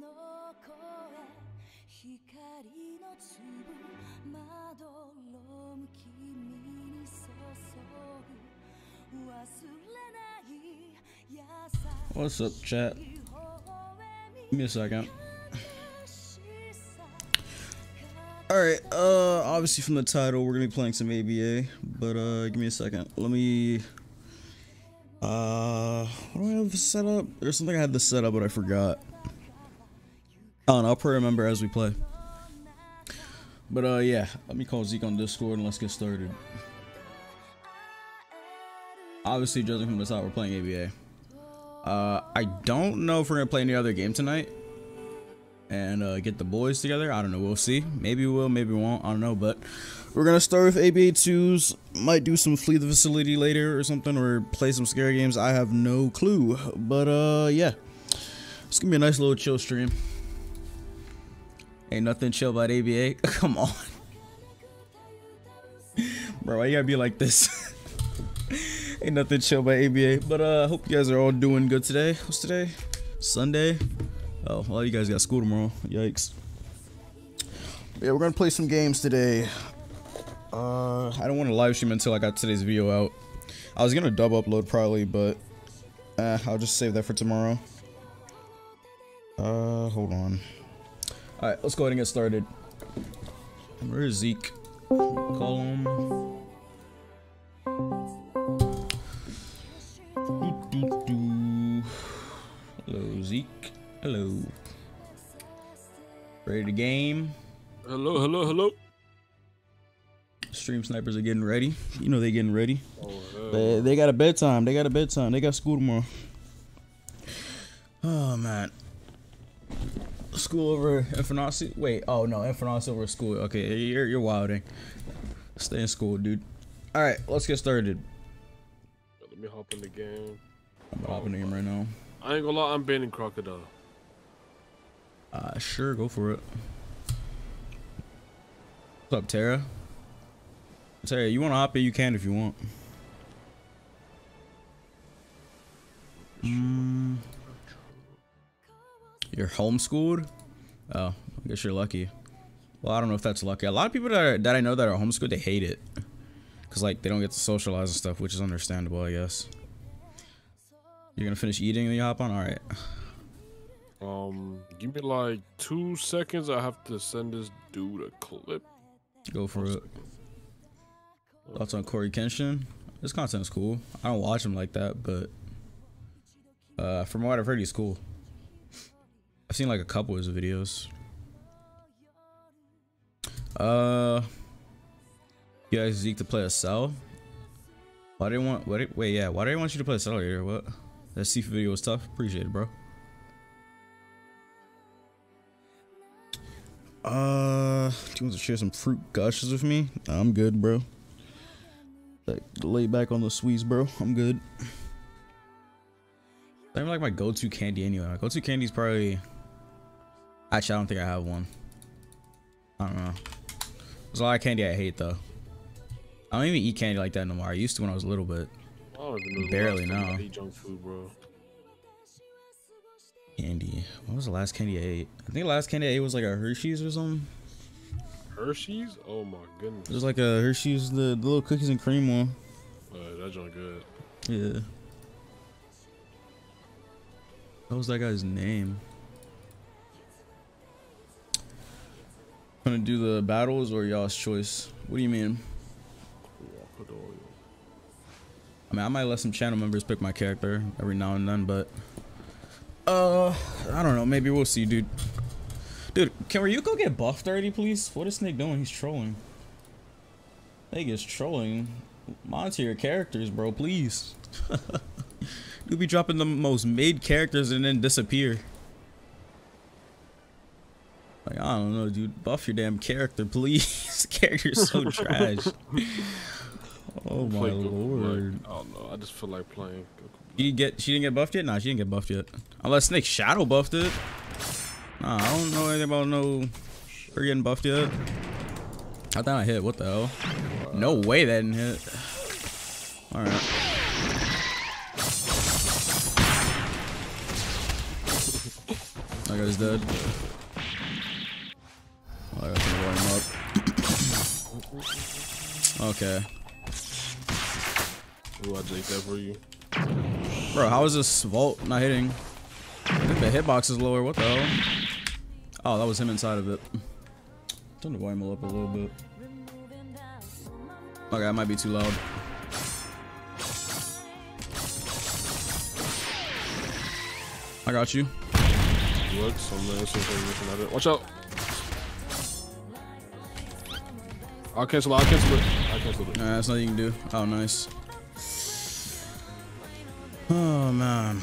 の声光の粒まどろむ君に注ぐ忘れない優 What's up, し chat? い微笑み Give me a second. しさ Alright, uh, obviously from the title, we're gonna be playing some ABA, but, uh, give me a second. Let me, uh, what do I have set up? There's something I had to set up, but I forgot. Know, I'll probably remember as we play. But, uh, yeah, let me call Zeke on Discord and let's get started. Obviously, judging from the title, we're playing ABA. Uh, I don't know if we're gonna play any other game tonight and uh, get the boys together. I don't know. We'll see. Maybe we will. Maybe we won't. I don't know. But we're gonna start with ABA twos. Might do some flee the facility later or something, or play some scary games. I have no clue. But uh, yeah, it's gonna be a nice little chill stream. Ain't nothing chill about ABA. Come on, bro. Why you gotta be like this? Ain't nothing chill about ABA. But uh, hope you guys are all doing good today. What's today? Sunday. Oh, well, you guys got school tomorrow. Yikes. Yeah, we're gonna play some games today. Uh, I don't want to live stream until I got today's video out. I was gonna dub upload probably, but uh, I'll just save that for tomorrow. Uh, hold on. All right, let's go ahead and get started. Where is Zeke? Call him. Hello, Zeke. Hello. Ready to game? Hello, hello, hello. Stream snipers are getting ready. You know they're getting ready. Oh. They, they got a bedtime. They got a bedtime. They got school tomorrow. Oh man. School over Infinity. Wait. Oh no, Infinity over school. Okay, you're you're wilding. Stay in school, dude. All right, let's get started. Let me hop in the game. I'm hopping in right now. I ain't gonna lie, I'm banning Crocodile. Uh, sure, go for it. What's up, Tara? Tara, you want to hop in? You can if you want. Mm, you're homeschooled? Oh, I guess you're lucky. Well, I don't know if that's lucky. A lot of people that, are, that I know that are homeschooled, they hate it. Because, like, they don't get to socialize and stuff, which is understandable, I guess. You're going to finish eating and you hop on? Alright. Um, give me like two seconds. I have to send this dude a clip. Go for it. Thoughts on Corey Kenshin? His content's cool. I don't watch him like that, but uh, from what I've heard, he's cool. I've seen like a couple of his videos. Uh, you guys Zeke to play a cell? Why do you want? What? Wait, yeah. Why did I want you to play a cell later? What? That Seafood video was tough. Appreciate it, bro. Uh, do you want to share some fruit gushes with me? I'm good, bro. Like, lay back on the sweets, bro. I'm good. I'm like my go-to candy anyway. My go-to candy is probably. Actually, I don't think I have one. I don't know. There's a lot of candy I hate though. I don't even eat candy like that no more. I used to when I was a little bit. I don't even know. the Barely last time I know. ate junk food, bro. Candy. What was the last candy I ate? I think the last candy I ate was like a Hershey's or something. Hershey's? Oh my goodness. It was like a Hershey's, the, the little cookies and cream one. Uh, that junk good. Yeah. What was that guy's name? Gonna do the battles or y'all's choice? What do you mean? I mean, I might let some channel members pick my character every now and then, but uh, I don't know. Maybe we'll see, dude. Dude, can Ryuko get buffed already, please? What is Snake doing? He's trolling. Snake is trolling. Monitor your characters, bro, please. you be dropping the most made characters and then disappear. Like, I don't know, dude. Buff your damn character, please. Character's so trash. Oh my lord. Like, I don't know. I just feel like playing. She didn't get she didn't get buffed yet? Nah, she didn't get buffed yet. Unless Snake Shadow buffed it. Nah, I don't know anything about no her getting buffed yet. I thought I hit. What the hell? No way that didn't hit. Alright. That guy's dead. I got to warm up. okay. Ooh, I take that for you. Bro, how is this vault not hitting? I think the hitbox is lower. What the hell? Oh, that was him inside of it. Turn the volume up a little bit. Okay, I might be too loud. I got you. Look, some man, some thing missing out Watch out. I'll cancel. I'll cancel it. I'll cancel it. Nah, that's nothing you can do. Oh, nice. Oh, man.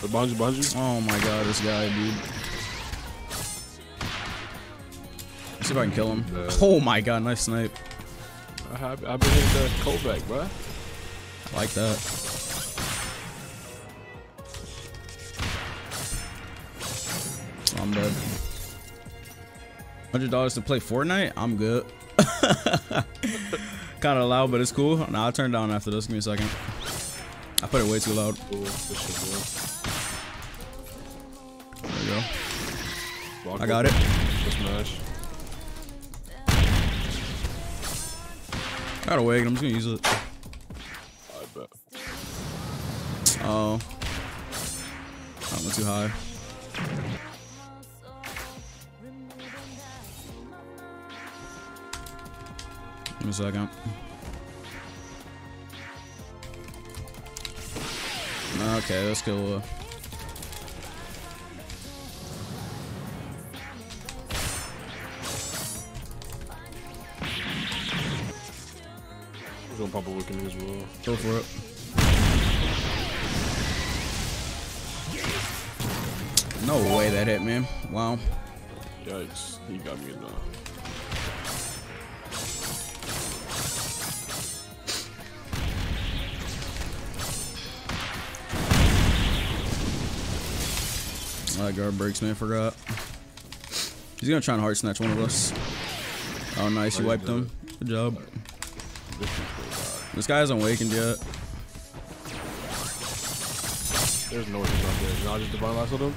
The behind you, behind you. Oh my god, this guy, dude. Let's see if I can kill him. Oh my god, nice snipe. I have, I've been hitting that Kovac, bro. I like that. Dead. Hundred dollars to play Fortnite? I'm good. Kind of loud, but it's cool. Nah, I'll turn down after this. Give me a second. I put it way too loud. Cool. This shit, There we go. I got it. Smash. Got a wig. I'm just gonna use it. I bet. Oh. I went too high. Give me a second. Okay, let's go. We're gonna pump a wick in as well. go for it. No way that hit me. Wow. Yikes. He got me enough. That guard breaks man. I forgot. He's gonna try and hard snatch one of us. Oh, nice, you wiped him. Good job. This is gonna This guy hasn't awakened yet. There's no way he's there. Y'all just divine last him?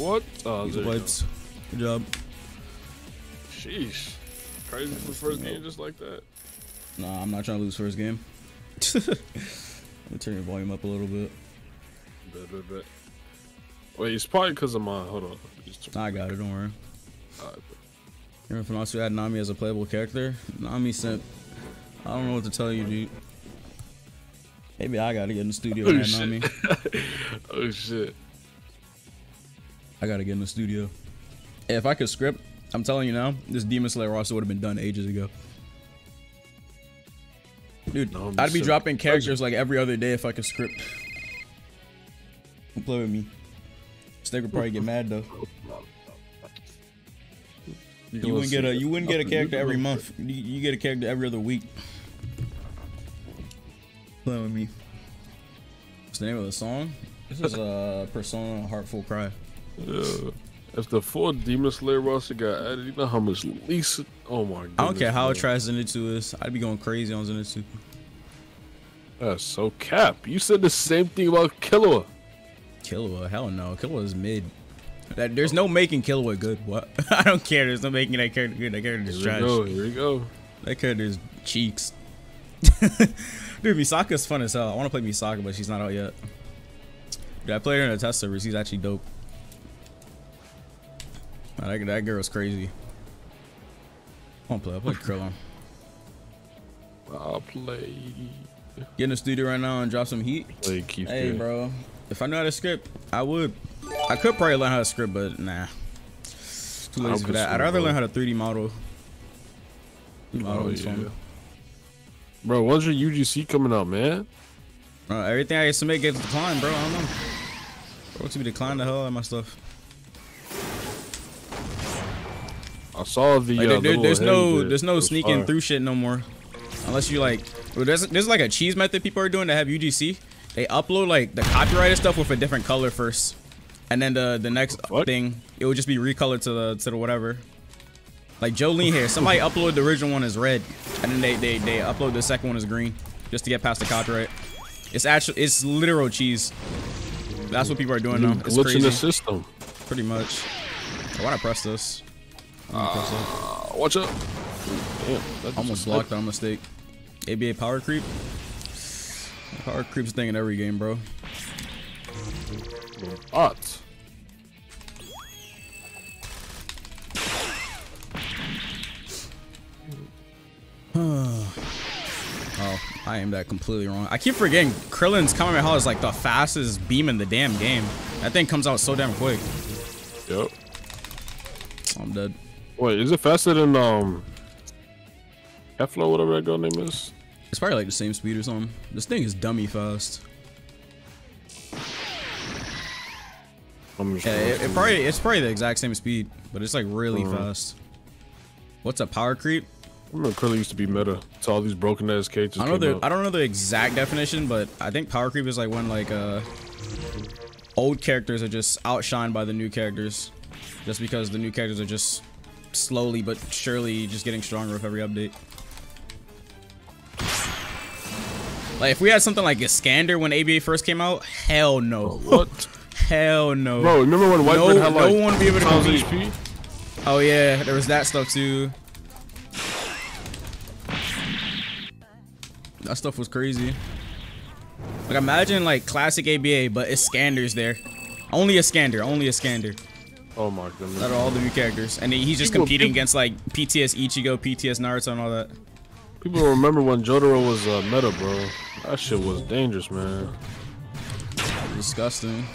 What? Oh, He's wiped. Good job. Sheesh. Crazy for first game just like that. Nah, I'm not trying to lose first game. Let me turn your volume up a little bit. Bet, bet, bet. Wait, it's probably because of mine. Hold on. I got it, don't worry. You're from also add Nami as a playable character? Nami sent. I don't know what to tell you, dude. Maybe I gotta get in the studio Oh, and add shit. Nami. oh shit. I gotta get in the studio. If I could script, I'm telling you now, this Demon Slayer roster would have been done ages ago. Dude, No, I'd be dropping characters like every other day if I could script. Don't play with me. Snake would probably get mad though. You wouldn't get a you wouldn't get a character every month. You, you get a character every other week. Play with me. What's the name of the song? This is uh, Persona Heartful Cry. Yeah. If the full Demon Slayer roster got added, you know how much Lisa. Oh my god. I don't care how trash Zenitsu is. I'd be going crazy on Zenitsu. That's so cap. You said the same thing about Killua. Killua, hell no. Killua is mid. That, there's no making Killua good. What? I don't care. There's no making that character good. That character is Here we trash. go. Here we go. That character is cheeks. Dude, Misaka's fun as hell. I want to play Misaka, but she's not out yet. Dude, I played her in a test server. She's actually dope. Man, that, that girl's crazy. I want to play. I'll play Krillin. I'll play. Get in the studio right now and drop some heat. Play Keith. Hey, J. bro. If I knew how to script, I would. I could probably learn how to script, but nah. Too I'm lazy for that. I'd rather bro. learn how to 3D model. Model Oh, yeah. Bro, when's your UGC coming out, man? Uh, everything I submit gets declined, bro. I don't know. Bro, to be declined the hell out of my stuff. I saw the. Like, uh, there- the there- there's no there's no sneaking fire. through shit no more. Unless you like, well, there's there's like a cheese method people are doing to have UGC. They upload like the copyrighted stuff with a different color first, and then the the next What? thing it would just be recolored to the to the whatever. Like Jolene here, somebody uploaded the original one as red, and then they they they upload the second one as green, just to get past the copyright. It's actually it's literal cheese. That's what people are doing now. It's Glitch in the system. pretty much. Why'd I press this? Gonna press. Uh, watch out. Damn, Almost blocked on mistake. ABA power creep. Power creep's thing in every game, bro. Bots. Oh, I aimed that completely wrong. I keep forgetting Krillin's Kamehameha is like the fastest beam in the damn game. That thing comes out so damn quick. Yep. I'm dead. Wait, is it faster than um Kefla, whatever that girl name is? It's probably like the same speed or something. This thing is dummy fast. I'm just Yeah, it, it probably it's probably the exact same speed, but it's like really Uh-huh. fast. What's a power creep? I remember Krillin used to be meta. To all these broken ass cages. I don't know the out. I don't know the exact definition, but I think power creep is like when like uh old characters are just outshined by the new characters, just because the new characters are just slowly but surely just getting stronger with every update. Like if we had something like Iskander when ABA first came out, hell no, What? hell no. Bro, remember when White No- Man had no like one would be able to 1000 compete. HP? Oh yeah, there was that stuff too. That stuff was crazy. Like imagine like classic ABA, but Iskander's there. Only Iskander, only Iskander. Oh my goodness. Out of all the new characters, and he's just competing against like PTS Ichigo, PTS Naruto, and all that. People remember when Jotaro was uh, meta, bro. That shit was dangerous, man. Disgusting.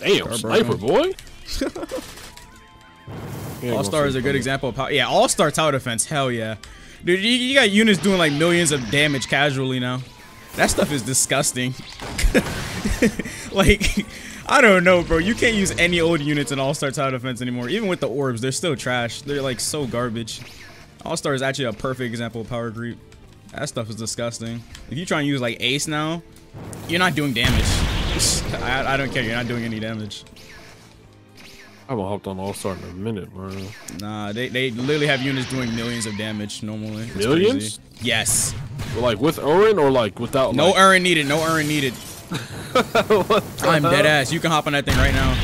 Damn, Star sniper boy. All Star is a good example of power. Yeah, All Star tower defense. Hell yeah, dude. You, you got units doing like millions of damage casually now. That stuff is disgusting. like, I don't know, bro. You can't use any old units in All Star tower defense anymore. Even with the orbs, they're still trash. They're like so garbage. All Star is actually a perfect example of power creep. That stuff is disgusting. If you try and use like Ace now, you're not doing damage. I, I don't care. You're not doing any damage. I haven't hopped on All Star in a minute, bro. Nah, they, they literally have units doing millions of damage normally. It's Millions? crazy. Yes. But, like with Urin or like without? No like, Urin needed. No Urin needed. I'm dead ass. You can hop on that thing right now.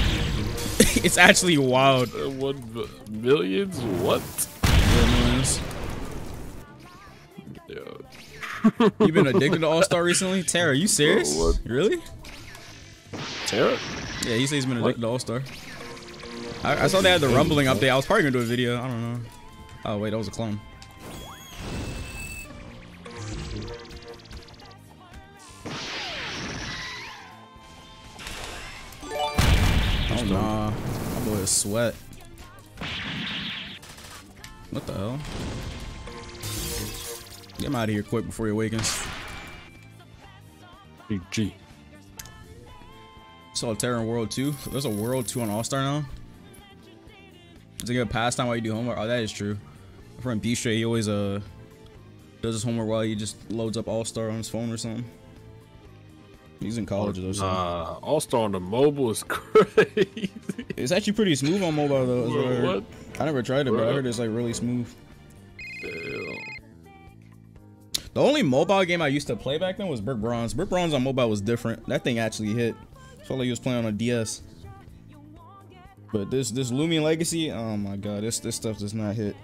it's actually wild. What millions? What? Yeah. You've been addicted to All Star recently, Tara? You serious? Bro. Really? Tara? Yeah, he says he's been addicted to All Star. I, I saw they had the rumbling update. I was probably gonna do a video. I don't know. Oh wait, that was a clone. Oh nah, my boy is sweat. What the hell? Get him out of here quick before he awakens. Big G. Saw Terra in World 2. There's a World 2 on All Star now. Is it good pastime while you do homework? Oh, that is true. My friend B Stray, he always uh does his homework while he just loads up All Star on his phone or something. He's in college though, so Nah, All Star on the mobile is crazy. it's actually pretty smooth on mobile though. is what I Bro, what? I never tried it, but I heard it's like really smooth. The only mobile game I used to play back then was Brick Bronze. Brick Bronze on mobile was different. That thing actually hit. Felt like he was playing on a DS. But this this Loomian Legacy, oh my god, this this stuff does not hit.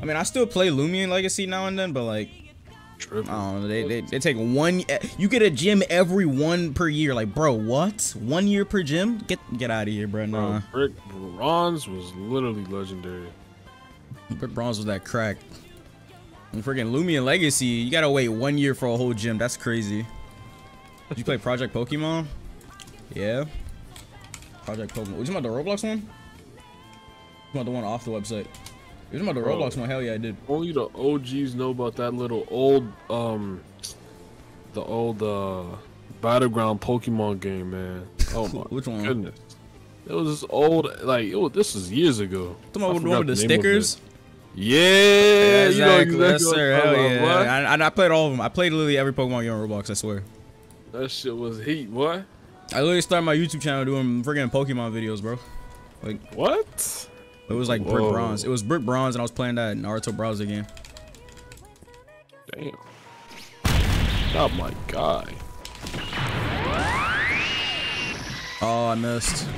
I mean, I still play Loomian Legacy now and then, but like, Tripping. I don't know, they, they, they take one. You get a gym every one per year. Like, bro, what? One year per gym? Get get out of here, bro. Nah. Bro, Brick Bronze was literally legendary. Brick Bronze was that crack. And freaking Loomian Legacy, you gotta wait one year for a whole gym. That's crazy. Did you play Project Pokemon? Yeah. Project Pokemon. Was you talking about the Roblox one? You about the one off the website? You talking about the. Roblox one? Hell yeah, I did. Only the OGs know about that little old, um, the old uh, battleground Pokemon game, man. Oh my Which one? goodness. It was this old, like it was, this was years ago. Talking about the one with the name of it. stickers? Yeah, you know exactly. Yes, sir. Hell yeah. about, boy. I, I, I played all of them. I played literally every Pokemon game on Roblox, I swear. That shit was heat, boy. I literally started my YouTube channel doing freaking Pokemon videos, bro. Like what? It was like brick Whoa. bronze. It was brick bronze, and I was playing that Naruto browser game. Damn. Oh my god. Oh, I missed.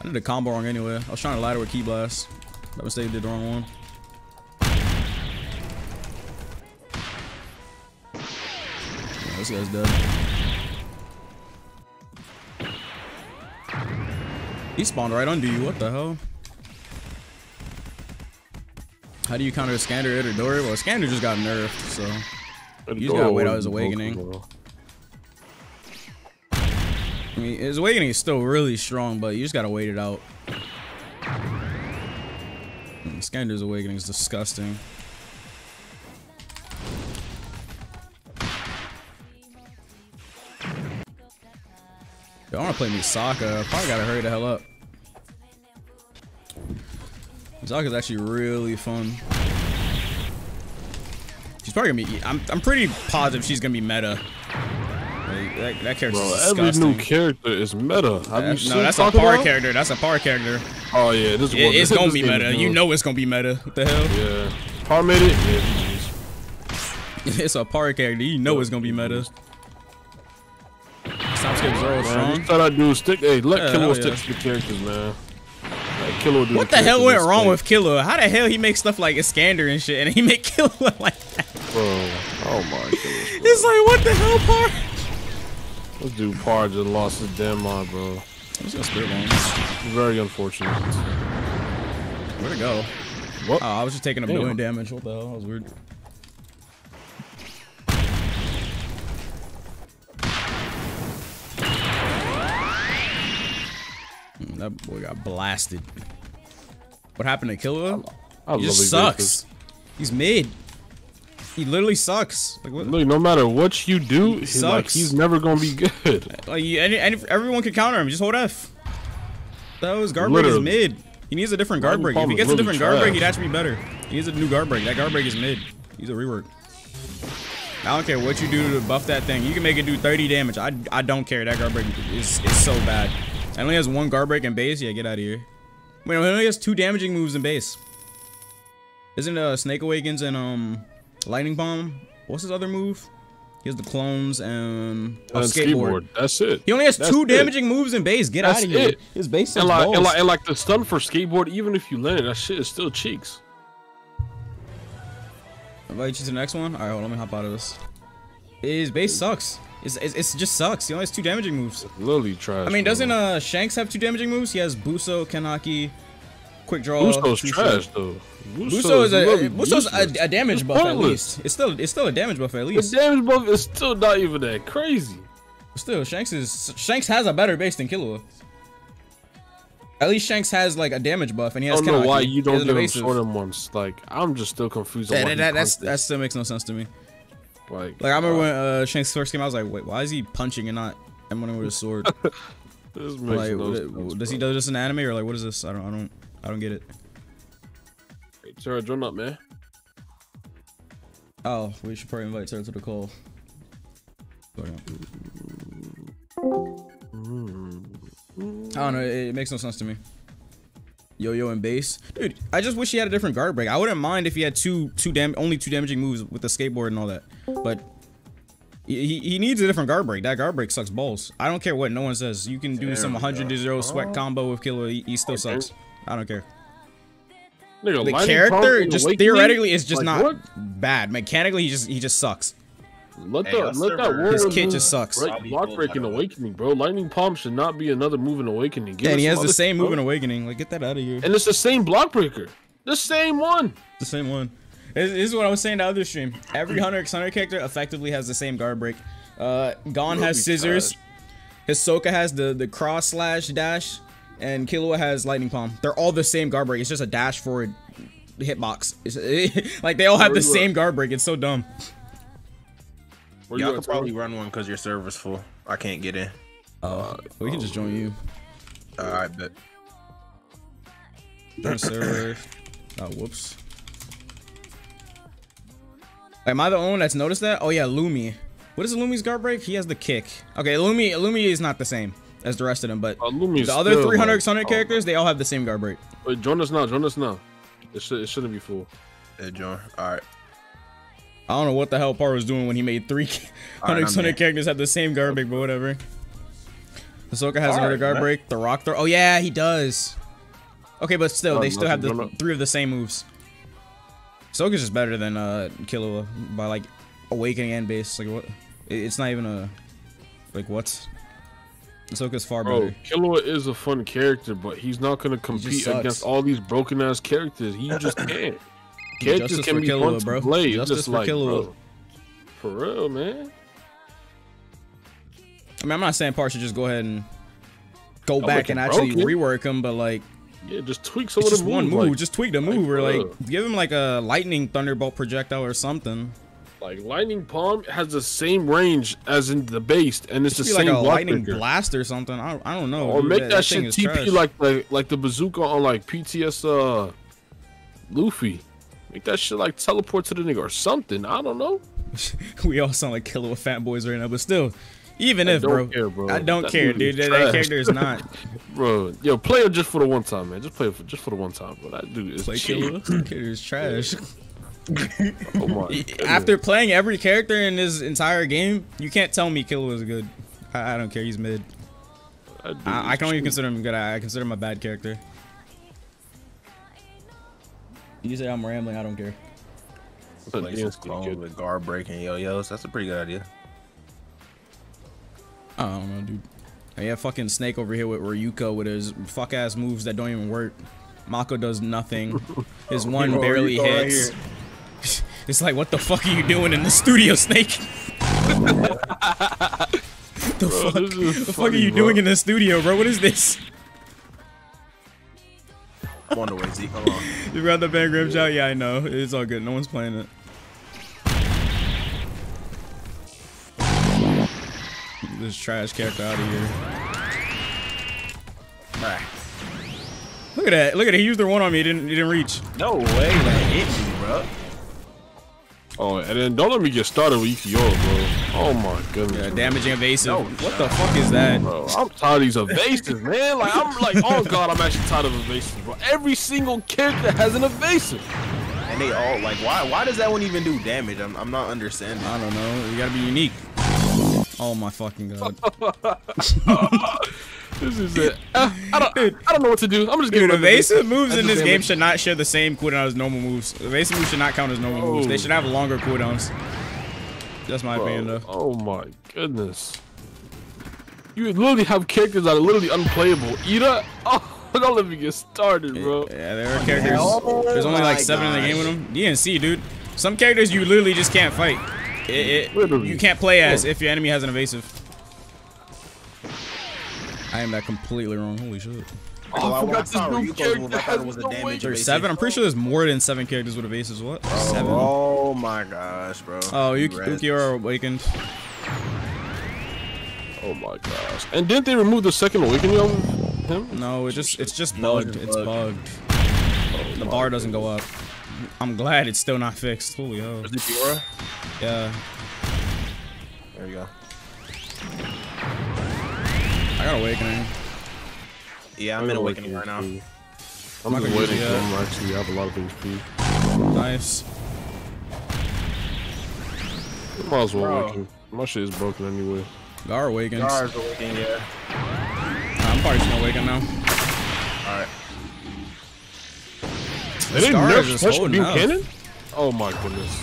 I did a combo wrong anyway. I was trying to ladder with key blast. By mistake, did the wrong one. Yeah, this guy's dead. He spawned right under you. What the hell? How do you counter Scander or Dory? Well, Scander just got nerfed, so You just gotta wait out his awakening. I mean, his awakening is still really strong, but you just gotta wait it out. Hmm, Scander's awakening is disgusting. Yo, I wanna play Misaka. Probably gotta hurry the hell up. Misaka's actually really fun. She's probably gonna be. I'm, I'm pretty positive she's gonna be meta. Like, that, that character's Bro, every new character is meta. Have you That- no, that's a par character. That's a par character. Oh yeah, this It- one. it's this gonna be meta. You know it's gonna be meta. What the hell? Yeah. Par made it. Yeah, it's a par character. You know it's gonna be meta. Stop skip zero Man, strong. just thought I'd do stick. Hey, let Yeah, Killer stick yeah. to the characters, man. Let Killer do What the hell went wrong stick. with Killua? How the hell he makes stuff like Iskander and shit, and he make Killua like that? Bro, oh my goodness. bro. It's like what the hell, par? This dude Par just lost his damn mind, bro. I'm just gonna. Very unfortunate. Where'd it go? What? Oh, I was just taking a Damn. million damage. What the hell? That was weird. Mm, That boy got blasted. What happened to Killua? I He just sucks. He's mid. He literally sucks. Like what? Look, no matter what you do, He he's like sucks. he's never gonna be good. Like any, any, everyone can counter him. Just hold F. That was guard break is mid. He needs a different guard break. If he gets a different guard break, he'd actually be better. He needs a new guard break. That guard break is mid. He's a rework. I don't care what you do to buff that thing. You can make it do 30 damage. I, I don't care. That guard break is, is so bad. It only has one guard break in base. Yeah, get out of here. Wait, no, it only has two damaging moves in base. Isn't uh, Snake Awakens and um Lightning Bomb? What's his other move? He has the clones and, oh, And skateboard. That's it. He only has That's two it. damaging moves in base. Get That's out of here. it. His base And is like, and like and like the stun for skateboard, even if you land it, that shit is still cheeks. Invite you to the next one. All right, hold on, let me hop out of this. His base sucks. It's, it's, it's just sucks. He only has two damaging moves. Literally trash. I mean, doesn't uh Shanks have two damaging moves? He has Buso, Kenaki, Quick Draw. Buso's trash though. Buso is a Buso's a, a damage It's buff at least. It's still it's still a damage buff at least. The damage buff is still not even that crazy. Still, Shanks is Shanks has a better base than Killua. At least Shanks has like a damage buff, and he has. I don't know why you don't give him evasive. short ones. Like I'm just still confused. on That, that, that's that still makes no sense to me. Like Like I remember when uh, Shanks first came out, I was like, wait, why is he punching and not M1 with a sword? this makes like, no what- sense, does he bro. do this in anime or like what is this? I don't, I don't, I don't get it. Sarah, join up, man. Oh, we should probably invite Sarah to the call. I don't know. It, it makes no sense to me. Yo-yo and base, dude. I just wish he had a different guard break. I wouldn't mind if he had two, two dam, only two damaging moves with the skateboard and all that. But he, he- needs a different guard break. That guard break sucks balls. I don't care what no one says. You can do some 100 to zero sweat combo with Killua. He, he still sucks. I don't care. Nigga, The character just Awakening? theoretically is just Like, not what? bad. Mechanically, he just he just sucks. Let Hey, the us let that war His move kit just sucks. break- block full breaking awakening, bro. Lightning palm should not be another move in awakening. Give Yeah, and he has the same shit, move in. Awakening. Like, get that out of here. and it's the same block breaker. The same one. the same one. This, this is what I was saying the other stream. Every Hunter x Hunter character effectively has the same guard break. Uh, Gon has scissors. trash. Hisoka has the the cross slash dash, and Killua has lightning palm. They're all the same guard break. It's just a dash forward hitbox. It's, like they all have Where the same guard break. It's so dumb. Where Y'all you could at, probably run one because your server's full. I can't get in. Uh, we can just join you. All right, I bet. Join server. Oh, whoops. Am I the only one that's noticed that? Oh yeah, Lumi. What is Lumi's guard break? He has the kick. Okay, Lumi. Lumi is not the same. as the rest of them, but Uh, the other 300 like, X Hunter oh, characters, they all have the same guard break. Wait, join us now. Join us now. It should. It shouldn't be full. Hey, John. All right. I don't know what the hell Par was doing when he made three Hunter X I'm Hunter in. characters have the same guard break, but whatever. Hisoka has All another right, guard man. break. The Rock throw. Oh yeah, he does. Okay, but still, Oh, they still have the no, no. three of the same moves. Hisoka's just better than uh Killua by like awakening and base. Like what? It's not even a like what? Hisoka's far Bro, better. Killua is a fun character, but he's not gonna compete against all these broken ass characters. He just can't. Characters Justice can for be Killua, bro. play. It's Justice just for like, Killua. bro, for real, man. I mean, I'm not saying Par should just go ahead and go Don't back and actually broken. rework him, but like Yeah, just tweak some it's of just the one move. Like, just tweak the move, or like bruh. give him like a lightning thunderbolt projectile or something. like lightning palm has the same range as in the base, and it's the Be same like a lightning breaker. blast or something. I, I don't know. Or dude. make that, thing shit TP trash. like the like the bazooka on like PTS uh Luffy. Make that shit like teleport to the nigga or something. I don't know. we all sound like killer with fat boys right now, but still, even I if, bro, care, bro. I don't That care, dude. That, that character is not Bro, yo, play it just for the one time, man. Just play it for just for the one time, bro. That dude is play cheap. Killua. Character is trash. Oh my. After playing every character in this entire game, you can't tell me Killua is good. I, I don't care. He's mid. I, I can only consider him good. I, I consider him a bad character. You say I'm rambling. I don't care. But Play yeah, some it's pretty clones good. with guard breaking yo-yos. That's a pretty good idea. I don't know, dude. I have fucking Snake over here with Ryuko with his fuck ass moves that don't even work. Mako does nothing. His one Bro, barely Ryuko right hits. here. it's like, what the fuck are you doing in the studio, Snake? the fuck? this is The fuck are you bro. doing in the studio, bro? What is this? I'm on the way, Zeke. Hold on. You got the Van Grimm shot? Yeah, I know. It's all good. No one's playing it. Get This trash character out of here. Bruh. Look at that. Look at it. He used their one on me. He didn't. He didn't reach. No way that hit me, bro. Oh, and then don't let me get started with Ikio, bro. Oh my goodness. Yeah, damaging evasive. No, what the fuck is that? Bro, I'm tired of these evasives, man. Like I'm like, oh god, I'm actually tired of evasives, bro. Every single character has an evasive. And they all like, why? Why does that one even do damage? I'm, I'm not understanding. I don't know. You gotta be unique. Oh my fucking god. This is it. Uh, I don't, I don't know what to do. I'm just Dude, giving evasive moves That's in the this game should not share the same cooldown as normal moves. Evasive moves should not count as normal moves. They Oh. should have longer cooldowns. That's my opinion, though. oh my goodness. You literally have characters that are literally unplayable. Ida, oh, don't let me get started, bro. Yeah, there are characters. Oh There's only like my seven in the game with them. DNC, dude. Some characters you literally just can't fight. It, it, you can't play as if your enemy has an evasive. I am that completely wrong. Holy shit. Oh, So I, I forgot this new Ryuko character move. has was the damage There's basic. seven? I'm pretty sure there's more than seven characters with evasives. What? Oh, seven. Oh my gosh, bro. Oh, Yuki, Congrats. Ulquiorra awakened. Oh my gosh. And didn't they remove the second awakening of him? No, it just it's just No, bugged. it's It's bugged. bugged. Oh the bar doesn't go up. I'm glad it's still not fixed. Holy hell. Is it Fiora? Yeah. There you go. I got awakening. Yeah, I'm in awakening right now. I'm not just gonna waiting use for him actually have a lot of HP. Nice. Might as well Bro. awaken. My shit is broken anyway. Gar awakens. Gar's awakening, yeah. I'm probably just gonna awaken now. Alright. They didn't Scar is nerf just special holding cannon? Oh my goodness.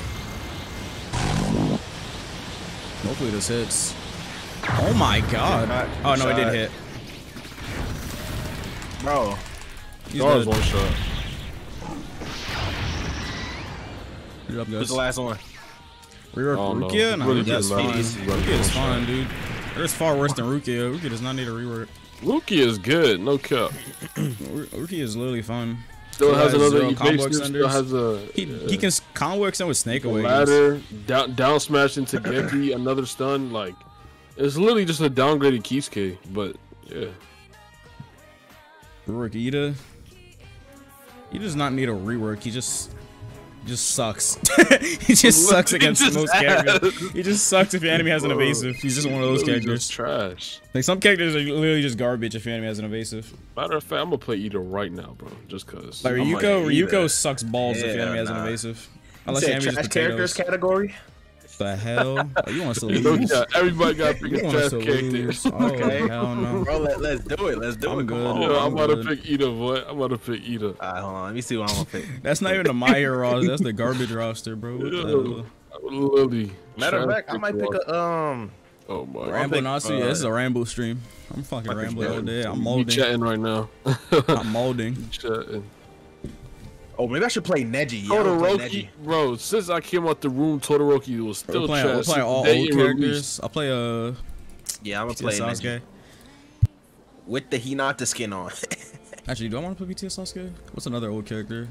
Hopefully this hits. Oh my god. Oh no, it did Shot. hit. Bro, He's Gar's dead. one shot. Good job, who's guys. the last one? Rework Oh, no. Rukia? No, Really Rukia's good fine. matches. Really Rukia good is shot. fine, dude. There's far worse than Rukia. Rukia does not need a rework. Luki is good, no cap. Ru- Rukia is literally fun. Still Still has has another zero combo evasive, still has a He yeah. he uh, can s- combo extend with Snake away. Ladder, down, down smash into Geki, another stun. Like, it's literally just a downgraded Kisuke, but yeah. Rework Ida. He does not need a rework. He just just sucks. he just sucks against just most characters. He just sucks if your enemy has an Bro, evasive. He's just one of those Literally characters. just trash. Like some characters are literally just garbage if your enemy has an evasive. Matter of fact, I'm gonna play Ida right now, bro. Just cause. Like Ryuko, Ryuko sucks balls if your Yeah, enemy has an nah. evasive. You Unless your enemy trash just characters category. The hell? Oh, you want to lose? yeah, everybody got to pick a want us trash to character. Oh Okay. hell no. Bro, let, let's do it. Let's do I'm it. Come good. on. Yo, I'm I'm about to pick Ida, boy. I'm about to pick Ida. Alright, hold on. Let me see what I'm gonna pick. That's not even the My Hero roster. That's the garbage roster, bro. What the hell? Lily. Matter of fact, I might pick a um. Oh my. Rambo pick, Nazi. uh, yeah, this is a Rambo stream. I'm fucking rambling all day. I'm We molding. chatting right now. I'm molding. chatting. Oh, maybe I should play Neji. Yeah, I would play Todoroki, Neji. bro. Since I came out the room, Todoroki was still We're playing, trash. we're playing all They old characters. I'll play uh Yeah, I'm gonna play PTS Neji Sasuke. with the Hinata skin on. Actually, do I want to play PTS Sasuke? What's another old character?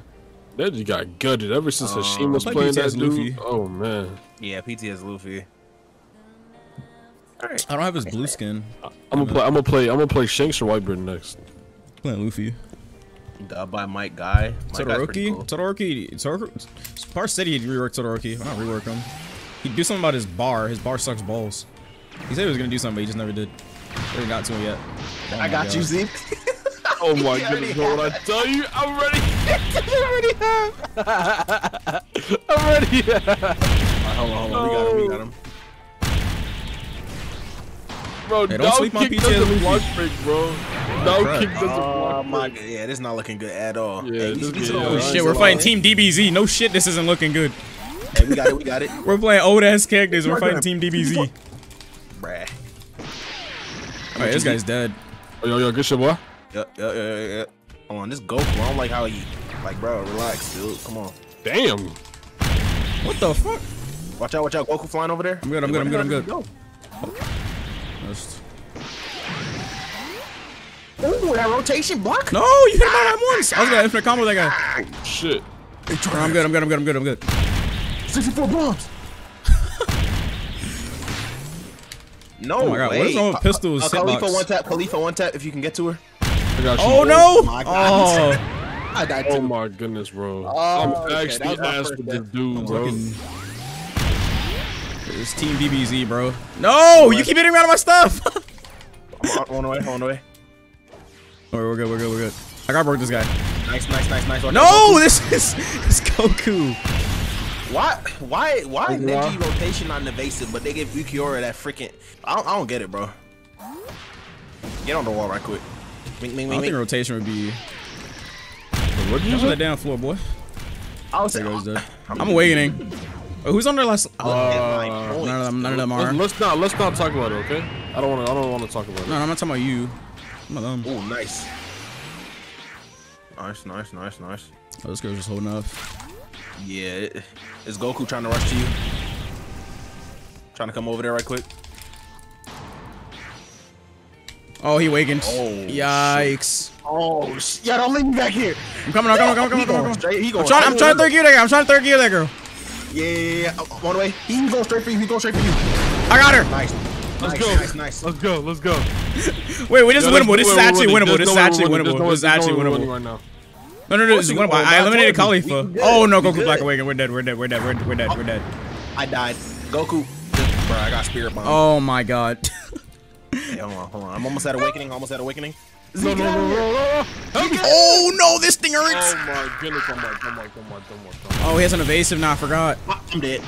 That just got gutted ever since Uh, Hashim was like playing PTS that dude. Luffy. Oh man, yeah, PTS Luffy. Alright. I don't have his blue skin. I'm gonna play. I'm gonna play. I'm gonna play Shanks or Whitebeard next. playing Luffy. Dubbed uh, by Might Guy. Might Guy's pretty Todoroki? cool. Todoroki? Todoroki? Par said he'd rework Todoroki. Well, not rework him. He'd do something about his bar. His bar sucks balls. He said he was gonna do something, but he just never did. Never got to him yet. Oh I got God. you, Zeke. Oh my He goodness, bro! When I tell you, I'm ready. I'm ready. hold on, hold on. We got him. We got him. Bro, Hey, don't dog sleep on kick PTS doesn't Luffy. block break, bro. Dog crap. kick doesn't Oh block my. break. Yeah, this is not looking good at all. Yeah, hey, this these, these yeah, oh, all- Shit, we're gonna fighting. Team DBZ. No shit, this isn't looking good. Hey, we got it. We got it. We're playing old ass characters. We're fighting Team DBZ. Bruh. Alright, this guy's dead. Oh, yo, yo, good shit, boy. Yep, yep, yep, yep, yep. Hold on, this Goku. I don't like how he. Like, bro, relax, dude. Come on. Damn. What the fuck? Watch out, watch out. Goku flying over there. I'm good, I'm Hey, good, I'm good, I'm hell good. did That's- he go? Ooh, that rotation block. No, you hit him out at once. I was gonna infinite combo that guy. Shit. No, I'm good, I'm good, I'm good, I'm good, I'm good. 64 bombs. no Oh my God, way. what is wrong with Pistol's Uh, Kalifa one tap. Kalifa one tap. If you can get to her. I got you. Oh bro. no! my God. Oh, I died Oh my goodness, bro. Oh, I'm okay, actually was my asked first with this dude, bro. Fucking. It's Team DBZ, bro. No, you keep hitting me out of my stuff. I'm on, on the way. On the way. Alright, we're good, we're good, we're good. I gotta work this guy. Nice, nice, nice, nice. Watch out, No, this is it's Goku. Goku. Why? Why? Why Why? Neji rotation not evasive, but they give Ulquiorra that freaking? I don't, I don't get it, bro. Get on the wall right quick. Ming, ming, I ming, don't think ming. rotation would be. What did you Jump on say? that down floor, boy. I was There saying, goes dead. I'm awakening. Wait, who's on there last? Look at my Uh, none of them. None of them are. Let's not let's not talk about it, okay? I don't want to. I don't want to talk about it. No, I'm not talking about you. I'm not them. Ooh, nice. Nice, nice, nice, nice. Oh, this girl's just holding up. Yeah, it- is Goku trying to rush to you? Trying to come over there right quick. Oh, he awakened. Oh, Yikes. Oh, yeah, don't leave me back here. I'm coming, I'm coming, I'm coming, I'm coming, I'm going coming. straight. He going I'm trying, I'm straight trying to third gear that girl. I'm trying to third gear that girl. You. Yeah, yeah, yeah. Oh, on the way. He's going straight for you. He's going straight for you. I got her. Nice. Let's nice, go. Nice, nice. Let's go. Let's go. Wait, wait, this is Yeah, winnable. This is actually winning. winnable. This is actually winnable. This is actually there's no way we're winning winnable. right now. No, no, no, this is winnable. I I eliminated Kalifa. we- we good. Oh no, Goku. Black Awaken. We're dead. We're dead. We're dead. We're, we're dead. We're dead. I died. Goku. Bro, I got spirit bomb. Oh my god. Hey, hold on, hold on. I'm almost at awakening. Almost at awakening. No, no, no, no, no, no. Help me. Oh no, this thing oh hurts. Oh my goodness. Oh my. Oh my. Oh my. Oh my. Oh Oh, he has an evasive now. I forgot. Ah, I'm dead. my.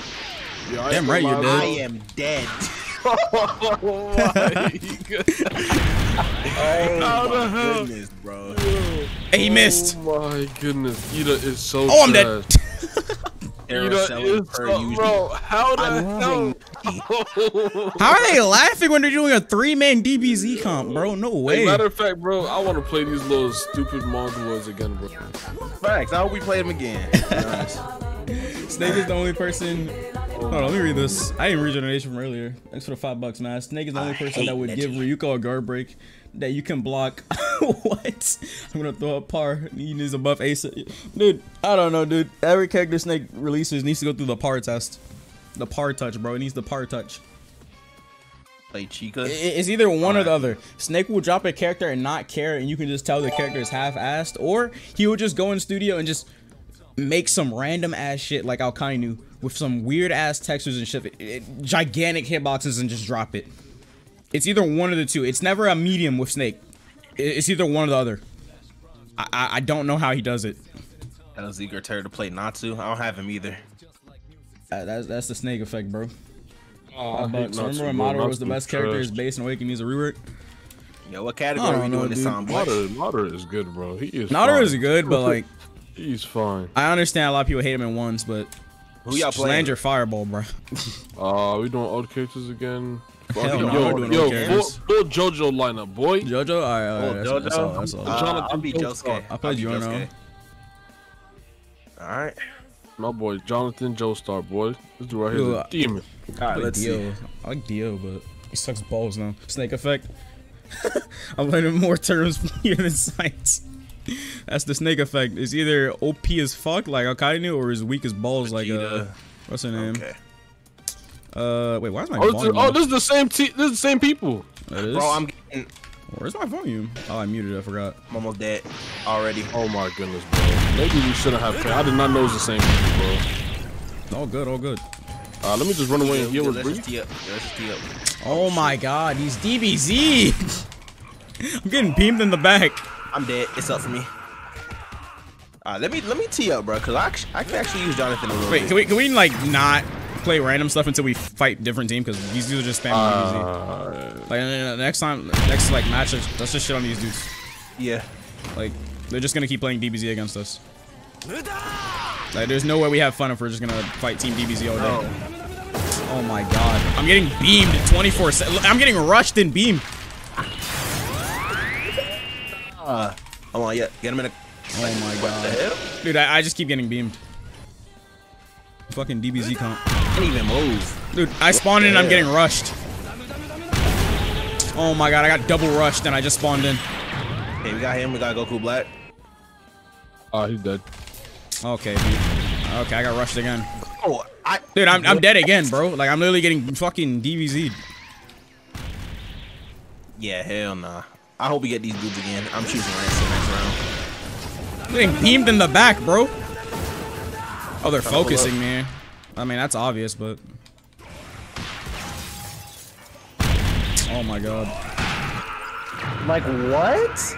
Yeah, I Damn ain't right gonna you're lie, I dead. am dead. Oh my Oh How the my hell? goodness, bro. Hey, he missed. Oh my goodness. Ida is so Oh, I'm dead. trash. Error Ida per so, usual. bro. How the hell? How are they laughing when they're doing a three-man DBZ comp, bro? No Hey, way. matter of fact, bro, I want to play these little stupid Mongols again, bro. Facts. I hope we play them again. to be honest. Snake is the only person. Oh. Hold on, let me read this. I didn't read your donation from earlier. Thanks for the five bucks, man. Snake is the only I person that would Neji. give Ryuko a guard break that you can block. what? I'm gonna throw up par. He needs a buff ace. Dude, I don't know, dude. Every character Snake releases needs to go through the par test. The par touch, bro. It needs the par touch. Play Chica. It's either one or the other. Snake will drop a character and not care, and you can just tell the character is half-assed, or he will just go in studio and just make some random ass shit like Akainu with some weird ass textures and shit, it- it- gigantic hitboxes, and just drop it. It's either one of the two. It's never a medium with Snake. It's either one or the other. I, I, I don't know how he does it. That was eager Terry to play Natsu. I don't have him either. Uh, that's, that's the Snake effect, bro. Oh, so remember when Madara was the best character, his base and Awakening needs a rework? Yo, what category I we don't know, doing this dude. on, boy? Madara, Madara is good, bro. He is. Naruto fine. is good, but like, He's fine. I understand a lot of people hate him in ones, but Who y'all just playing? land your fireball, bro. Uh, we doing old characters again. Hell yo, no, yo, doing yo, old full, full JoJo lineup, boy. Jojo, all right, all right, Oh, that's, Jojo. that's all. That's all. Uh, Jonathan I'll be Josuke. I played I'll be Yuno. All right. My boy Jonathan Joestar, boy. This dude right here is a demon. All right, let's Dio. see. I like Dio, but he sucks balls now. Snake effect. I'm learning more terms from here than science. That's the snake effect. It's either OP as fuck like Akainu or as weak as balls like uh what's her name? Okay. Uh wait, why's my Oh, is, volume? oh, this is the same. Te- this is the same people. That is? Bro, I'm getting. Where's my volume? Oh, I muted it. I forgot. I'm almost dead already. Oh my goodness, bro. Maybe we shouldn't have. Played. I did not know it was the same people, All good, all good. Uh, let me just run away and heal Yo, with let's Bree. just tee up. Let's just tee up. Oh my god, he's DBZ! I'm getting beamed in the back. I'm dead. It's up for me. Alright, let me let me tee up, bro, cause I I can actually use Jonathan a little Wait, bit. can we can we like not play random stuff until we fight different team? Because these dudes are just spamming DBZ. Uh, Like uh, next time, next like match, let's let's just shit on these dudes. Yeah. Like they're just gonna keep playing DBZ against us. Like there's no way we have fun if we're just gonna fight Team DBZ all day. Oh my god, I'm getting beamed 24. Se- I'm getting rushed and beamed. Uh, hold on, yeah. Get him in a. Oh my What the god, hell? dude, I, I just keep getting beamed. Fucking DBZ comp. Can't even move. Dude, I spawned in and I'm getting rushed. Oh my god, I got double rushed and I just spawned in. Hey, we got him. We got Goku Black. oh, he's dead. Okay, dude. Okay, I got rushed again. Oh, I. Dude, I'm, I'm dead again, bro. Like, I'm literally getting fucking DBZ'd. Yeah, hell nah. I hope we get these dudes again. I'm choosing Ransom next round. I'm getting beamed in the back, bro. Oh, they're Trying to pull focusing me. I mean, that's obvious, but... Oh my god. Like what?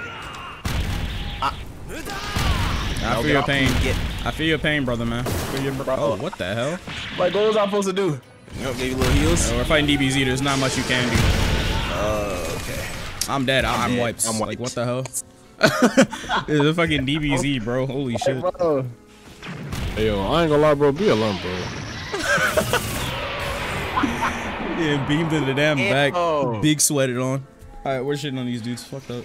I feel your pain. I feel your pain, brother, man. Your bro- oh, what the hell? Like what was I supposed to do? You know, give you little heals. Uh, we're fighting DBZ. There's not much you can do. Uh, okay. I'm dead. I- I'm, dead. wiped. I'm Like, wiped. what the hell? it's a fucking DBZ, bro. Holy shit. Hey, yo, I ain't gonna lie, bro. Be alone, bro. Yeah, beamed in the damn back. Ew. Big sweated on. Alright, we're shitting on these dudes. Fucked up.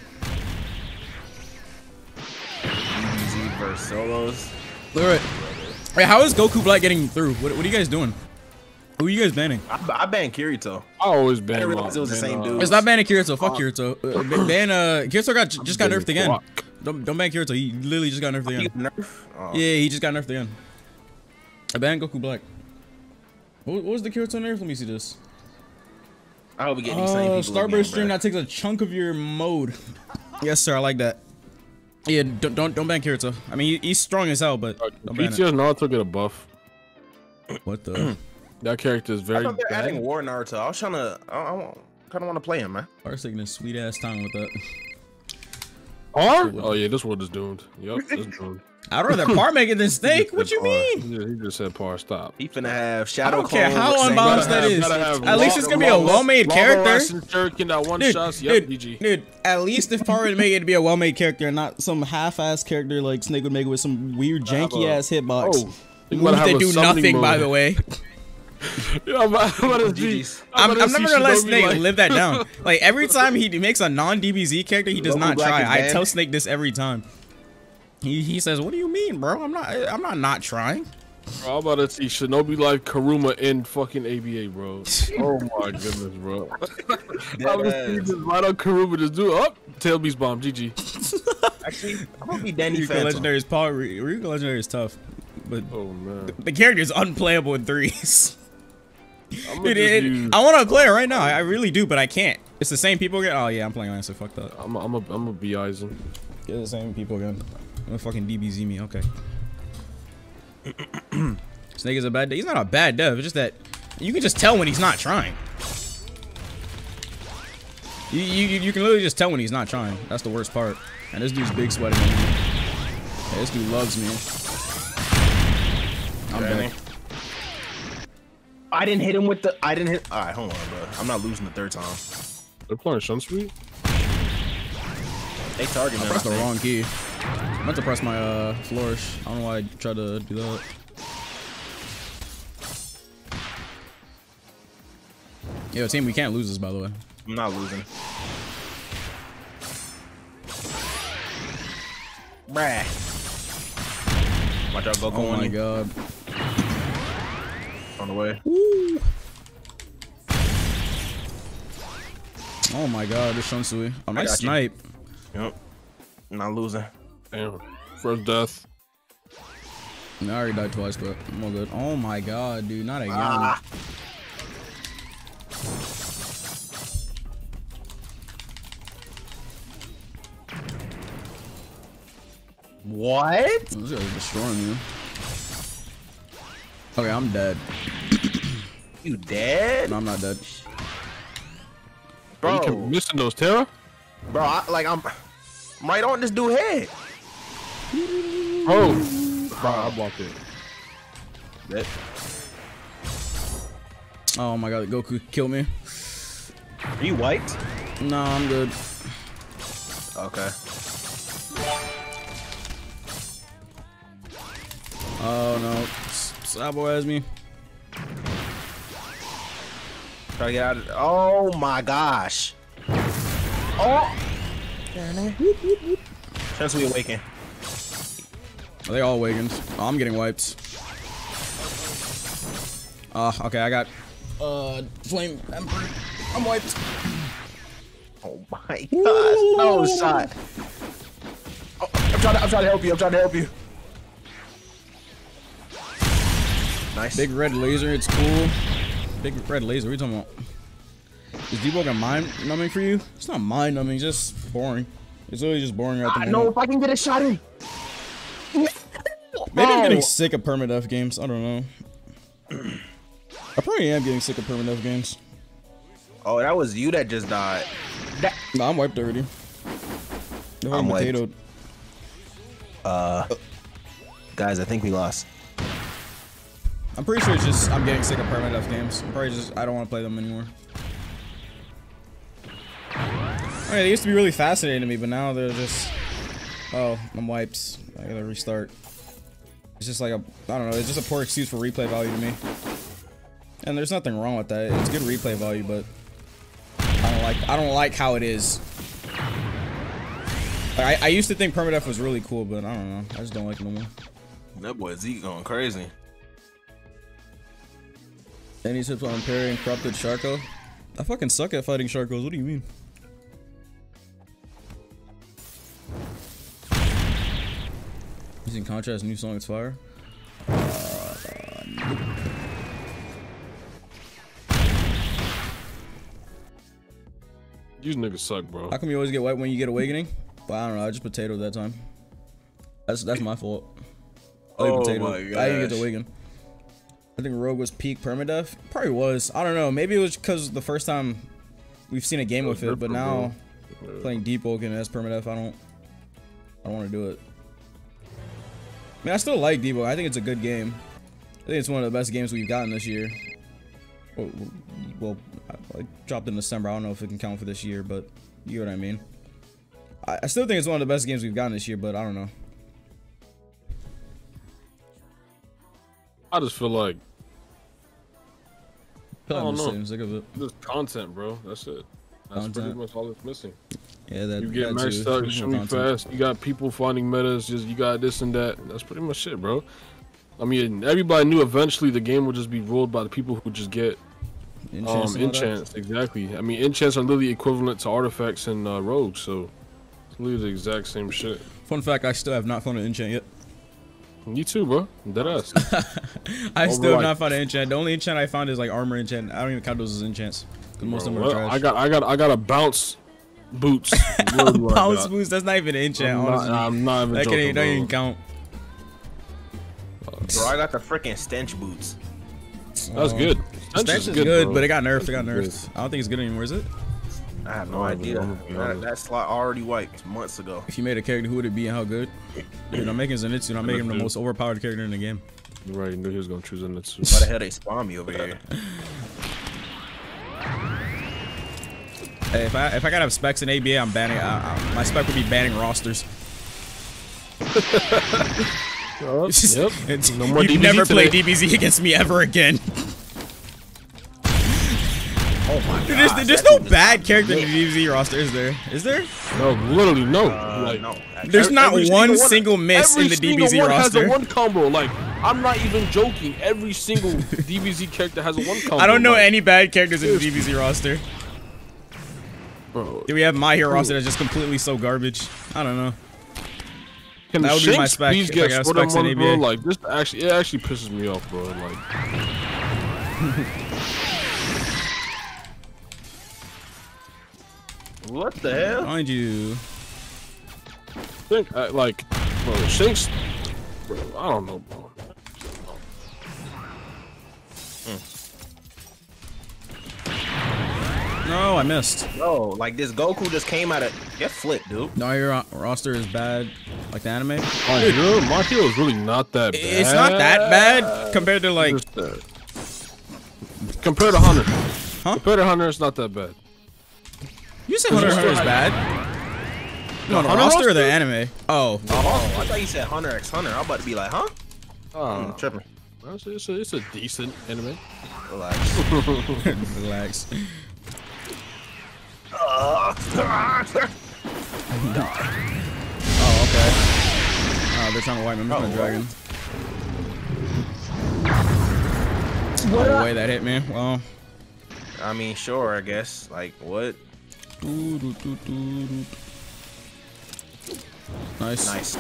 DBZ versus solos. Alright. Wait, how is Goku Black getting through? What, what are you guys doing? Who are you guys banning? I, I banned Kirito. I always I ban. didn't realize it was the same uh, dude. It's not banning Kirito. Fuck Kirito. Uh, ban, uh, Kirito got, just got nerfed again. Don't, don't ban Kirito. He literally just got nerfed He again. nerf? Oh. Yeah, he just got nerfed again. I banned Goku Black. What, what was the Kirito nerf? Let me see this. I hope we get these same Uh, people Starburst stream bruh. that takes a chunk of your mode. yes, sir. I like that. Yeah, don't don't, don't ban Kirito. I mean, he, he's strong as hell, but don't ban it. BTS Naruto get a buff. What the? That character is I very thought they're bad. adding War Naruto. I was trying to. I, I kind of want to play him, man. Par's taking a sweet ass time with that. R? Oh yeah, this world is doomed. Yup, it's doomed. I'd rather Par make it than Snake. What you par. mean? He just, he just said par. Stop. He finna have shadow. I don't care how unbalanced Sangha. that is. Gotta have At least it's gonna be a lava- well-made character. Rasen that one Dude, shots. Yep, dude, GG. dude, at least if Par would make it to be a well-made character and not some half-ass character like Snake would make it with some weird janky ass hitbox. Oh, you Moves that do summoning nothing, by the way. Yeah, I'm I'm about to see. GG's. I'm, I'm never gonna let Snake like- live that down. Like every time he makes a non-DBZ character, he does Goku not try. I tell Snake this every time. He he says, "What do you mean, bro? I'm not I'm not not trying." Bro, I'm about to see Shinobi like Kurama in fucking ABA, bro. Oh my goodness, bro. I'm gonna see Deadass. this right on Kurama just do up. Tail beast bomb, GG. Actually, I'm gonna be Danny Ryuga Phantom. Legendary is power. Ryuga Legendary is tough, but Oh man. the character is unplayable in threes. Dude, it- use. I want to play it right now. I, really do, but I can't. It's the same people again. Oh yeah, I'm playing Lancer. Fuck that. I'm a, I'm a, I'm a B Aizen. Get the same people again. I'm gonna fucking DBZ me. Okay. Snake is a bad dev. He's not a bad dev. It's just that you can just tell when he's not trying. You, you, you can literally just tell when he's not trying. That's the worst part. And this dude's big sweating. Yeah, this dude loves me. I'm Danny. dead. I didn't hit him with the. I didn't hit. All right, hold on, bro. I'm not losing the third time. They're playing Shunsui? They target me. Pressed the wrong key. I meant to press my uh, flourish. I don't know why I tried to do that. Yo, team, we can't lose this, by the way. I'm not losing. Bruh. Watch out, Goku Oh on my you. god. On the way. Oh my god, this Shunsui. Oh, nice got you. snipe. Yep. Not losing. Damn. First death. I already died twice, but I'm all good. Oh my god, dude, not again. Ah. What? This guy's are destroying you. Okay, I'm dead. You dead? No, I'm not dead. Bro, You kept missing those Terra? bro, I, like I'm, I'm right on this dude head. Bro. Bro, I blocked it. That- Oh my god, Goku killed me. Are you white? No, I'm good. Okay. Oh no, S- Sabo has me. Try to get out of Oh my gosh. Oh. Chance we awaken. Are they all awakened? Oh, I'm getting wiped. Uh, okay, I got uh flame emperor. I'm wiped. Oh my gosh. No shot. Oh, I'm trying to I'm trying to help you. I'm trying to help you. Nice. Big red laser, it's cool. Big red laser, what are you talking about? Is Deboga mind numbing for you? It's not mind numbing, it's just boring. It's literally just boring right I the know if I can get a shot in. Maybe I'm Oh. getting sick of permadeath games. I don't know. I probably am getting sick of permadeath games. Oh, that was you that just died. That No, I'm wiped already. They're I'm fucking wiped. potatoed. Uh, guys, I think we lost. I'm pretty sure it's just I'm getting sick of permadeath games. I'm probably just I don't want to play them anymore. I they used to be really fascinating to me, but now they're just oh, I'm wiped. I gotta restart. It's just like a I don't know. It's just a poor excuse for replay value to me. And there's nothing wrong with that. It's good replay value, but I don't like I don't like how it is. I, I used to think permadeath was really cool, but I don't know. I just don't like it no more. That boy Zeke going crazy. Any tips on parrying corrupted Sharko? I fucking suck at fighting Sharkos. What do you mean? Using contrast, new song, it's fire. Uh, These niggas suck, bro. How come you always get wet when you get awakening? Well, I don't know. I just potatoed that time. That's that's my fault. I Oh potatoed. my I didn't get to gosh. awaken. I think Rogue was peak permadeath. Probably was. I don't know. Maybe it was because the first time we've seen a game with it, but now playing Deepwoken as permadeath, I don't. I don't want to do it. I mean, I still like Deep. I think it's a good game. I think it's one of the best games we've gotten this year. Well, well I, I dropped in December. I don't know if it can count for this year, but you know what I mean. I, I still think it's one of the best games we've gotten this year, but I don't know. I just feel like I don't just know. sick of it. this content, bro. That's it. That's pretty much all that's missing. Yeah, that. You get matched too. up, show me fast. You got people finding metas. Just you got this and that. That's pretty much it, bro. I mean, everybody knew eventually the game would just be ruled by the people who just get Enchants um and all that. enchants. Exactly. I mean, enchants are literally equivalent to artifacts and uh, rogues, so it's literally the exact same shit. Fun fact: I still have not found an enchant yet. You too, bro. Dead ass. I still have not found an enchant. The only enchant I found is like armor enchant. I don't even count those as enchants. 'cause most of them are trash. I got, I got, I got a bounce boots. What I bounce got. boost. That's not even an enchant. I'm not, honestly, I'm not even that can joking, even, don't even count. Bro, I got the freaking stench boots. That's oh. good. Stench Stench is good, bro. but it got nerfed. It got Stench nerfed. I don't think it's good anymore, is it? I have no No, idea. I'm gonna be That, that slot already wiped months ago. If you made a character, who would it be and how good? Dude, I'm making Zenitsu. and I'm making him the most overpowered character in the game. Right, you knew he was gonna choose Zenitsu. Why the hell they spawn me over here? Hey, if I if I gotta have specs in ABA, I'm banning. I, I, my spec would be banning rosters. Yup, Just- yep. No more you DBZ never play. DBZ against me ever again. Oh my god. Dude, there's, there's no bad character in the DBZ roster, is there? Is there? No, literally no. Uh, like, no. actually. There's not every one single single miss in the single DBZ one roster. has a one combo. Like, I'm not even joking. Every single DBZ character has a one combo. I don't know like, any bad characters in the DBZ roster. Bro, Do we have my hero roster that's just completely so garbage? I don't know. can that would be my spec Please if I get got specs in Money, bro. Like, this actually, it actually pisses me off, bro. Like, What the hell? Mind you, think, uh, like, bro, Shanks, bro, I don't know, bro. no, I missed. Bro, like this Goku just came out of get flipped, dude. No, your roster is bad, like the anime. My hero, my hero is really not that bad. It's not that bad compared to like. Compared to Hunter. Huh? Compared to Hunter, it's not that bad. You said Hunter Hunter is bad. No, the Hunter roster or the anime? Oh, Oh, I thought you said Hunter x Hunter. I'm about to be like, huh? Uh, I'm tripping. it's, it's, a, it's a decent anime. Relax. relax. Oh, okay. Oh, they're trying to wipe me. I'm just Oh, gonna dragon. Oh, way that hit me. Well, I mean, sure, I guess. Like, what? Nice. Nice.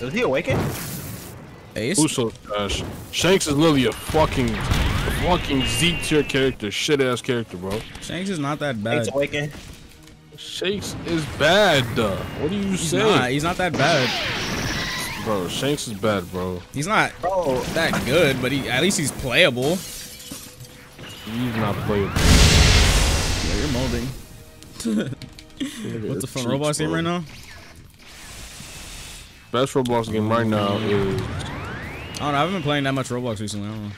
Is he awakened? Ace. Who's so trash? Shanks is literally a fucking, a fucking Z tier character, shit ass character, bro. Shanks is not that He's bad. awakened. Shanks is bad. uh, What do you He's say, not. He's not that bad. bro? Shanks is bad, bro. He's not Bro, that good, but he at least he's playable. He's not playable. Yeah, you're molding. What's the fun Roblox game right now? Best Roblox game right now is. I don't know. I haven't been playing that much Roblox recently. I don't know.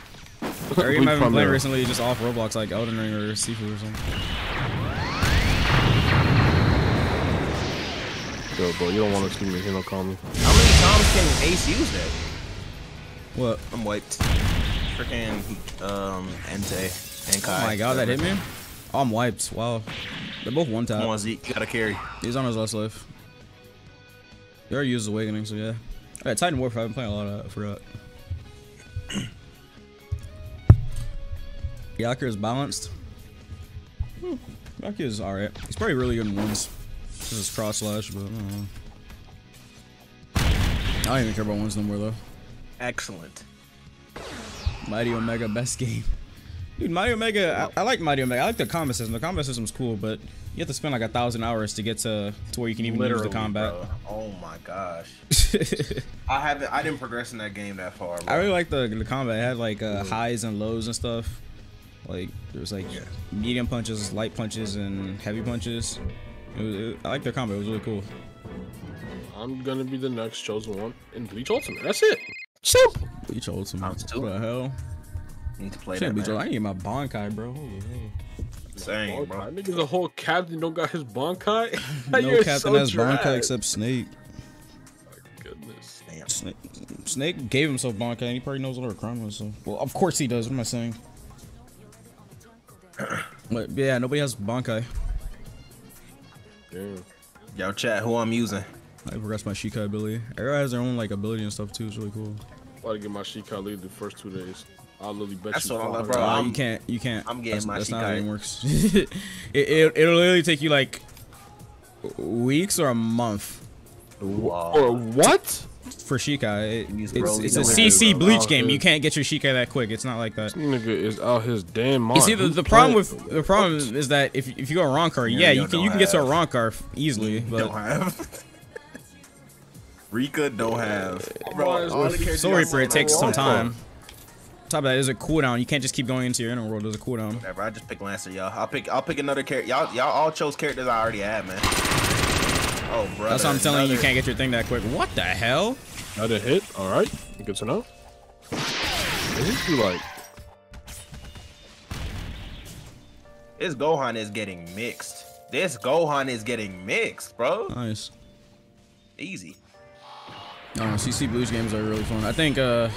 Every game Weak I've been playing there. recently is just off Roblox, like Elden Ring or Sifu or something. Yo, bro, you don't want to see me. He don't call me. how many times can Ace use that? What? I'm wiped. Freaking um Entei and Kai. Oh my god, that hit me? Oh, I'm wiped. Wow. They're both one Come on, tap. Zeke, gotta carry. He's on his last life. He already used Awakening, so yeah. Alright, Titan Warfare. I've been playing a lot of that. I forgot. Yaku is balanced. Hmm. Yaku is alright. He's probably really good in ones. This is cross slash, but I don't know. I don't even care about ones no more though. Excellent. Mighty Omega best game. Dude, Mighty Omega, I, I like Mighty Omega. I like the combat system. The combat system's cool, but you have to spend like a thousand hours to get to to where you can even Literally, use the combat. bro. Oh my gosh. I haven't. I didn't progress in that game that far. Bro. I really like the the combat. It had like uh, highs and lows and stuff. Like there was like medium punches, light punches, and heavy punches. It was, it, I like their combat. It was really cool. I'm gonna be the next chosen one in Bleach Ultimate. That's it. Simple. Bleach Ultimate. What the hell? Need to play Shit, that. Bleach Man. Ultimate. I need my Bankai, bro. Holy hell. Same, bro. Bankai. Niggas, the whole captain don't got his Bankai. No captain so has trash. Bankai except Snake. My goodness. Damn. Snake. Snake gave himself Bankai, and he probably knows what her crime was. So, well, of course he does. What am I saying? But yeah, nobody has Bankai. Damn. Yo, chat. Who I'm using? I progressed my Shikai ability. Arrow has their own like ability and stuff too. It's really cool. About to get my Shikai lead the first two days. I'll literally bet That's you. what I'm like, 400. bro. I'm- you can't. You can't. I'm getting that's, my That's not how it works. it, it it'll literally take you like weeks or a month Wow. Or what? for Shikai. It, it's Broly it's a to win. CC Bleach game. dude. You can't get your Shikai that quick. It's not like that. Nigga is out his damn mind. You see, the, the problem with the problem is that if if you go a wrong car, Yeah, yeah, you you can you can get to a have- wrong car easily, Don't have. Rika don't have. Why Bro, is all it- the characters Soul you Reaper, it takes some Raw time. Talk. On top of that, there's a cooldown. You can't just keep going into your inner world. There's a cooldown. Whatever, I just pick Lancer, y'all. I'll pick. I'll pick another character. Y'all, y'all all chose characters I already had, man. Oh, bro. That's why I'm telling you, you can't get your thing that quick. What the hell? Got a hit. All right. Good to know. What is he like? This Gohan is getting mixed. This Gohan is getting mixed, bro. Nice. Easy. I don't know, CC Bleach games are really fun. I think uh,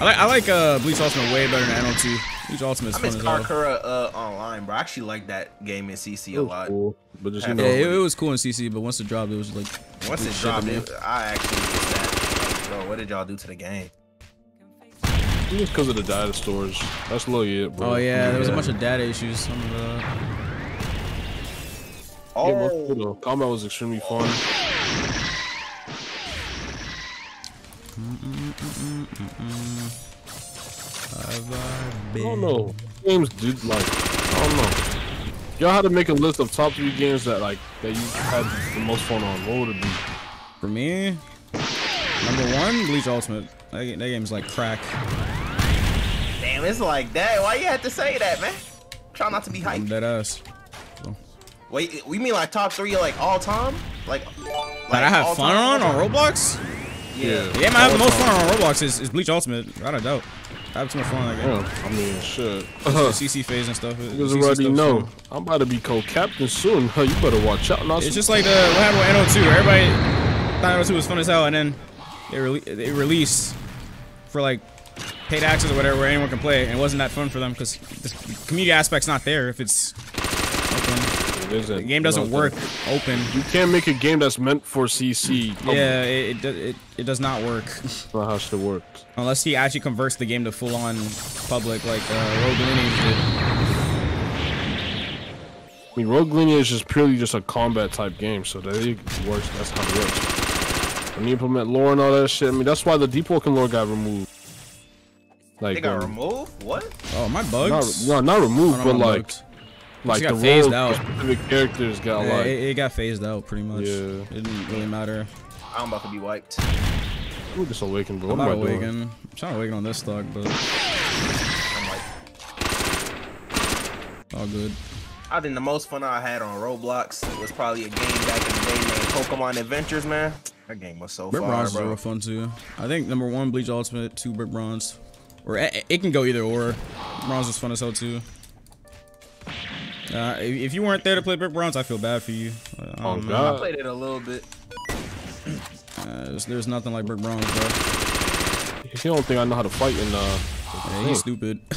I like I like uh Bleach Ultimate way better than NO2. Bleach Ultimate is I fun miss as hell. Karakura uh, online, bro. I actually like that game in CC a lot. Cool. But just you Yeah, know, Yeah, it, it was cool in CC, but once it dropped, it was like Once it shit dropped, it, I actually missed that. Bro, what did y'all do to the game? just because of the data storage. That's literally it, bro. oh yeah, there was a bunch of data issues. Some of the Oh, Yeah, but, you combat was extremely fun. I don't know. Games did like I don't know. Y'all had to make a list of top three games that like that you had the most fun on. What would it be? For me, number one, Bleach Ultimate. That, ga- that game's like crack. damn, it's like that. Why you had to say that, man? Try not to be I'm hyped. dead ass. Wait, we mean like top three, like all time? Like, That I have fun time, on on? Roblox. Yeah. The game I have the most fun time. on Roblox is, is Bleach Ultimate. Without a doubt. I have too much fun on that game. Yeah, I mean, shit. The uh-huh. CC phase and stuff. You the guys CC already know. fun. I'm about to be co-captain soon. Huh, you better watch out. Now, It's just like the what happened with NO2. Everybody thought NO2 was fun as hell, and then they, rele- they released for like paid access or whatever where anyone can play, and it wasn't that fun for them because the community aspect's not there if it's open. The game doesn't work open. You can't make a game that's meant for CC. public. Yeah, it, it, it, it does not work That's not how shit works. unless he actually converts the game to full on public like uh, Rogue Lineage did. I mean, Rogue Lineage is purely just a combat type game, so that it works. That's how it works. When you implement lore and all that shit, I mean, that's why the Deepwoken lore got removed. Like, They got um, removed? What? Oh, my not, bugs. no, not removed, but like, bugs. Like got the phased roles out. for specific characters got Yeah, like. it, it got phased out pretty much. Yeah. It didn't really matter. I'm about to be wiped. Let me just awaken, bro. I'm What not am I doing? awaken. I'm trying to awaken on this stock, but I'm like, all good. I think the most fun I had on Roblox was probably a game back in the day named Pokemon Adventures, man. That game was so Brick far, Bronze is real fun too. I think number one, Bleach Ultimate, two, Brick Bronze. Or it, it can go either or. Bronze is fun as hell too. Uh, if, if you weren't there to play Brick Bronze, I feel bad for you. I Oh, don't know. God. I played it a little bit. Uh, there's, there's nothing like Brick Bronze, bro. You don't think I know how to fight in uh? Yeah, he's stupid.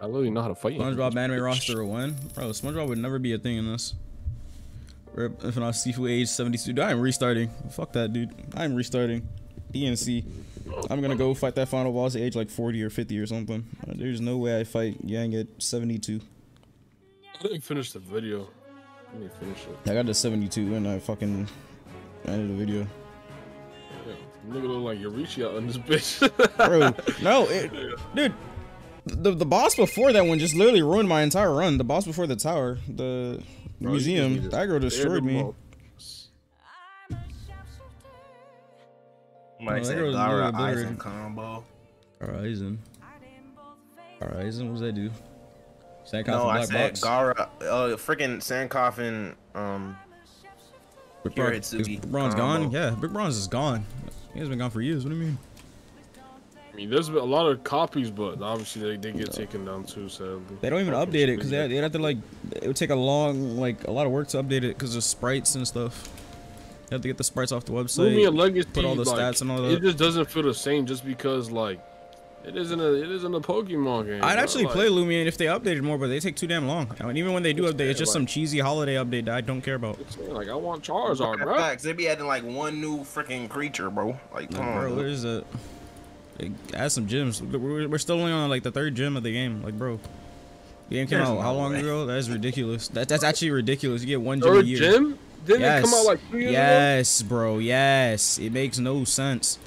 I literally know how to fight. in- SpongeBob anime roster one, bro. SpongeBob would never be a thing in this. Rip, If not Sifu age 72, dude, I'm restarting. Fuck that, dude. I'm restarting. DNC. I'm gonna go fight that final boss at age like 40 or 50 or something. There's no way I fight Yang at 72. I didn't finish the video. I didn't finish it. I got the 72 and I fucking ended the video. Yeah, nigga look like Yoriichi out in this bitch. Bro, no, it, dude. The, the boss before that one just literally ruined my entire run. The boss before the tower, the Bro, museum, that girl destroyed me. Somebody Oh, that said girl's Gaara really obliterated. Aizen combo. Horizon. Horizon, what does that do? Sand No, Black I said Box. Gaara. Uh, freaking Sandcoff and um. Brick Hiro Bron- is Hitsugi Brick gone? Yeah, Big Bronze is gone. He has been gone for years. What do you mean? I mean, there's been a lot of copies, but obviously they, they get taken down too, sadly. They don't even Fucking update it because they they'd have to like it would take a long like a lot of work to update it because of sprites and stuff. You have to get the sprites off the Loomian website. Legacy, put all the like, stats and all It just doesn't feel the same just because like it isn't a it isn't a Pokemon game. I'd bro. actually like, play Loomian if they updated more, but they take too damn long. I mean, even when they do Just update, it's just like- some cheesy holiday update that I don't care about. Like I want Charizard, bro. Facts. They be adding like one new freaking creature, bro. Like, come on. Bro, dude. where's it? Like, add some gyms. We're, we're still only on like the third gym of the game. Like, bro, the game came There's out how long way. ago? That is ridiculous. That that's actually ridiculous. You get one gym a Third year. gym? Didn't yes. it come out like three years ago? yes, bro. Yes, it makes no sense.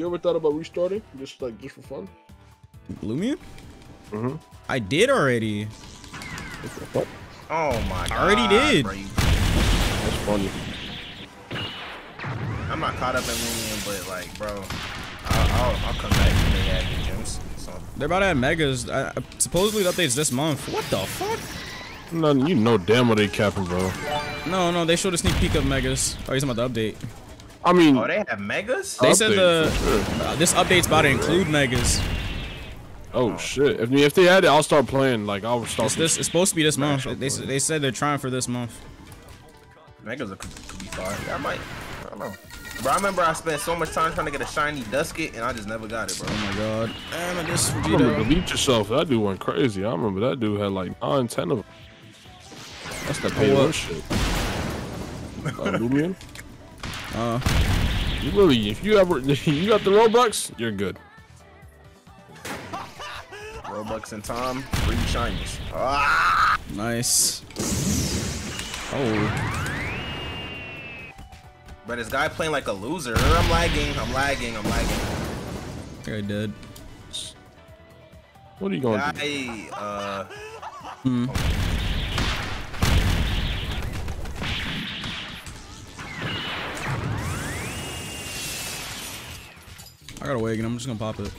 That's funny, bro. You ever thought about restarting? Just like just for fun? Loomian? Mm-hmm. I did already. Oh my god. I already did. Bro, you- That's funny. I'm not caught up in Loomian, but like, bro, I'll, I'll, I'll come back when they add new gems. So They're about to add megas. I, I- supposedly the update's this month. What the fuck? None, you know damn well they capping, bro. No, no, they showed a sneak peek of megas. Oh, he's talking about the update. I mean, oh, they have megas. They said the sure. uh, this update's about to include megas. Oh shit! If if they had it, I'll start playing. Like I'll start. It's this. It's supposed to be this month. They, s- they said they're trying for this month. Megas could, could be fire. I might. I don't know. Bro, I remember I spent so much time trying to get a shiny Duskit, and I just never got it, bro. Oh my god. And this I remember Vegeta. delete yourself. That dude went crazy. I remember that dude had like nine, ten of them. That's the pay what? shit. Uh, Loomian. Uh, You really, if you ever, you got the Robux, you're good. Robux and Tom, free shinies. Ah! nice. Oh, But this guy playing like a loser. I'm lagging. I'm lagging. I'm lagging. okay, dead. What are you going to do? Uh, I got awaken. I'm just gonna pop it.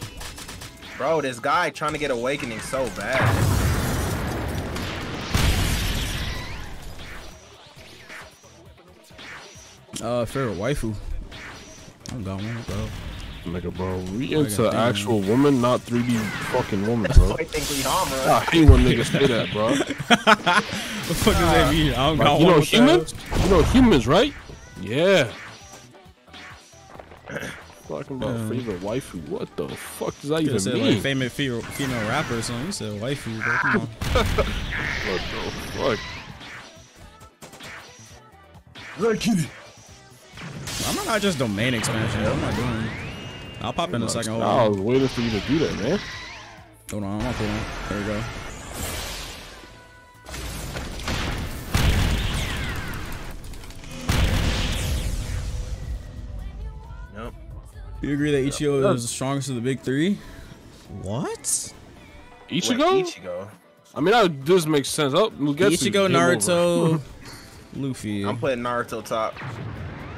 bro, this guy trying to get awakening so bad. Uh, favorite waifu. I got one, bro. Nigga, bro, we Like into a demon. actual woman, not 3D fucking woman, bro. I think we Hamra. I hate when niggas say that, bro. What the fuck does that mean? I don't Like, got you one know humans? You know humans, right? Yeah. Talking about Yeah. favorite waifu. What the fuck does that even said mean? like famous female, female rapper or something. You said waifu, bro. Come on. what the fuck? I'm not just domain expansion. What am I doing? I'll pop in a second. Hold I on. was waiting for you to do that, man. Hold on. I'm gonna put on. There we go. You agree that Ichigo is the strongest of the big three? What? Wait, Ichigo? Ichigo. I mean, that does make sense. Oh, Mugetsu. Ichigo. Naruto, Luffy. I'm putting Naruto top.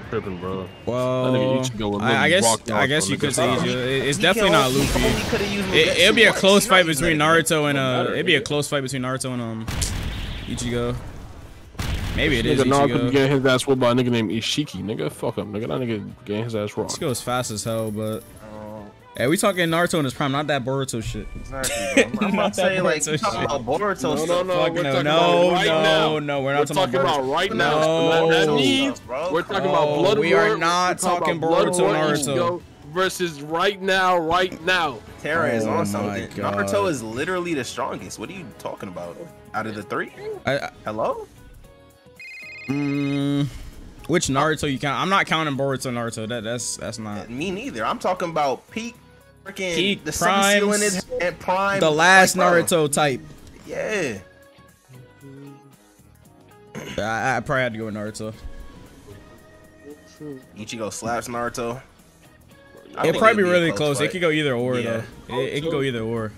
Tripping, bro. Well, That nigga Ichigo would I, I guess I guess you could say Ichigo. It's He definitely not only- Luffy. he only coulda used It, Mugetsu it'll be a close fight between. Naruto and uh, it'd be a close fight between Naruto and um, Ichigo. Maybe it is Nigga, Naruto be Ichigo. getting his ass whooped by a nigga named Isshiki. Nigga, fuck him. Nigga, that nigga getting his ass rocked. Ichigo is fast as hell, but Oh, hey, we talking Naruto in his prime, not that Boruto shit. exactly. I'm, I'm Not about to say that like Boruto you talking about Boruto No, stuff. no, no. We're no, talking no, about right no, now. no, we're We're not talking talking about right now. No. That Boruto needs. stuff, bro. We're talking Come about. Blood we are not we're talking about Boruto, War Naruto. Ichigo Versus right now, right now. Terra is Oh on my something. God. Naruto is literally the strongest. What are you talking about? Out of the three? I, I, Hello? Mm, which Naruto you count? I'm not counting Boruto Naruto. That that's that's not Me neither. I'm talking about peak freaking Peak, the sun seal his head, prime. the last like, Naruto type. Yeah. I, I probably had to go with Naruto. Ichigo slaps Naruto. It'd probably be really close. It could go either or Yeah. though. It, it can go either or.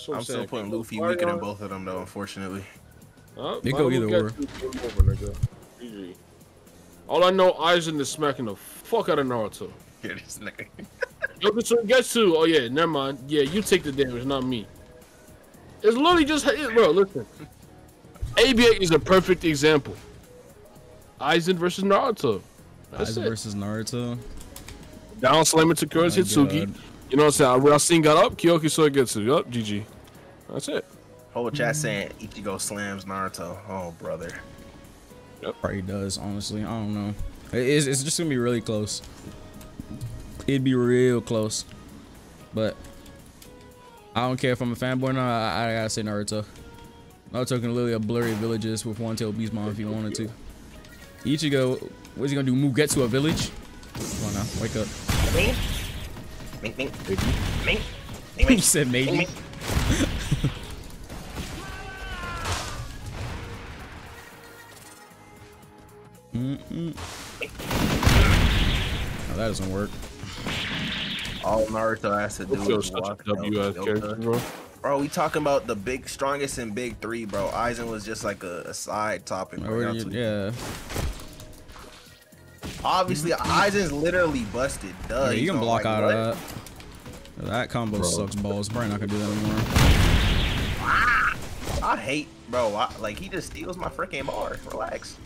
That's what I'm still putting Luffy weaker than both of them though, unfortunately. Huh? They go either would we or. get to game over. All I know, Aizen is smacking the fuck out of Naruto. Yeah, this nigga. Yo, this one gets to. Oh yeah, never mind. Yeah, you take the damage, not me. It's literally just, it, bro. Listen, ABA is a perfect example. Aizen versus Naruto. That's Aizen it. versus Naruto. Down slamming to Oh my Hitsugi. God. You know what I'm saying? Racine got up, Kyoka Suigetsu. Yup, GG. That's it. Whole chat mm-hmm. saying Ichigo slams Naruto. Oh brother. Probably does. Honestly, I don't know. It- It's, it's just gonna be really close. It'd be real close. But I don't care if I'm a fanboy or not. I, I gotta say Naruto. Naruto can literally obliterate villages with one tail beastmon if he wanted to. Ichigo, what's he gonna do? Move get to a village? Come on now, wake up. Mink. Mink, mink, mink, mink, He mink, said maybe. mink. Oh, that doesn't work. All Naruto has to do is is such walk a W ass out character, Yoka. bro. Bro, we talking about the big strongest and big three, bro. Aizen was just like a, a side topic. Bro. Or Y'all you- tweak. yeah. Obviously, mm-hmm. Aizen's literally busted. Duh. Yeah, you can gonna, block like, out of that. That combo Bro. sucks balls. Probably not gonna do that anymore. Ah! I hate, bro. I, like he just steals my freaking bar. Relax.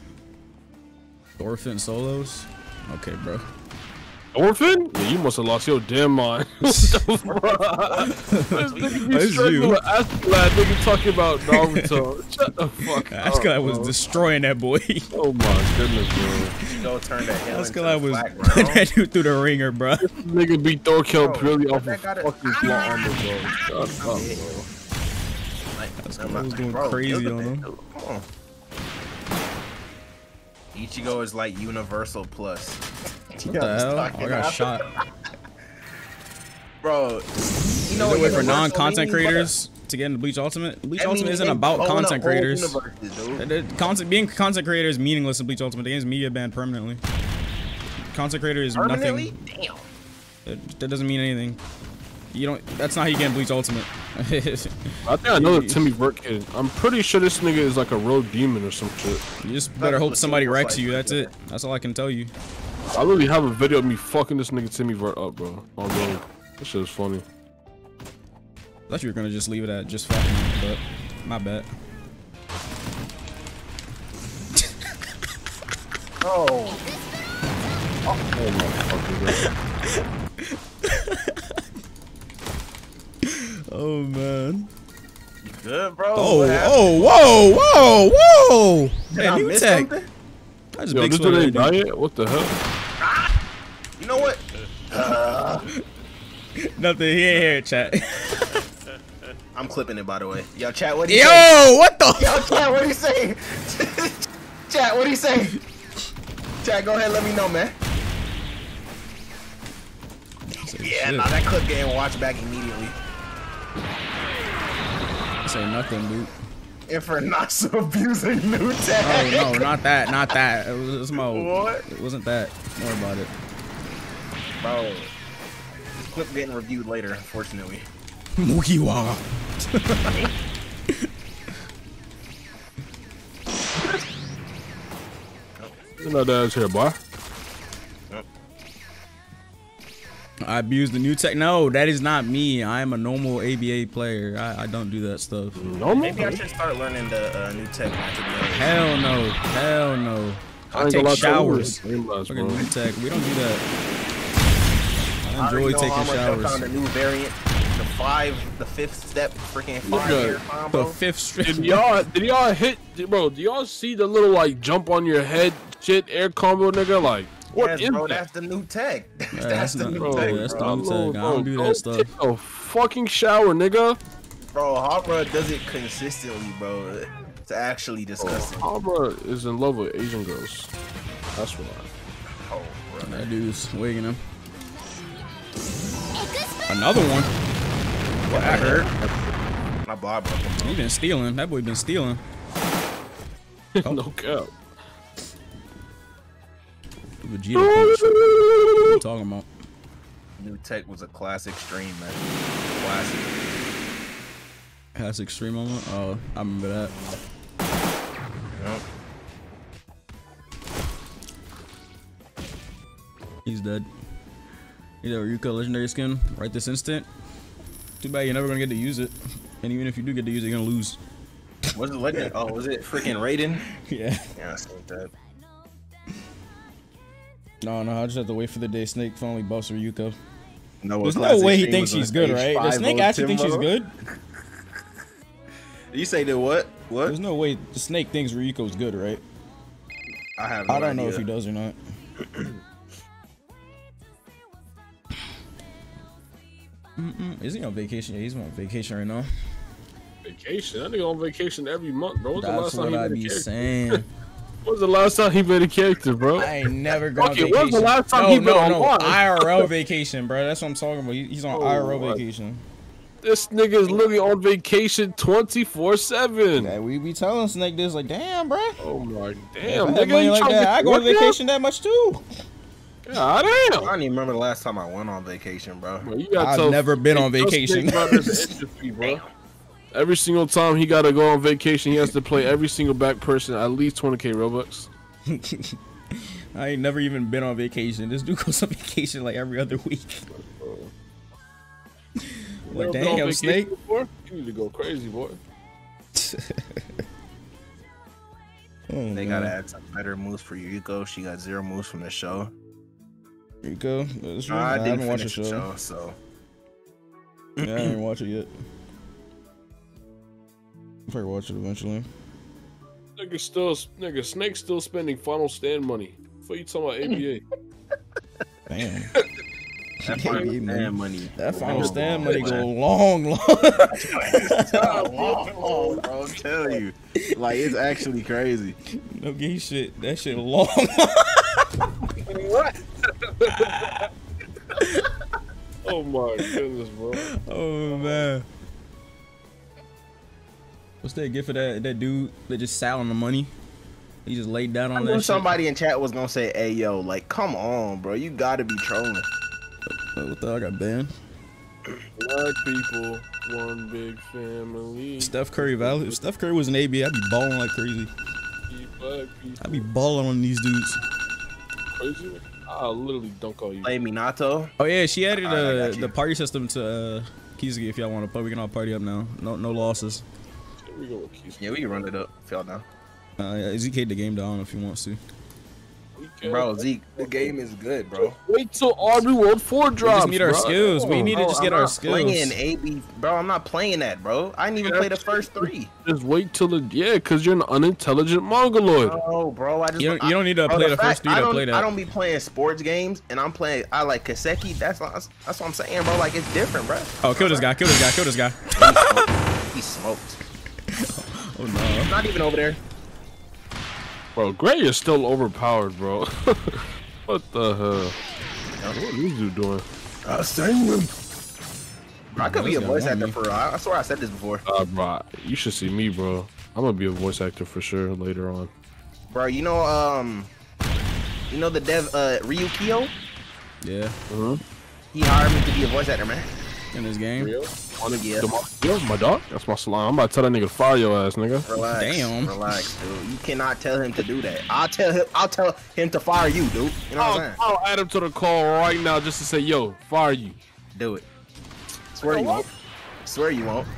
Orphan solos. Okay, bro. Orphan? Yeah, you must have lost your damn mind. this nigga be That's straight you. to an Askeladd nigga talking about Naruto. Shut the fuck That's up. because I was bro. destroying that boy. Oh my goodness, bro. Go turn that hell That's into because I the was black putting that dude through the ringer, bro. Nigga beat Thorkell Bro, purely off that of fucking ah! flaw armor, bro. Shut up, bro. Like, That's I'm why I not- was going bro, crazy kill on the him. Dude. Come on. Ichigo is like universal plus. What the hell? I got shot. Bro, you Is know it what way for non-content means, bro? creators to get into Bleach Ultimate? Bleach That Ultimate isn't about content creators. universes, dude. The- the Content, being content creator is meaningless in Bleach Ultimate. The game's media banned permanently. Content creator is Permanently? nothing. Damn. That, that doesn't mean anything. You don't. That's not how you get in Bleach Ultimate. I think I know the Timmy Vert kid. I'm pretty sure this nigga is like a road demon or some shit. you just better hope somebody it looks wrecks you. That's it. That's all I can tell you. I literally have a video of me fucking this nigga Timmy Vert up, bro. Oh, On road. This shit is funny. I thought you were gonna just leave it at just fucking, but my bad. Oh, Oh my fucking god. Oh man. You good, bro. Oh, What oh, happened? oh, whoa, whoa, whoa! Did Man, I new miss tech. something? I just Yo, big this sweater dude ain't that dude. die yet? What the hell? Ah, you know what? Nothing. He ain't here, chat. I'm clipping it, by the way. Yo, chat, what do you say? Yo, what the? Yo, chat, what do you say? chat, what do you say? Chat, go ahead, let me know, man. Yeah, Shit. nah, that clip getting watched back immediately. Say nothing, dude. If we're not so abusing new Oh no, not that, not that. It was, it was Mo. What? It wasn't that. Don't worry about it. Bro. Clip getting reviewed later, unfortunately. Mugiwara. You know that ass here, boy. I abused the new tech. No, that is not me. I am a normal ABA player. I, I don't do that stuff. Normal? Maybe I should start learning the uh, new tech, man, to be honest. Hell no. Hell no. I ain't take gonna lie to you, showers. game Fucking new tech. We don't do that. I I enjoy know taking how much I showers. found a new variant. The five, the fifth step, freaking Look five at. The fifth step. Did y'all did y'all hit bro? Do y'all see the little like jump on your head shit air combo nigga? Like what is yes, bro, that? that's the new tech. Yeah, that's, that's the not- new Bro, tech, that's bro. the new bro, tech. I don't do go that stuff. take A fucking shower, nigga. Bro, Hopra does it consistently, bro. It's actually disgusting. Alba is in love with Asian girls. That's why. Oh, bro. That dude's wigging him. Another one. What I heard. My bar broke. He been stealing. That boy been stealing. Oh. no cap. Vegeta punch. What you talking about? New tech was a classic stream, man. Classic. Has extreme moment. Oh, I remember that. Yep. He's dead. He's a Ryuka legendary skin right this instant. Too bad you're never gonna get to use it. And even if you do get to use it, you're gonna lose. Was it legendary? Oh, was it freaking Raiden? Yeah. Yeah, I that. No, no, I just have to wait for the day Snake finally buffs Ryuka. No, There's no way he thinks she's good, right? Does Snake actually think she's good? You say that what? What? There's no way the Snake thinks Ryuko's good, right? I have. No I don't know if he does or not. Mm-mm. Is he on vacation? Yeah, he's on vacation right now. Vacation. That nigga on vacation every month, bro. When's the last That's time what he I made be character? saying. When's the last time he made a character, bro? I ain't never gone Okay, vacation. when's the last time no, he been no, on no. one? IRL vacation, bro. That's what I'm talking about. He's on Oh, IRL what? vacation. This nigga is literally on vacation 24 7. Yeah, we be telling Snake this like, damn, bro. Oh my If I damn, had nigga. money You like tryna that, get I go on work now? vacation that much too. Ah, God I don't even remember the last time I went on vacation, bro. Bro, you I've never been on Hey, tell vacation. Every single time he gotta go on vacation, he has to play every single back person at least 20k Robux. I ain't never even been on vacation. This dude goes on vacation like every other week. like Never been on damn, vacation Snake. before? You need to go crazy, boy. Oh, They man. gotta add some better moves for Yuko. She got zero moves from the show. There you go. That's true. I I didn't haven't the show. the show, so Yeah, I didn't watch it yet. I'll probably watch it eventually. Nigga still, nigga, Snake still spending Final Stand money. What you talking about ABA? Damn. that final stand money. That final Oh, stand money go long, long. Oh, bro, I'm telling you, like it's actually crazy. no gay shit. That shit long. what? oh my goodness, bro. oh man. What's that gift for that that dude that just sat on the money? He just laid down on knew that shit. somebody in chat was gonna say, "Hey, yo, like, come on, bro, you gotta be trolling." What the hell? I got banned. Black people, one big family. Steph Curry valid. If Steph Curry was an AB, I'd be balling like crazy. I'd be balling on these dudes. crazy. I literally don't call you. Play Minato. Oh yeah, she added uh, got you. the party system to uh, Kizuki if y'all want to play. We can all party up now. No no losses. Here we go with Keith. Yeah, we can run it up. Fell down. Uh, yeah, ZK the game down if he wants to. Bro, Zeke, the game is good, bro. Wait till Army World 4 We drops. just need our bro. skills. We need to Bro, just I'm get our not skills. Playing AB, bro. I'm not playing that, bro. I didn't even Yeah, play the first three. Just wait till the yeah, cause you're an unintelligent mongoloid. Oh, bro, I just You don't- you don't need to bro, play the first three I to don't, play that. I don't be playing sports games, and I'm playing. I like Kaseki. That's not, that's what I'm saying, bro. Like it's different, bro. Oh, kill this guy! Kill this guy! Kill this guy! He smoked. Oh no! Not even over there. Bro, Gray is still overpowered, bro. what the hell? What is this dude doing? I sang them. I could be a voice actor me. for. I, I swear I said this before, Uh, bro, you should see me, bro. I'm gonna be a voice actor for sure later on. bro. You know, um, you know the dev, uh, Ryukio. Yeah, Huh? He hired me to be a voice actor, man. In this game. Real? Yeah. Yo, my dog? That's my salon. I'm about to tell that nigga to fire your ass, nigga. Relax. Damn. Relax, dude. You cannot tell him to do that. I'll tell him. I'll tell him to fire you, dude. You know what I'm I'll, saying? I'll add him to the call right now just to say, yo, fire you. Do it. Swear you won't. Swear you won't.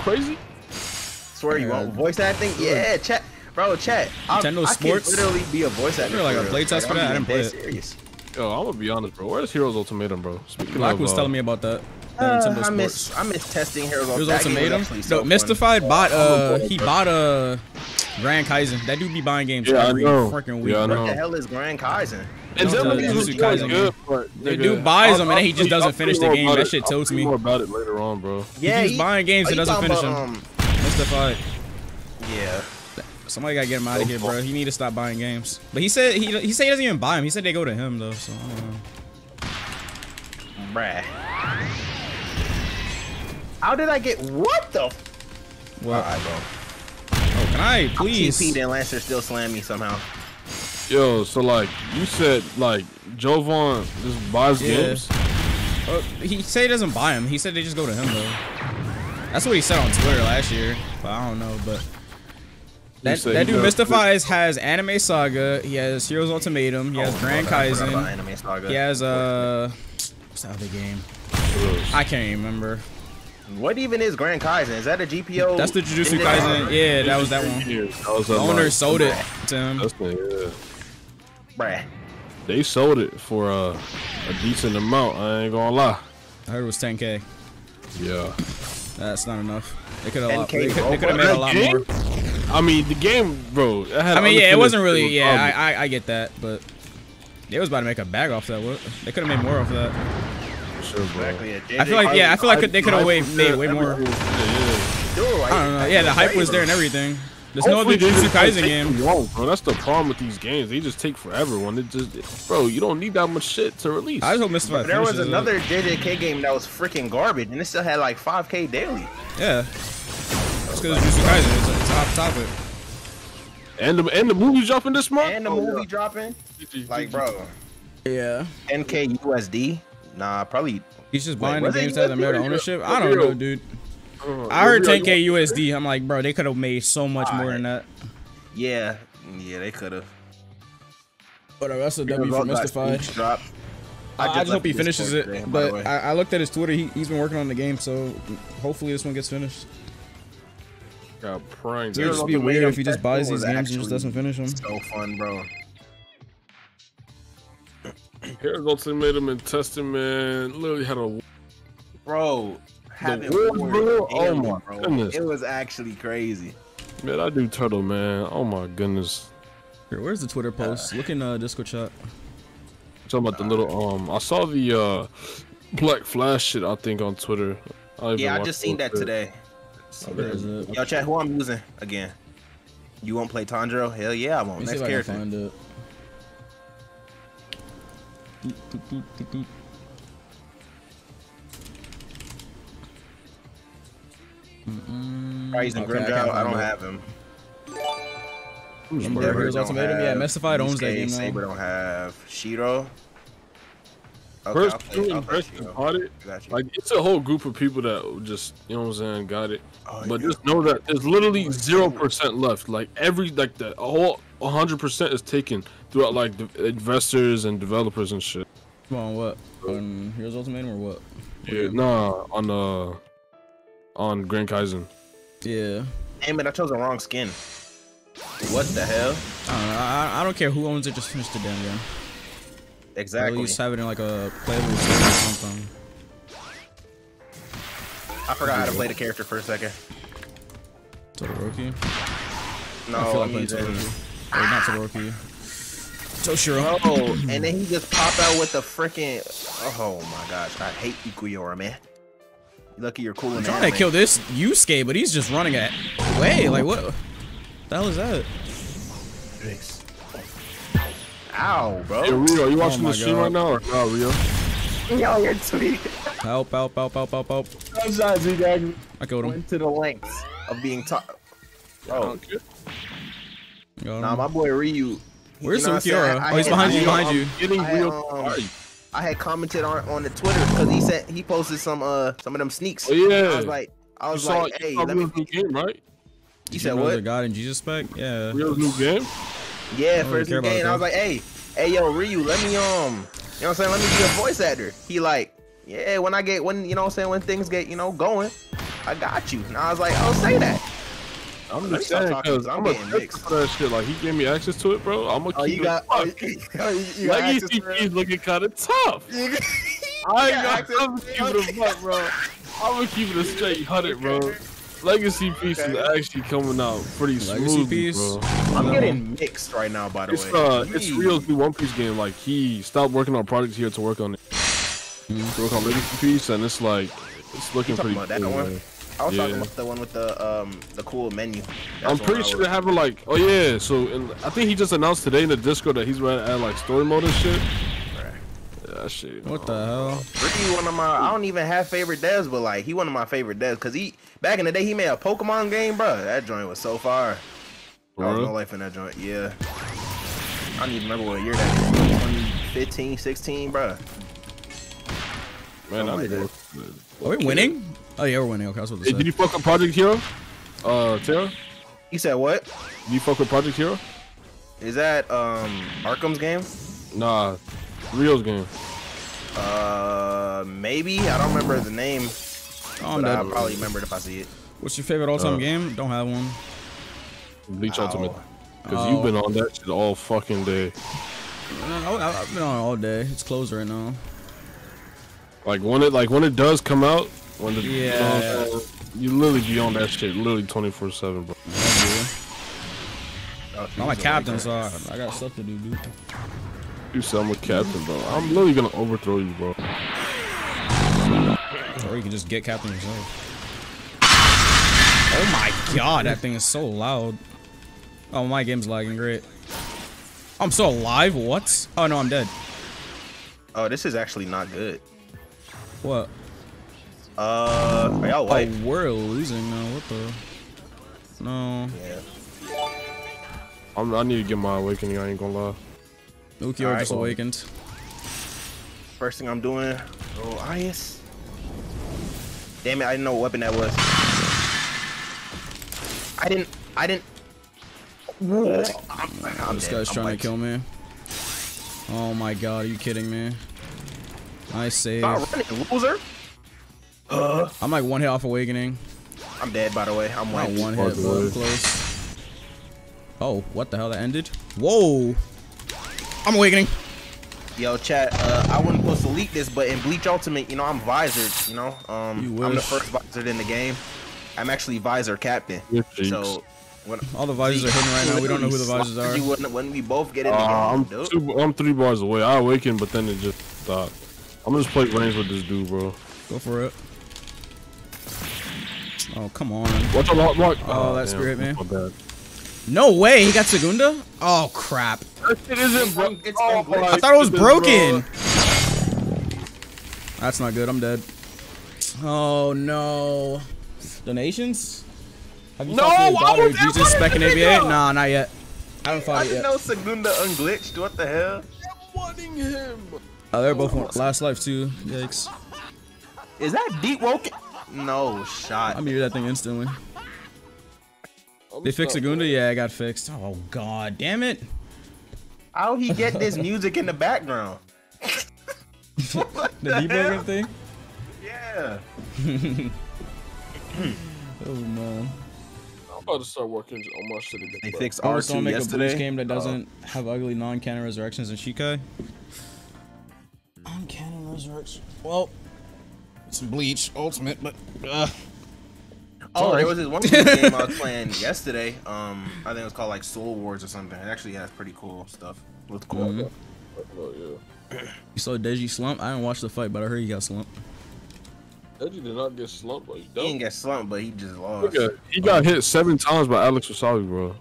Crazy? Swear you won't. Voice acting? Yeah, chat. Bro, chat. I, Nintendo I Sports? can literally be a voice actor. There like for a real. play test for that? I didn't play dead it. Serious. Yo, I'm gonna be honest, bro. Where's Heroes Ultimatum, bro? Speaking Black of, was uh, telling me about that. That Uh, Nintendo I Sports. miss I miss testing Heroes. Heroes was Ultimatum. actually so No, fun. Mystified bought uh he bro. bought uh Grand Kaizen. That dude be buying games Yeah, I every know. freaking week. Yeah, I bro. know. What the hell is Grand Kaizen? And No, then the when Jujutsu he was Kaisen good, but The dude buys I'll- them and then he I'll just tell you- doesn't I'll finish the game. That shit I'll tilts tell you me. more about it later on, bro. Yeah, keeps buying games oh, and doesn't finish about, them. Um, Mystified. yeah. Somebody gotta get him out of here, bro. He need to stop buying games. But he said he he said he doesn't even buy them. He said they go to him though. So I don't know. Bruh. How did I get what the? F- Well, Alright, bro. oh, can I please? TP then Lancer still slam me somehow. Yo, so like you said, like Jovan just buys Yeah. games. Oh, he said he doesn't buy them. He said they just go to him though. That's what he said on Twitter last year. But I don't know. But that, said that dude does- Mystifies has Anime Saga. He has Heroes Ultimatum. He has Oh, Grand brother, I forgot about Kaizen. Anime Saga. He has uh, what's the other game? I can't even remember. What even is Grand Kaizen? Is that a GPO? That's the Jujutsu Is it- Kaisen. Yeah, that was that one. Yeah, that was The owner like, sold it to him. That's the, yeah. Bruh. They sold it for uh, a decent amount. I ain't gonna lie. I heard it was 10k. Yeah. That's not enough. They could have. 10K, They could have made a lot more. I mean, the game, bro. it had I mean, yeah, it wasn't really. was Yeah. I, I I get that, but they was about to make a bag off that. What? They could have made more off that. Sure, bro. Exactly. I feel like yeah, I feel like they could have Hype way, made way more. everything was there, yeah. Dude, I don't know. Yeah, the hype was there and everything. There's no other Hopefully they Jujutsu Kaisen game. too long, bro. That's the problem with these games. They just take forever. When it just, bro, you don't need that much shit to release. I just hope Mystified There was finishes it. another JJK game that was freaking garbage, and it still had like 5k daily. Yeah. That's because Jujutsu Kaisen. It's a, it's a hot topic. and the and the movie dropping this month. And the Oh, movie yeah. dropping, like, bro, Yeah. 10k USD. Nah, probably. He's just Wait, buying the was it games that have USD or ownership. I don't know, dude. Uh, I heard 10k USD. I'm like, bro, they could have made so much more than that. Yeah, yeah, they could have. Whatever. That's a W for Got Mystified. speech drop. I, I just hope he finishes it. today, but. I, I looked at his Twitter. He, he's been working on the game, so hopefully this one gets finished. Got pranked. It would just be weird Ultimatum if he just buys these games was and just doesn't finish them. so fun, bro. Here's Ultimatum and Testament. Literally had a Bro, having wars, wars bro? Oh my bro. goodness. It was actually crazy. man. I do turtle, man. Oh my goodness. Here, where's the Twitter post? Look in uh, Discord chat. talking about the little um. I saw the uh Black Flash shit. I think on Twitter. don't Yeah, I watch just seen that today. Where is it? Yo, chat, who I'm using again? You won't play Tanjiro? Hell yeah, I won't. Next if I can character. find it. Doot, doot, doot, doot, doot. Mm-mm. Ryzen Okay, I Grimmjow, can't I, don't have him. Who's Endeavor Brad? Heroes Ultimatum? Yeah, Mystified owns that game now. Saber don't have. Shiro. Okay, First I'll play- I'll and first Shiro. it. Like it's a whole group of people that just you know what I'm saying got it. Oh, but yeah. just know that there's literally zero percent left. Like every like the whole 100 percent is taken throughout like the investors and developers and shit. Come on, what? On Heroes Ultimatum or what? Yeah, nah, on uh on Grand Kaizen. Yeah. Damn it, I chose the wrong skin. What the hell? I don't know. I, I don't care who owns it. Just finish the damn game. Exactly. at Exactly. least have it in like a playable state or something. I forgot how to play the character for a second. Todoroki. No, I feel like I'm playing using. Todoroki. Or not Todoroki. Toshiro. Oh, and then he just pop out with the freaking. Oh my gosh, I hate Ulquiorra, man. You lucky you're cool in trying to kill this Yusuke, but he's just running at way. Like what? The hell is that? Thanks. Ow, Hey bro. Rio, you oh watching Oh the stream right now or nah, Rio? Yo, you're tweet. Help! Help! Help! Help! Help! Help! Sunshine Z I killed him. went to the lengths of being taught. Oh, oh. Okay. Got him. nah, my boy Ryu. Where's you know what I'm saying? Sukiura? Oh, he's I behind had- you. Behind I'm you. Getting I, Rio. um. I had commented on on the Twitter because he said he posted some uh some of them sneaks. Oh yeah. I was like, I was saw, like, you hey, let me. New game, right? You Did said know The what? God in Jesus spec? Yeah. Rio's new game. Yeah, first care about game. it, I was like, hey, hey, yo, Ryu, let me um, you know what I'm saying? Let me be a voice actor. He like, yeah, when I get when you know what I'm saying when things get you know going, I got you. And I was like, oh, say that. I'm just saying talking, because 'cause I'm I'm a getting for that shit. Like he gave me access to it, bro. I'm gonna Oh, keep you it. got, fuck. oh, you, you got Legacy to looking kind of tough. You got- I ain't got got. access I'm to it? keeping it a buck, bro. I'm gonna keep it a straight hundred, bro. Legacy piece is actually coming out pretty Legacy smooth, bro. I'm getting mixed right now, by the It's way. uh, it's real Rio's new One Piece game. Like he stopped working on projects here to work on it. To work on Legacy piece, and it's like it's looking pretty about that cool, one? Man. I was talking about the one with the um the cool menu. That's I'm pretty sure was- they have it like, oh yeah. So in, I think he just announced today in the Discord that he's ready to add like story mode and shit. Yeah, that shit. What the hell? Ricky, one of my I don't even have favorite devs, but like he one of my favorite devs because he back in the day he made a Pokemon game, bro. That joint was so far. I was no life in that joint. Yeah. I don't even remember what year that is. 2015, 16, bro. Man, I Something never. Are we winning? Oh yeah, we're winning. Okay, I was about to Hey, say. did you fuck with Project Hero? Uh, Tara? He said what? Did you fuck with Project Hero? Is that um Arkham's game? Nah, Rio's game. Uh, maybe I don't remember the name, Oh, I'm but dead. I'll probably remember it if I see it. What's your favorite all-time Uh, game? Don't have one. Bleach Ow. Ultimate. Because Oh. you've been on that shit all fucking day. Uh, I, I've been on it all day. It's closed right now. Like when it like when it does come out, when the you, know Yeah. saying? you literally be on that shit literally 24 seven, bro. Oh, I'm a captain, like so I, I got stuff to do, dude. You said I'm a captain, bro. I'm literally gonna overthrow you, bro. Or you can just get captain yourself. Oh my god, that thing is so loud. Oh, my game's lagging. Great. I'm still alive. What? Oh no, I'm dead. Oh, this is actually not good. What? Uh, are y'all Oh, we're losing now. What the? No. Yeah. I'm, I need to get my awakening. I ain't gonna lie. Ukiyo Alright. just awakened. First thing I'm doing, oh, Ias. Damn it, I didn't know what weapon that was. I didn't, I didn't. I'm, I'm This dead. guy's I'm trying wiped. to kill me. Oh my god, are you kidding me? Nice save. Stop running, loser. I'm like one hit off awakening. I'm dead, by the way. I'm Not like one hit, but I'm close. Oh, what the hell? That ended? Whoa! I'm awakening. Yo, chat. Uh, I wasn't supposed to leak this, but in Bleach Ultimate, you know, I'm visored. You know, um, You I'm the first visored in the game. I'm actually visor captain. So when All the visors are hidden right now. We don't know who the visors are. You wouldn't when we both get in Uh, the I'm two, I'm three bars away. I awakened, but then it just stopped. I'm gonna just play range with this dude, bro. Go for it. Oh, come on. Watch out, lock, lock. Oh, that's oh, damn, great, man. My bad. No way, he got Segunda? Oh, crap. That shit isn't bro- It's oh, I thought it was goodness, broken. bro. That's not good. I'm dead. Oh, no. Donations? Have you No, talked to your why daughter? would that Jesus one spec in in the ABA? Nah, not yet. I haven't I fought it didn't yet. know Segunda unglitched. What the hell? I'm wanting him. Oh, they're both on last life too. Yikes. Is that Deepwoken? No shot. I muted that thing instantly. Oh, they fixed stuck, Segunda? Yeah, I got fixed. Oh, god damn it. How he get this music in the background? The the debugger thing? Yeah. Oh, man. I'm about to start working on my shit again. They bro. fixed I just R2 want to make a yesterday. Bleach game that oh. doesn't have ugly non-canon resurrections in Shikai. Non-canon resurrection. Well, it's Bleach Ultimate, but uh, Oh, Sorry. there was this one game I was playing yesterday. Um, I think it was called like Soul Wars or something. It actually has pretty cool stuff. Looks cool. Oh, yeah. you saw Deji slump. I didn't watch the fight, but I heard he got slumped. Deji did not get slumped, but he He didn't get slumped, but he just lost. Look at- He got hit seven times by Alex Wassabi, bro.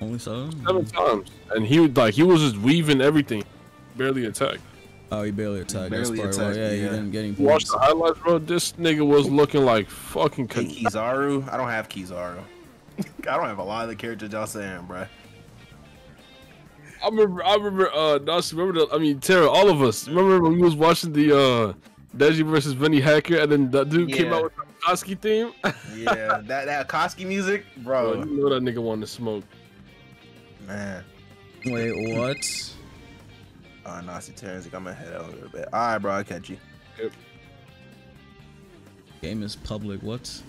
Only so. Seven times, and he would like he was just weaving everything, barely attacked. Oh, he barely attacked. That's Barely probably why. attacked, Yeah, he didn't get any Watch the highlights, bro. This nigga was looking like fucking. Hey, Kizaru. I don't have Kizaru. I don't have a lot of the characters y'all saying, bro. I remember, I remember, uh, Nasi, remember the, I mean, Tara, all of us. Remember when we was watching the, uh, Deji versus Vinnie Hacker, and then that dude came out with the Koski theme? Yeah, that that Koski music, Bro, bro. you know that nigga wanted to smoke. Man. Wait, what? Uh, Nasi Terrence, I'm gonna head out a little bit. All right, bro, I'll catch you. Game is public. What?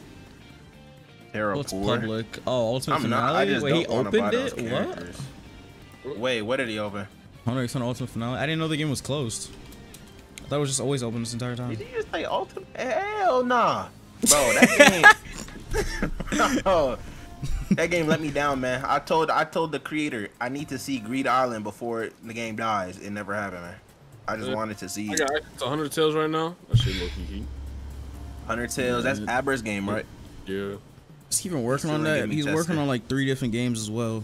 Terra What's Poor. public? Oh, Ultimate I'm Finale. not. I just Wait, he don't wanna buy opened those it. What? Wait, what did he open? Hunter x Hunter Ultimate Finale. I didn't know the game was closed. I thought it was just always open this entire time. Did he just say Ultimate? Hell nah, bro. That game. oh, that game let me down, man. I told I told the creator I need to see Greed Island before the game dies. It never happened, man. I just Yeah. wanted to see I it. got access to Hunter Tales right now. That shit looking heat. Hunter Tales. That's Aber's game, right? Yeah. He's even working Still on that? He's tested. working on like three different games as well.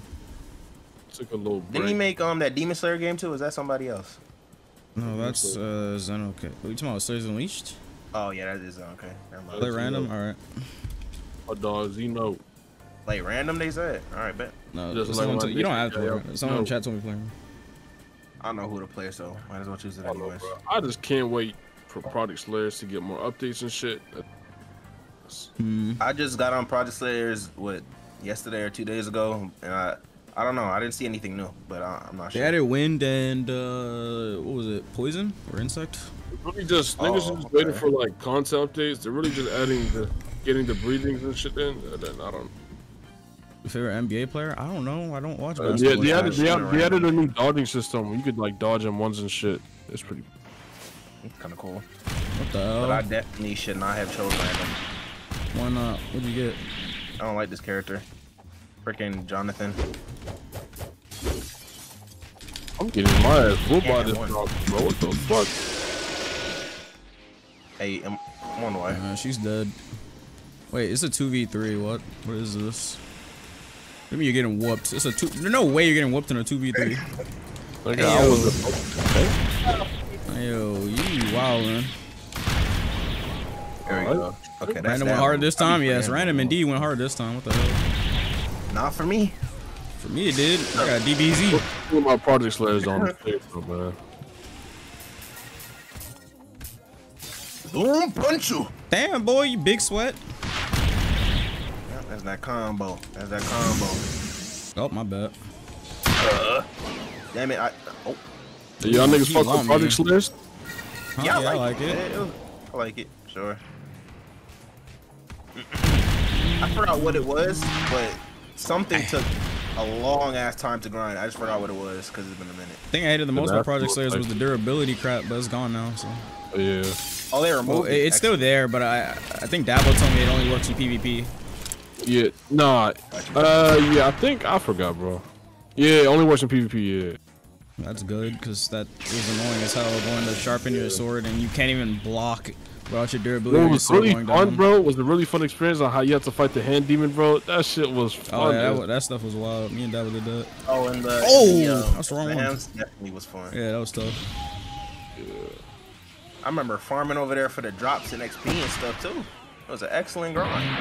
Took a little break. Didn't he make um that Demon Slayer game too? Is that somebody else? No, that's uh Zen. Okay, what are you talking about? Slayers Unleashed? Oh yeah, that is okay. Never mind. Play random. All right. Oh, dog, Zeno. Like random, they said. All right, bet. No, Just like someone my you don't have to. yeah, play. Someone in no. chat told me to play. I don't know who to play, so might as well choose it I, don't know, bro. I just can't wait for Project Slayers to get more updates and shit. Hmm. I just got on Project Slayers what yesterday or two days ago, and I I don't know. I didn't see anything new, but I, I'm not sure. They sure. added wind and uh, what was it? Poison or insect? Really just Oh, niggas are just waiting for like content updates. They're really just adding the getting the breathings and shit in. And then I don't. Your favorite NBA player? I don't know. I don't watch Uh, basketball. they, they, yeah, added, they, shooting added, they added a new dodging system. You could like dodge in ones and shit. It's pretty. It's kind of cool, What the hell? but I definitely should not have chosen random. Why not? What'd you get? I don't like this character. Freaking Jonathan. I'm getting my ass whooped by this dog, bro. What the fuck? Hey, I'm, I'm on the way. Uh, she's dead. Wait, it's a two v three. What? What is this? Maybe you're getting whooped. It's a two. There's no way you're getting whooped in a two v three. Like, Hey, I yo. was Yo, you wow, man. There we go. Okay, that's Random that went hard this time. Yes, random one. indeed went hard this time. What the hell? Not for me. For me, it did. I got DBZ. putting my Project Slayers on the face, though, man. Boom, punch you. Damn, boy, you big sweat. Yeah, That's that combo. That's that combo. Oh, my bad. Damn it! I oh Y'all niggas He fuck with me. Project Slayers? Huh? Yeah, yeah, I like it. Yeah, I like it. Sure. I forgot what it was, but something took a long ass time to grind. I just forgot what it was because it's been a minute. The thing I hated the most about Project cool, Slayers was the durability crap, but it's gone now. So Oh, yeah. Oh, they removed it- it. it's still there, but I I think Dabo told me it only works in PvP. Yeah. Nah. Uh, yeah, I think I forgot, bro. Yeah, only works in PvP, yeah. That's good because that was annoying as hell going to sharpen your sword and you can't even block without your durability. What of your was really fun, down. bro, was the really fun experience on how you had to fight the hand demon, bro. That shit was fun. Oh yeah, that, that stuff was wild. Me and Dabo did that. Oh, and the Oh, the, um, that's the wrong the one. hams definitely was fun. Yeah, that was tough. Yeah. I remember farming over there for the drops and XP and stuff too. It was an excellent grind.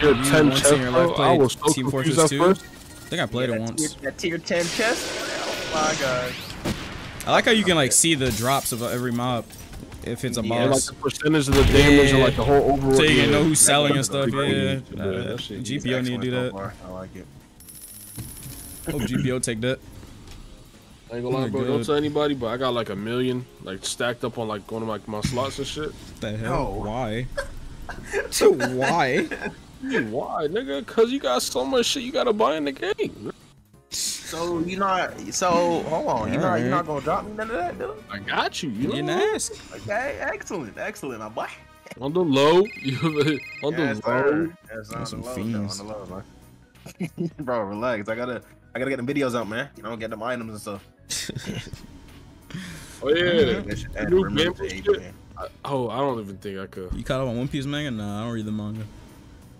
Tier You 10 once chest, in your life bro. I played was so Team Fortress 2? first. I think I played Yeah, it once. Tier, that tier 10 chest. Oh my god. I like how you can like see the drops of every mob if it's a Yeah, And, like boss. the percentage of the damage and Yeah. like the whole overall. So you can yeah. know who's selling and stuff. pretty Yeah, cool. Yeah, that shit GPO need to do that. Excellent far. I like it. Hope GPO take that. I ain't gonna oh lie, Oh, bro. good. Don't tell anybody, but I got like a million, like stacked up on like one of my, my slots and shit. What The hell? No. Why? Why? Why, nigga? Cause you got so much shit you gotta buy in the game. So you not so hold on, you not you not gonna drop me none of that, dude? I got you. You You didn't ask. Okay, excellent, excellent, my boy. on the low. You on the Yes, low. Yes, on some the low, fiends. on the low, man. Bro, relax. I gotta I gotta get them videos out, man. You know, get them items and stuff. Oh yeah. That should add New remember bamboo to age, shit? man. I, oh, I don't even think I could. You caught up on One Piece manga? Nah, I don't read the manga.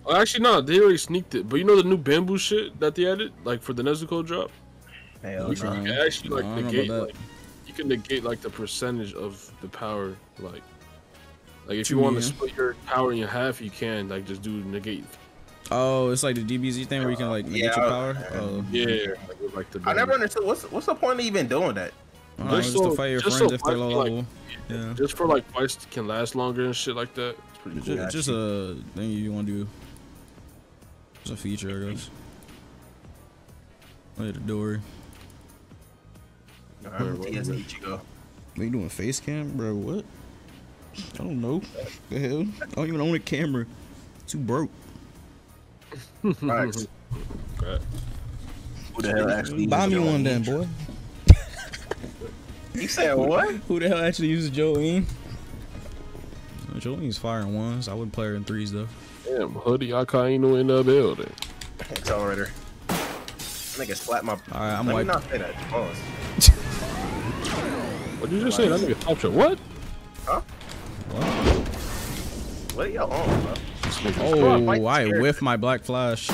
Oh, actually, no. They already sneaked it. But you know the new bamboo shit that they added, like for the Nezuko drop. Hell Which no. You can actually like I don't negate. Like, you can negate like the percentage of the power. Like, like if To you want to split your power in half, you can like just do negate. Oh, it's like the DBZ thing where you can like negate yeah, your power. Oh, Yeah, like, with, like the. I never understood what's what's the point of even doing that? I know, Just just to so- fight your just friends so if they're low fights, like- Yeah. Just for like fights can last longer and shit like that. It's pretty cool. Just, just a thing you want to do. It's a feature, I guess. Look at the door. Alright, TS Ichigo. What you doing, face cam, bro? What? I don't know. The hell? I don't even own a camera. Too broke. Facts. Right. Who the hell actually? Buy me one then, boy. You said what? Who the hell actually uses Jolyne? Jolyne's firing ones. I would play her in threes though. Damn, hoodie Akainu in the building. Accelerator. Nigga slap my. Alright, I'm Let me like, not say that. Pause. What did you just say? That nigga top shot. What? Huh? What are y'all on, bro? This oh, fight I scared. whiffed my black flash.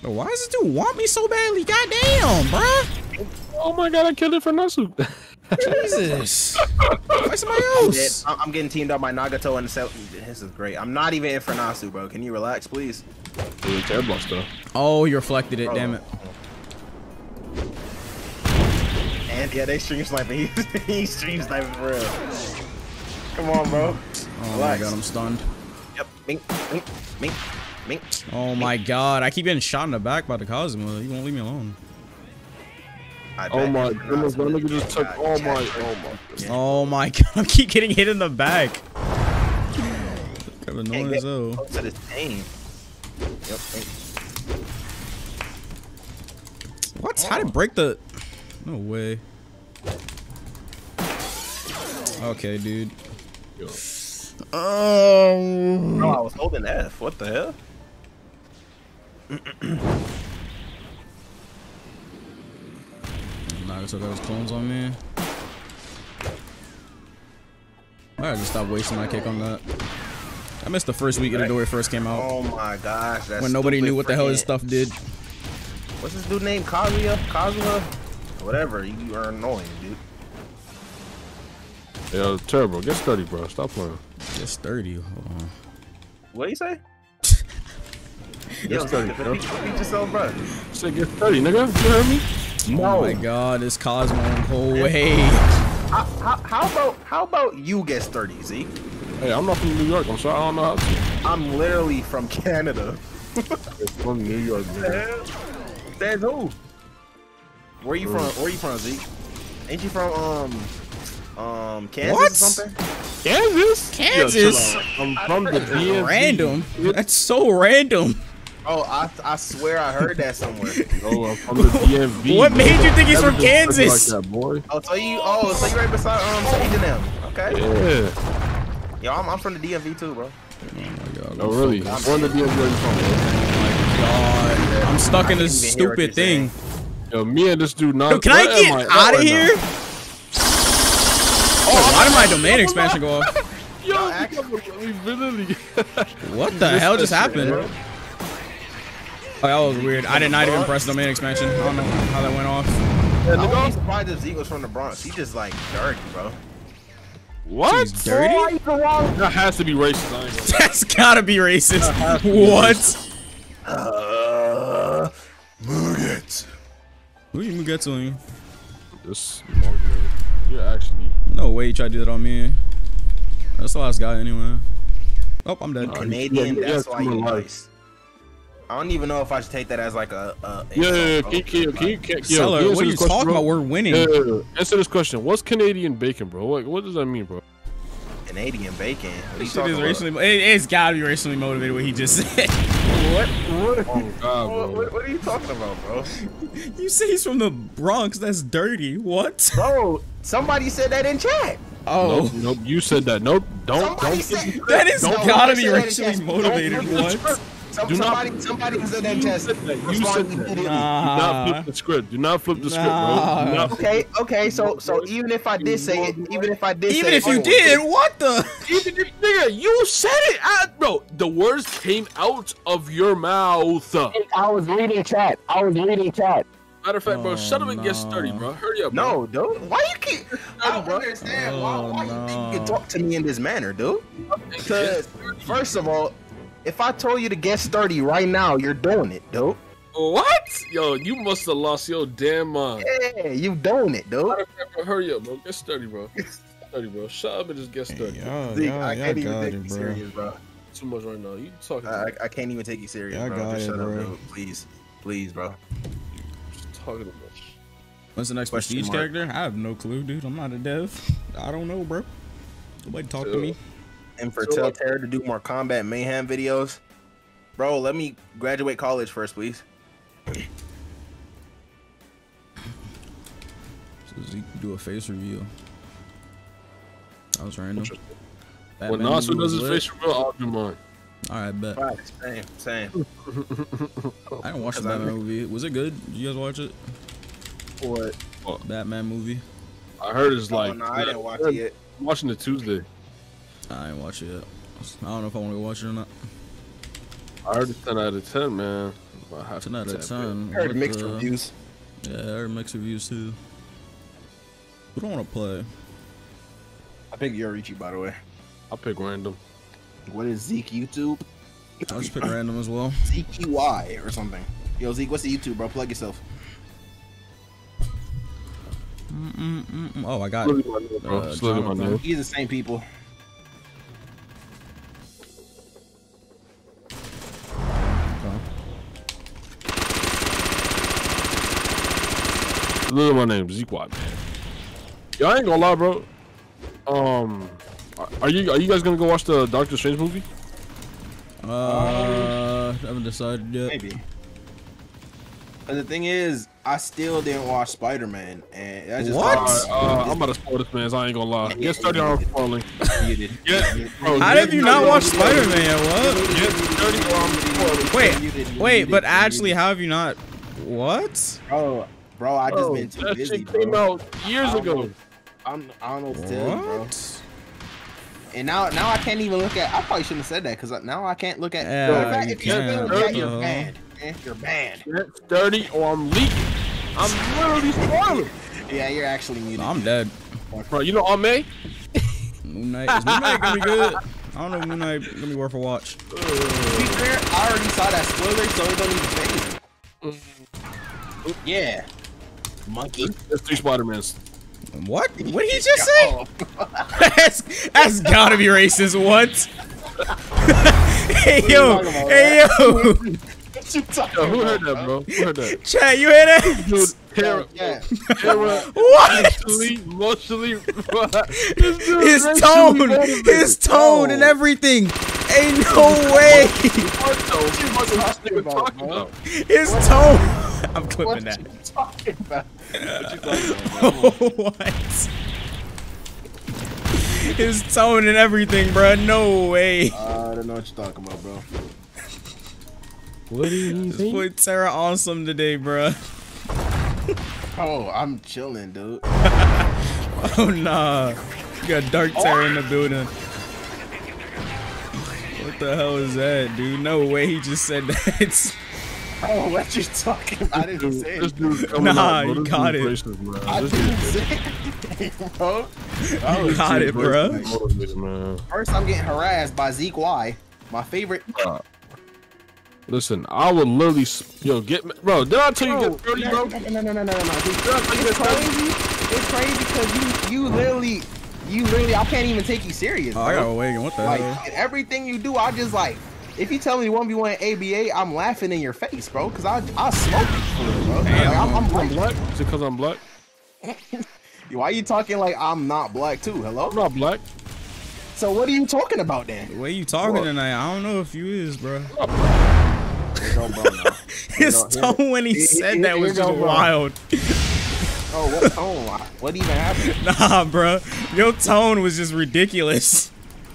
Bro, why does this dude want me so badly? Goddamn, bruh. Oh my god, I killed it for Nasu. Jesus. Fight somebody else. I'm I'm getting teamed up by Nagato and Sel- This is great. I'm not even in for Nasu, bro. Can you relax, please? It's air blast though. Oh, you reflected it. Bro. Damn it. And yeah, they stream sniping. He, he stream sniping for real. Come on, bro. Oh my god, I'm stunned. Yep. Mink, mink, mink, mink. Oh my god, I keep getting shot in the back by the Cosmo. You won't leave me alone. I Oh bet my goodness, that nigga just took all chat my. Oh my. goodness. Oh my god, I keep getting hit in the back. Kind of Can't annoying get as hell. close to this game. Yep. mink. What? How did it break the? No way. Okay, dude. Yo. Um. Bro, I was holding F. What the hell? Nagato got his clones on me. I gotta just stop wasting my kick on that. I missed the first week of the way it first came out. Oh my gosh. That's when nobody knew what the hell his stuff did. What's this dude named? Kazuya? Kazuya? Whatever. You are annoying, dude. Yo, terrible. Get sturdy, bro. Stop playing. Get 30. Hold on. What do you say? Get sturdy, repeat, bro. Beat yourself, bro. Say get sturdy, nigga. You heard me? Oh my god, this Cosmo go away. How, how, how about how about you get sturdy, Zeke? Hey, I'm not from New York. I'm sorry. I don't know how to. I'm literally from Canada. It's from New York, nigga. Says who? Where you from? Where you from, Zeke? Ain't you from um um Kansas What? or something? Kansas? Kansas? Yo, chill out. I'm from the DMV. Random. That's so random. Oh, I I swear I heard that somewhere. No, I'm from the DMV. What made you think he's from been fucking Kansas? Like that, boy. Oh, so you oh so you right beside um Sage and them. Okay. Yeah. Yo, I'm, I'm from the DMV too, bro. Oh, really? I'm from the DMV. Where you from, God, I'm stuck in this can't even hear what stupid thing. bro? Yo, me and this dude not. Yo, can I get Not out of right here? now. Oh, why did my domain expansion go off? Yo, act- we literally. What the hell just happened? bro. Oh, that was weird. I did not even press domain expansion. I don't know how that went off. Yeah, I nigga, surprised if Zeke was from the Bronx. He just like dirty, bro. What? He's dirty? That has to be racist. I ain't gonna. That's gotta be racist. What? Uh, Muggets. Who you gonna get him? This long You're actually. No way you tried to do that on me. That's the last guy anyway. Oh, I'm dead. Canadian, that's why you come on, nice. I don't even know if I should take that as like a. a Yeah, yeah, yeah. Can, bro. can, can, can, can, yo, Seller, can you what answer are you this question, talking bro? about? We're winning. Yeah, yeah, yeah. Answer this question. What's Canadian bacon, bro? What, what does that mean, bro? Canadian bacon. What are you This shit talking is about? racially. It, it's gotta be racially motivated. What he just said. What? What? Oh God, What, bro. what, what are you talking about, bro? you say he's from the Bronx. That's dirty. What? Bro, somebody said that in chat. Oh, Nope, nope. You said that. Nope. Don't, Somebody don't. said- that is Don't- gotta be say that in racially motivated. Don't What? Script. Some, Do not- somebody, somebody said that in You chat. said that. You Respond said that. immediately. Do not flip the script. Do not flip the script, bro. Nah. Do Okay, okay, so so even if I did say it, even if I did Even say if it, you oh, did, what the? Even if, nigga, you said it, I, bro. The words came out of your mouth. I was reading chat. I was reading chat. Matter of fact, bro, Oh, shut up and get sturdy, bro. Hurry up, bro. No, dude. Why you keep? I don't bro. understand. Why, oh, why you think you Oh, can talk to me in this manner, dude? Because first of all, if I told you to get sturdy right now, you're doing it, dude. What? Yo, you must have lost your damn mind. Yeah, you doing it, dude. Matter of fact, bro, hurry up, bro. Get sturdy, bro. Get sturdy, bro. Shut up and just get sturdy. Yeah, Zeke, yeah, I yeah, can't even take it, you bro. serious, bro. Too much right now. You talking? I, I- I can't even take you serious, Yeah, I bro. got Just it, shut bro. up, dude. Please, please, bro. just talking about. What's the next Question prestige mark. character? I have no clue, dude. I'm not a dev. I don't know, bro. Nobody talk to me. And for So, Tell Terror to do more combat mayhem videos, bro, let me graduate college first, please. So Zeke do a face reveal. That was random. When Batman Nasu movie does was his lit. face reveal, I'll do mine. All right, bet. Right, same, same. I didn't watch the Cause I Batman movie. Was it good? Did you guys watch it? What? Batman movie. I heard it's Oh, like. no, I didn't watch it yet. I'm watching it Tuesday. I didn't watch it yet. I don't know if I want to watch it or not. I heard it's 10 out of 10, man. I have 10 out of tap 10. I heard mixed the- reviews. Yeah, I heard mixed reviews too. Who don't want to play? I picked Yoriichi, by the way. I'll pick random. What is Zeke YouTube? I'll just pick random as well. Zeke UI or something. Yo, Zeke, what's the YouTube, bro? Plug yourself. Mm-mm-mm. Oh, I got it. at my name, bro. Uh, Just look at my Jonathan. name. He's the same people. Look at my name, Zeke Watt, man. Yo, I ain't gonna lie, bro. Um, are- are you are you guys gonna go watch the Doctor Strange movie? Uh, haven't decided yet. Maybe. And the thing is, I still didn't watch Spider Man, and I just What? Alright, uh, I'm about to spoil this, man. So I ain't gonna lie. Get started on spoiling. You did. Yeah, bro. How get did you not started watch Spider Man? What? Get started on spoiling. Wait, wait, but actually, how have you not? What? bro, bro, I just Bro, been too that busy, shit bro. came out years I ago. know. I'm, I don't know what to tell you, bro. And now, now I can't even look at. I probably shouldn't have said that because now I can't look at. Yeah, Bro, in you if you're can't. feeling bad, you're Uh-huh. banned. man. You're banned. Get sturdy or I'm leaking. I'm literally spoiling. Yeah, you're actually muted. No, I'm dead. Bro, you know Ame? Moon Knight. Is Moon Knight gonna be good? I don't know if Moon Knight gonna be worth a watch. to be fair, I already saw that spoiler, so it don't even phase me. Yeah. Monkey. There's three Spider-Mans. What? What did he just say? that's, that's gotta be racist. What? hey yo, hey yo, Yo, who heard that, bro? Who heard that? chat, you heard that? Dude, Terra, Yeah. Terra, What? actually, emotionally, His tone, his tone, and everything. Ain't no way. What the fuck is this nigga about, bro? His tone. I'm clipping What that. you talking about? What you talking about? what? His tone and everything, bruh. No way. I don't know what you're talking about, bro. What do you think? Just put Terra awesome today, bruh. Oh, I'm chilling, dude. Oh nah. You got Dark Terror in the building. What the hell is that, dude? No way he just said that. Oh, what you talking about? I didn't say This it. dude Nah, out, you This got it. racist. I This didn't say it, bro. Oh, You got it, bruh. motivated, man. First, I'm getting harassed by Zeke Y, my favorite. Listen, I would literally, yo, get, me- bro. Did I tell you get 30, bro? no, no, no, no, no, no, no. See, Did I tell you It's crazy. It's crazy because you, you literally, you literally, I can't even take you serious. Oh, I bro. got Wagon. What the Like hell? everything you do, I just like. If you tell me one v one ABA, I'm laughing in your face, bro. Cause I I smoke you bro. Like, I'm, I'm, I'm I'm black? Is it because I'm black? Why are you talking like I'm not black too? Hello. I'm not black. So what are you talking about then? The way you talking What? tonight, I don't know if you is, bro. Go, bro. His go, here- tone when he here- said here- that was here just go, wild. Oh, what oh, tone? What even happened? Nah, bro. Your tone was just ridiculous.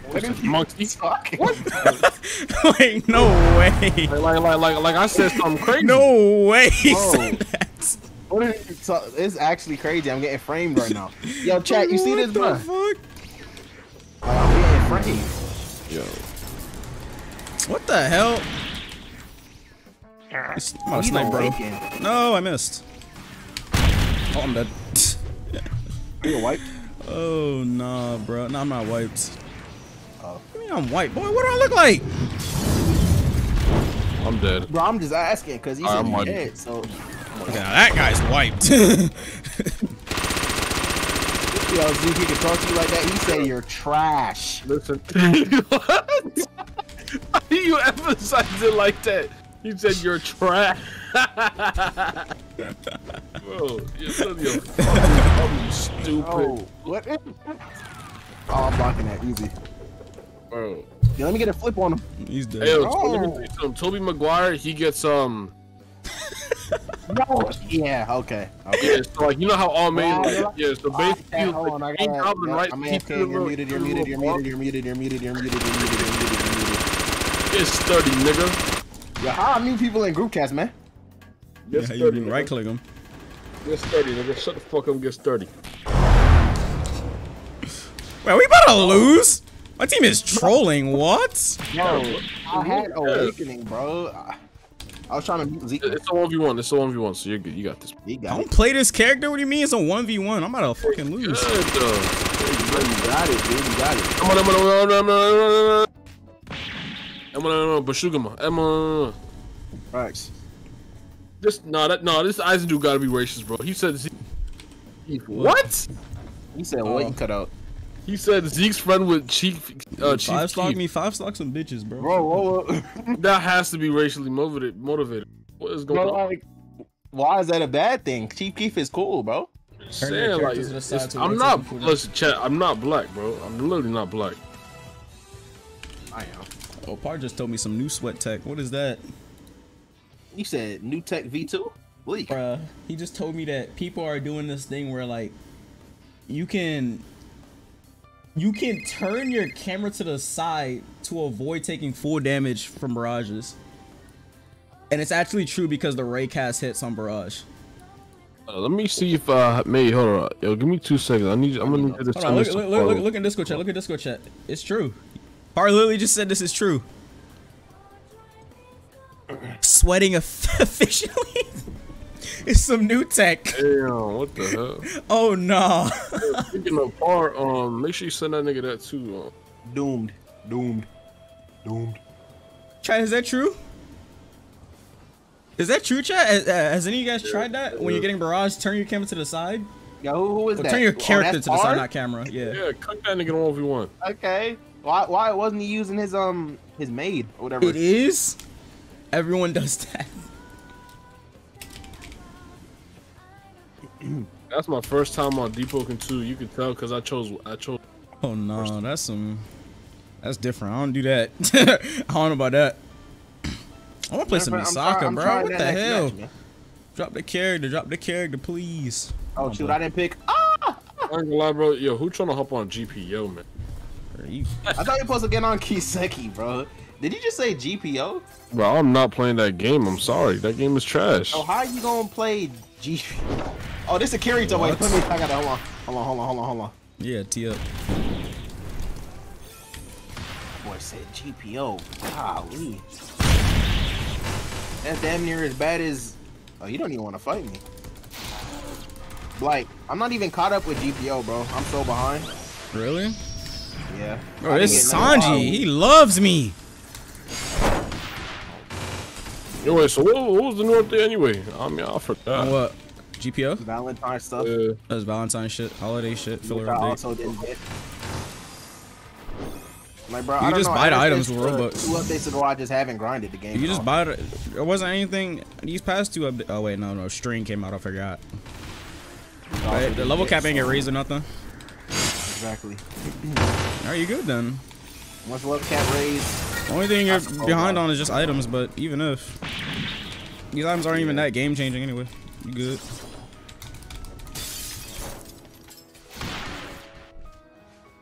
What are you Monkey. talking? like, no way. Like, like, like, like, like I said something crazy. No way he Bro. said that. What are It's actually crazy. I'm getting framed right now. Yo, chat, you see this, bro? What the Like, I'm getting framed. Yo. What the hell? It's- I'm about to snipe, bro. waking. No, I missed. Oh, I'm dead. Are You white? Oh, nah, bro. No, I'm not wiped. Oh. What do you mean I'm white? Boy, what do I look like? I'm dead. Bro, I'm just asking because he's Alright, said I'm you white. dead. So, Okay, now that guy's wiped. yo, Zeke, he can talk to you like that. He said you're trash. Listen. what? Why do you emphasize it like that? He said you're trash. Bro, you're such a fucking stupid. Oh, what? Oh, I'm blocking that easy. Bro. Yeah, let me get a flip on him. He's dead. Hey, yo, Oh. tell you something. Tobey Maguire, he gets um. No. Yeah. Okay. Okay. Yeah, so like you know how all made Wow, yeah, so basically chat, hold on, I gotta- Goblin, right? I'm He AFK. put a You're little- muted. You're muted. You're muted. You're muted. You're muted. You're muted. You're muted. You're muted. You're muted. Get sturdy, nigga. Yo, how I mute people in group chats, man? Get Yeah, sturdy, you nigga. right click him. Get sturdy, nigga. Shut the fuck up and get sturdy. Wait, we about to lose? My team is trolling. What? Bro, I had awakening, bro. I, I was trying to mute Zeke. It's a one v one. It's a one v one. So you're good. You got this. He got don't it. play this character. What do you mean it's a 1v1? I'm about to fucking lose. Good though. You got it, dude. You got it. Come on, Emma, Emma, Emma, Emma, Emma, Emma, Bashugama, Emma. Facts. This no, that no, this Eisen dude gotta be racist, bro. He said Zeke. What? He said, "What you cut out?" He said Zeke's friend with Chief uh, Chief Five stock me, five stock some bitches, bro. Bro, whoa, whoa. That has to be racially motivated. Motivated. What is going bro, on? like, why is that a bad thing? Chief Keef is cool, bro. Saying, like, characters to the side it's- I'm not. it's open for Listen, chat. I'm not black, bro. I'm literally not black. I am. Oh, Par just told me some new sweat tech. What is that? You said new tech V2 leak. Bruh, he just told me that people are doing this thing where like you can you can turn your camera to the side to avoid taking full damage from barrages. And it's actually true because the raycast hits on barrage. Uh, let me see if uh May hold on. Yo, give me two seconds. I need. I'm gonna need to Hold on, look, this look, look, look, look in Discord chat. Look at Discord chat. It's true. Par literally just said this is true. Sweating eff- efficiently. it's some new tech. Damn, what the hell? Oh no. Speaking of par, um, make sure you send that nigga that too. Um, Doomed. Doomed. Doomed. Chat, is that true? Is that true, chat? Has, uh, has any of you guys tried that? When you're getting barrage, turn your camera to the side. Yo, who, who is Or that? turn your Oh, character that's to the side, not camera. Yeah. yeah, cut that nigga one v one. Okay. Why? Why wasn't he using his um his maid or whatever? It is. Everyone does that. That's my first time on Deepwoken 2. You can tell because I chose I chose. Oh no, that's some. That's different. I don't do that. I don't know about that. I want to play some I'm Misaka, bro. What the hell? match. Drop the character. Drop the character, please. Oh on, shoot, bro. I didn't pick. Ah! I ain't gonna lie, bro. Yo, who trying to hop on GPO, man? I thought you were supposed to get on Kiseki, bro. Did you just say GPO? Bro, I'm not playing that game. I'm sorry. That game is trash. Oh, how you gonna play G? Oh, this is Kirito. Wait, What? let me. I gotta hold on. Hold on. Hold on. Hold on. Hold on. Yeah, tee up. Boy said GPO. Golly. That's damn near as bad as. Oh, you don't even want to fight me. Like, I'm not even caught up with GPO, bro. I'm so behind. Really? Yeah. Bro, I this didn't is get nothing Sanji. wild. He loves me. Anyway, so what, what was the new update anyway? I mean, I On forgot. what? GPO? Valentine stuff. Uh, That's Valentine shit, holiday shit, filler update. also didn't. Like, bro, You I just know, buy the items with Robux. Two updates ago, I just haven't grinded the game. You just buy it. There wasn't anything. These past two updates. Oh wait, no, no. String came out. I forgot. Right, the level cap ain't get raised or nothing. Exactly. Are you good then? Once level cap raised, only thing you're behind on is just items, but even if these items aren't even that game changing anyway, you good.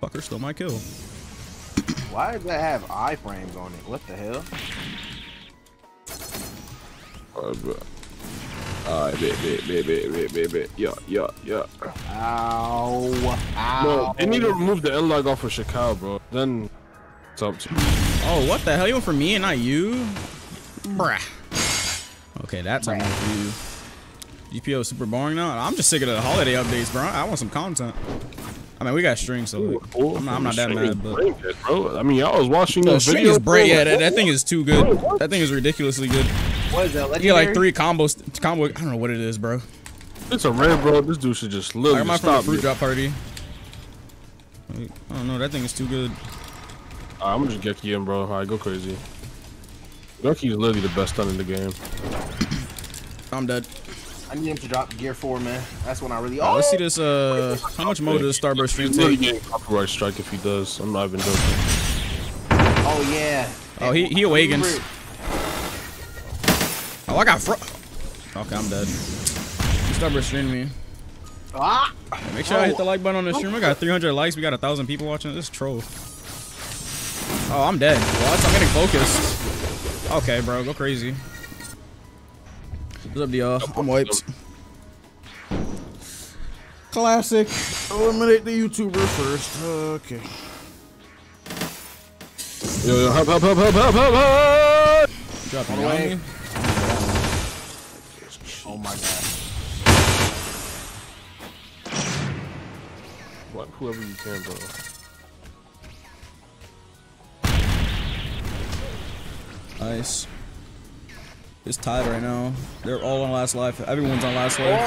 Fucker stole my kill. why does that have iframes on it? What the hell? Alright, bro. Alright, bet, bet, bet, bet, bet, bet, bet. Yeah, yeah, yeah. Ow. Ow. No, they need to remove the N log off of Shikao, bro. Then it's up to. Oh, what the hell? You went for me and not you? Bruh. Okay, that's on for you. GPO is super boring now. I'm just sick of the holiday updates, bro. I want some content. I mean, we got strings, so like, Cool. I'm not, I'm not that mad, but brain bro. I mean, I was watching the the string video. is great. bro. Yeah, that, that thing is too good. That thing is ridiculously good. What is that? You get like three combos. Combo. I don't know what it is, bro. It's a red, bro. This dude should just I literally got mine from the fruit me. drop party. Wait, I don't know. That thing is too good. Alright, I'm gonna just Geki him, bro. Alright, go crazy. Geki is literally the best stun in the game. I'm dead. I need him to drop gear four, man. That's when I really. Oh, Oh, let's see this. Uh, how much mode does Starburst stream He's really take? getting copyright strike if he does. I'm not even joking. oh yeah. Oh, he he awakens. Oh, I got fro. Okay, I'm dead. Starburst stream me. Ah. Make sure I hit the like button on the stream. I got 300 likes. We got a thousand people watching. This is troll. Oh, I'm dead. What? I'm getting focused. Okay, bro, go crazy. What's up, y'all? I'm wiped. Classic. Eliminate the YouTuber first. Okay. Yo, yo, help, help, help, help, help, help, help! Dropping On the way. Yami. Oh my god. What, whoever you can, bro. Nice. It's tied right now. They're all on last life. Everyone's on last life.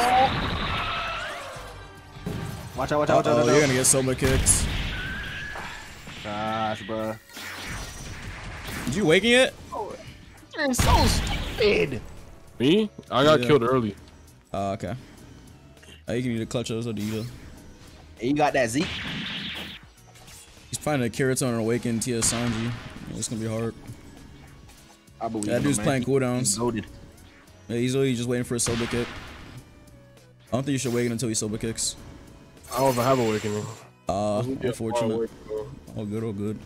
Watch out! Watch out! Watch out! Oh, watch you're gonna get Soba kicks. Gosh, bro. Did you waking it? Oh, you're so stupid. Me? I got Yeah. killed early. Oh, okay. Oh, you can either clutch those or do you? And you got that Zeke. He's finding a Kirito and awaken Tia Sanji. It's gonna be hard. I believe. That dude's man. playing He's cooldowns. goated. Yeah, he's literally just waiting for a Soba kick. I don't think you should awaken until he Soba kicks. I don't even have awakening. Uh, Yeah, unfortunate. far away, bro. All good, all good.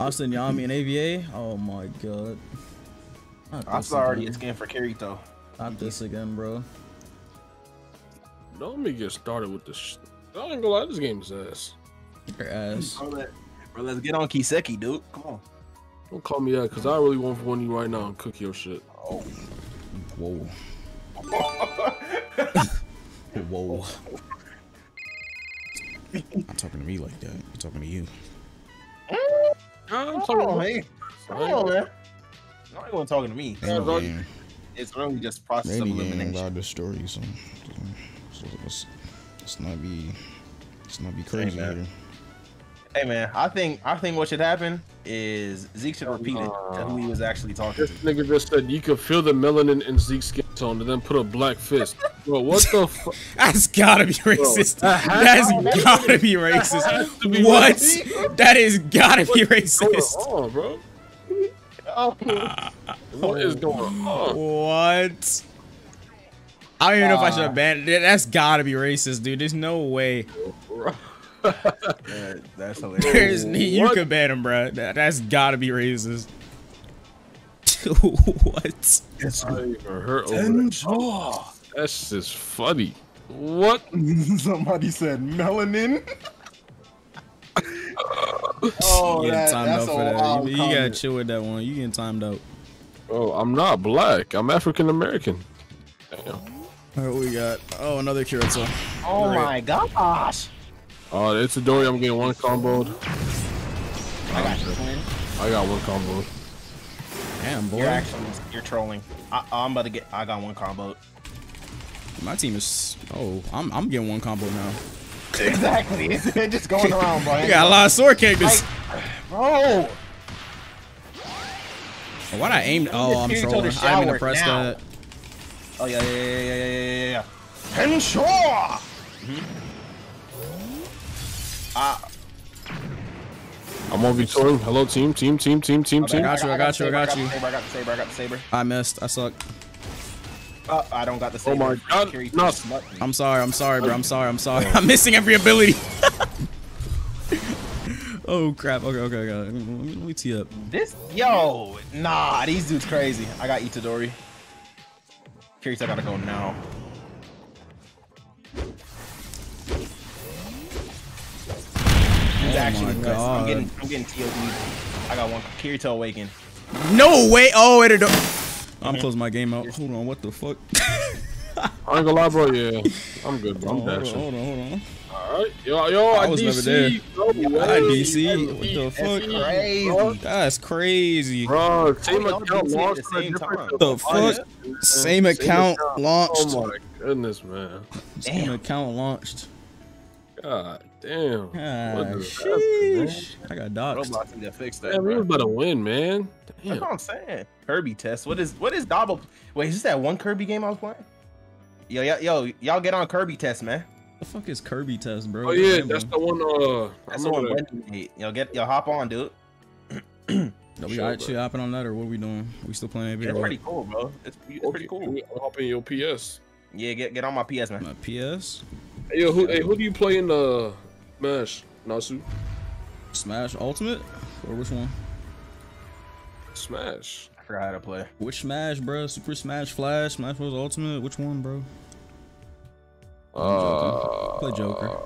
Austin Yami and AVA. Oh my god. I this saw already again. a skin for Kirito. Not this again, bro. Don't let me get started with this. Sh- I ain't gonna lie, this game is ass. Your ass. Bro, let's get on Kiseki, dude. Come on. Don't call me that, cause I really want one of you right now and cook your shit. Oh. Whoa. Whoa. Not talking to me like that. I'm talking to you. I'm Come on, about- man. Come on, man. No one wasn't talking to me. Yeah. It's really just process of Any game elimination. about the story, so, so let's, let's not be let's not be crazy man. here. Hey man, I think I think what should happen is Zeke should repeat it to who he was actually talking This to. nigga just said you could feel the melanin in Zeke's skin. tone and then put a black fist. Bro, what the fuck? That's gotta be racist. that has- That's gotta be racist. to be What? racist. That is gotta be racist. Oh, bro. Oh, What is going on? What? I don't even know if I should Ah. have banned it. That's gotta be racist, dude. There's no way. Yeah, that's hilarious. There's, you can could ban him, bro. That, that's gotta be racist. what? I didn't even heard over that. That's just funny. What? Somebody said melanin. oh, You that, timed that's out a for that. wild You, you gotta chill with that one. You getting timed out. Oh, I'm not black. I'm African American. Damn. All right, what we got? Oh, another Kirito. oh Great. my gosh. Uh, it's a Dory. I'm getting one comboed. I got you, twin. I got one combo. Damn, boy. You're actually you're trolling. I, I'm about to get. I got one combo. My team is. Oh, I'm I'm getting one combo now. Exactly. It's just going around, bro. You got a lot of sword characters. Bro. Why'd I aim? Oh, I'm trolling. I didn't mean to press now. that. Oh yeah, yeah, yeah, yeah, yeah, yeah, yeah, yeah. Henshaw. Ah, I'm on Victoria. Hello, team, team, team, team, team, team. I team. got you, I got you, I got you. the saber, I got the saber. I got the saber. I missed. I suck. Uh, I don't got the saber. Oh my God, no. I'm sorry. I'm sorry, bro. I'm sorry. I'm sorry. I'm missing every ability. oh crap. Okay, okay, okay. Let me, let me tee up. This, yo, nah, these dudes crazy. I got Itadori. i gotta go now. He's Oh actually my nuts. I'm God. getting, I'm getting TOD. I got one. Kirito awaken. No way. Oh, it. I'm mm-hmm. closing my game out. Hold on. What the fuck? I ain't gonna lie, bro. Yeah, I'm good, bro. Oh, I'm hold on. dashing. Hold on. Hold on. All right, yo, yo, I I was never there. No I. DC. What the fuck? Crazy. Bro, That's crazy. Bro, same account DC at launched the same time. The fuck? man. Same account launched. Oh my goodness, man. Same account launched. God damn. Ah, What the hell, sheesh. I got doxed. Roblox need to fix that. Damn, we bro. was about to win, man. That's Damn. what I'm saying. Kirby test. What is what is Dobble? Wait, is this that one Kirby game I was playing? Yo, yo, yo, y'all get on Kirby test, man. What the fuck is Kirby test, bro? Oh yeah, Damn, that's bro. the one. Uh, That's the one remember that. Wendy made. Yo, get yo, hop on, dude. Are we Sure, actually hopping on that, or what are we doing? we still playing AV? It's pretty cool, bro. It's, it's pretty cool. I'll hop in your PS. Yeah, get get on my PS, man. My PS, Hey, yo, who, hey, who do you play in the Smash? No Nasu? Smash Ultimate, or which one? Smash. I forgot how to play. Which Smash, bro? Super Smash Flash, Smash Bros Ultimate. Which one, bro? Uh, Play Joker.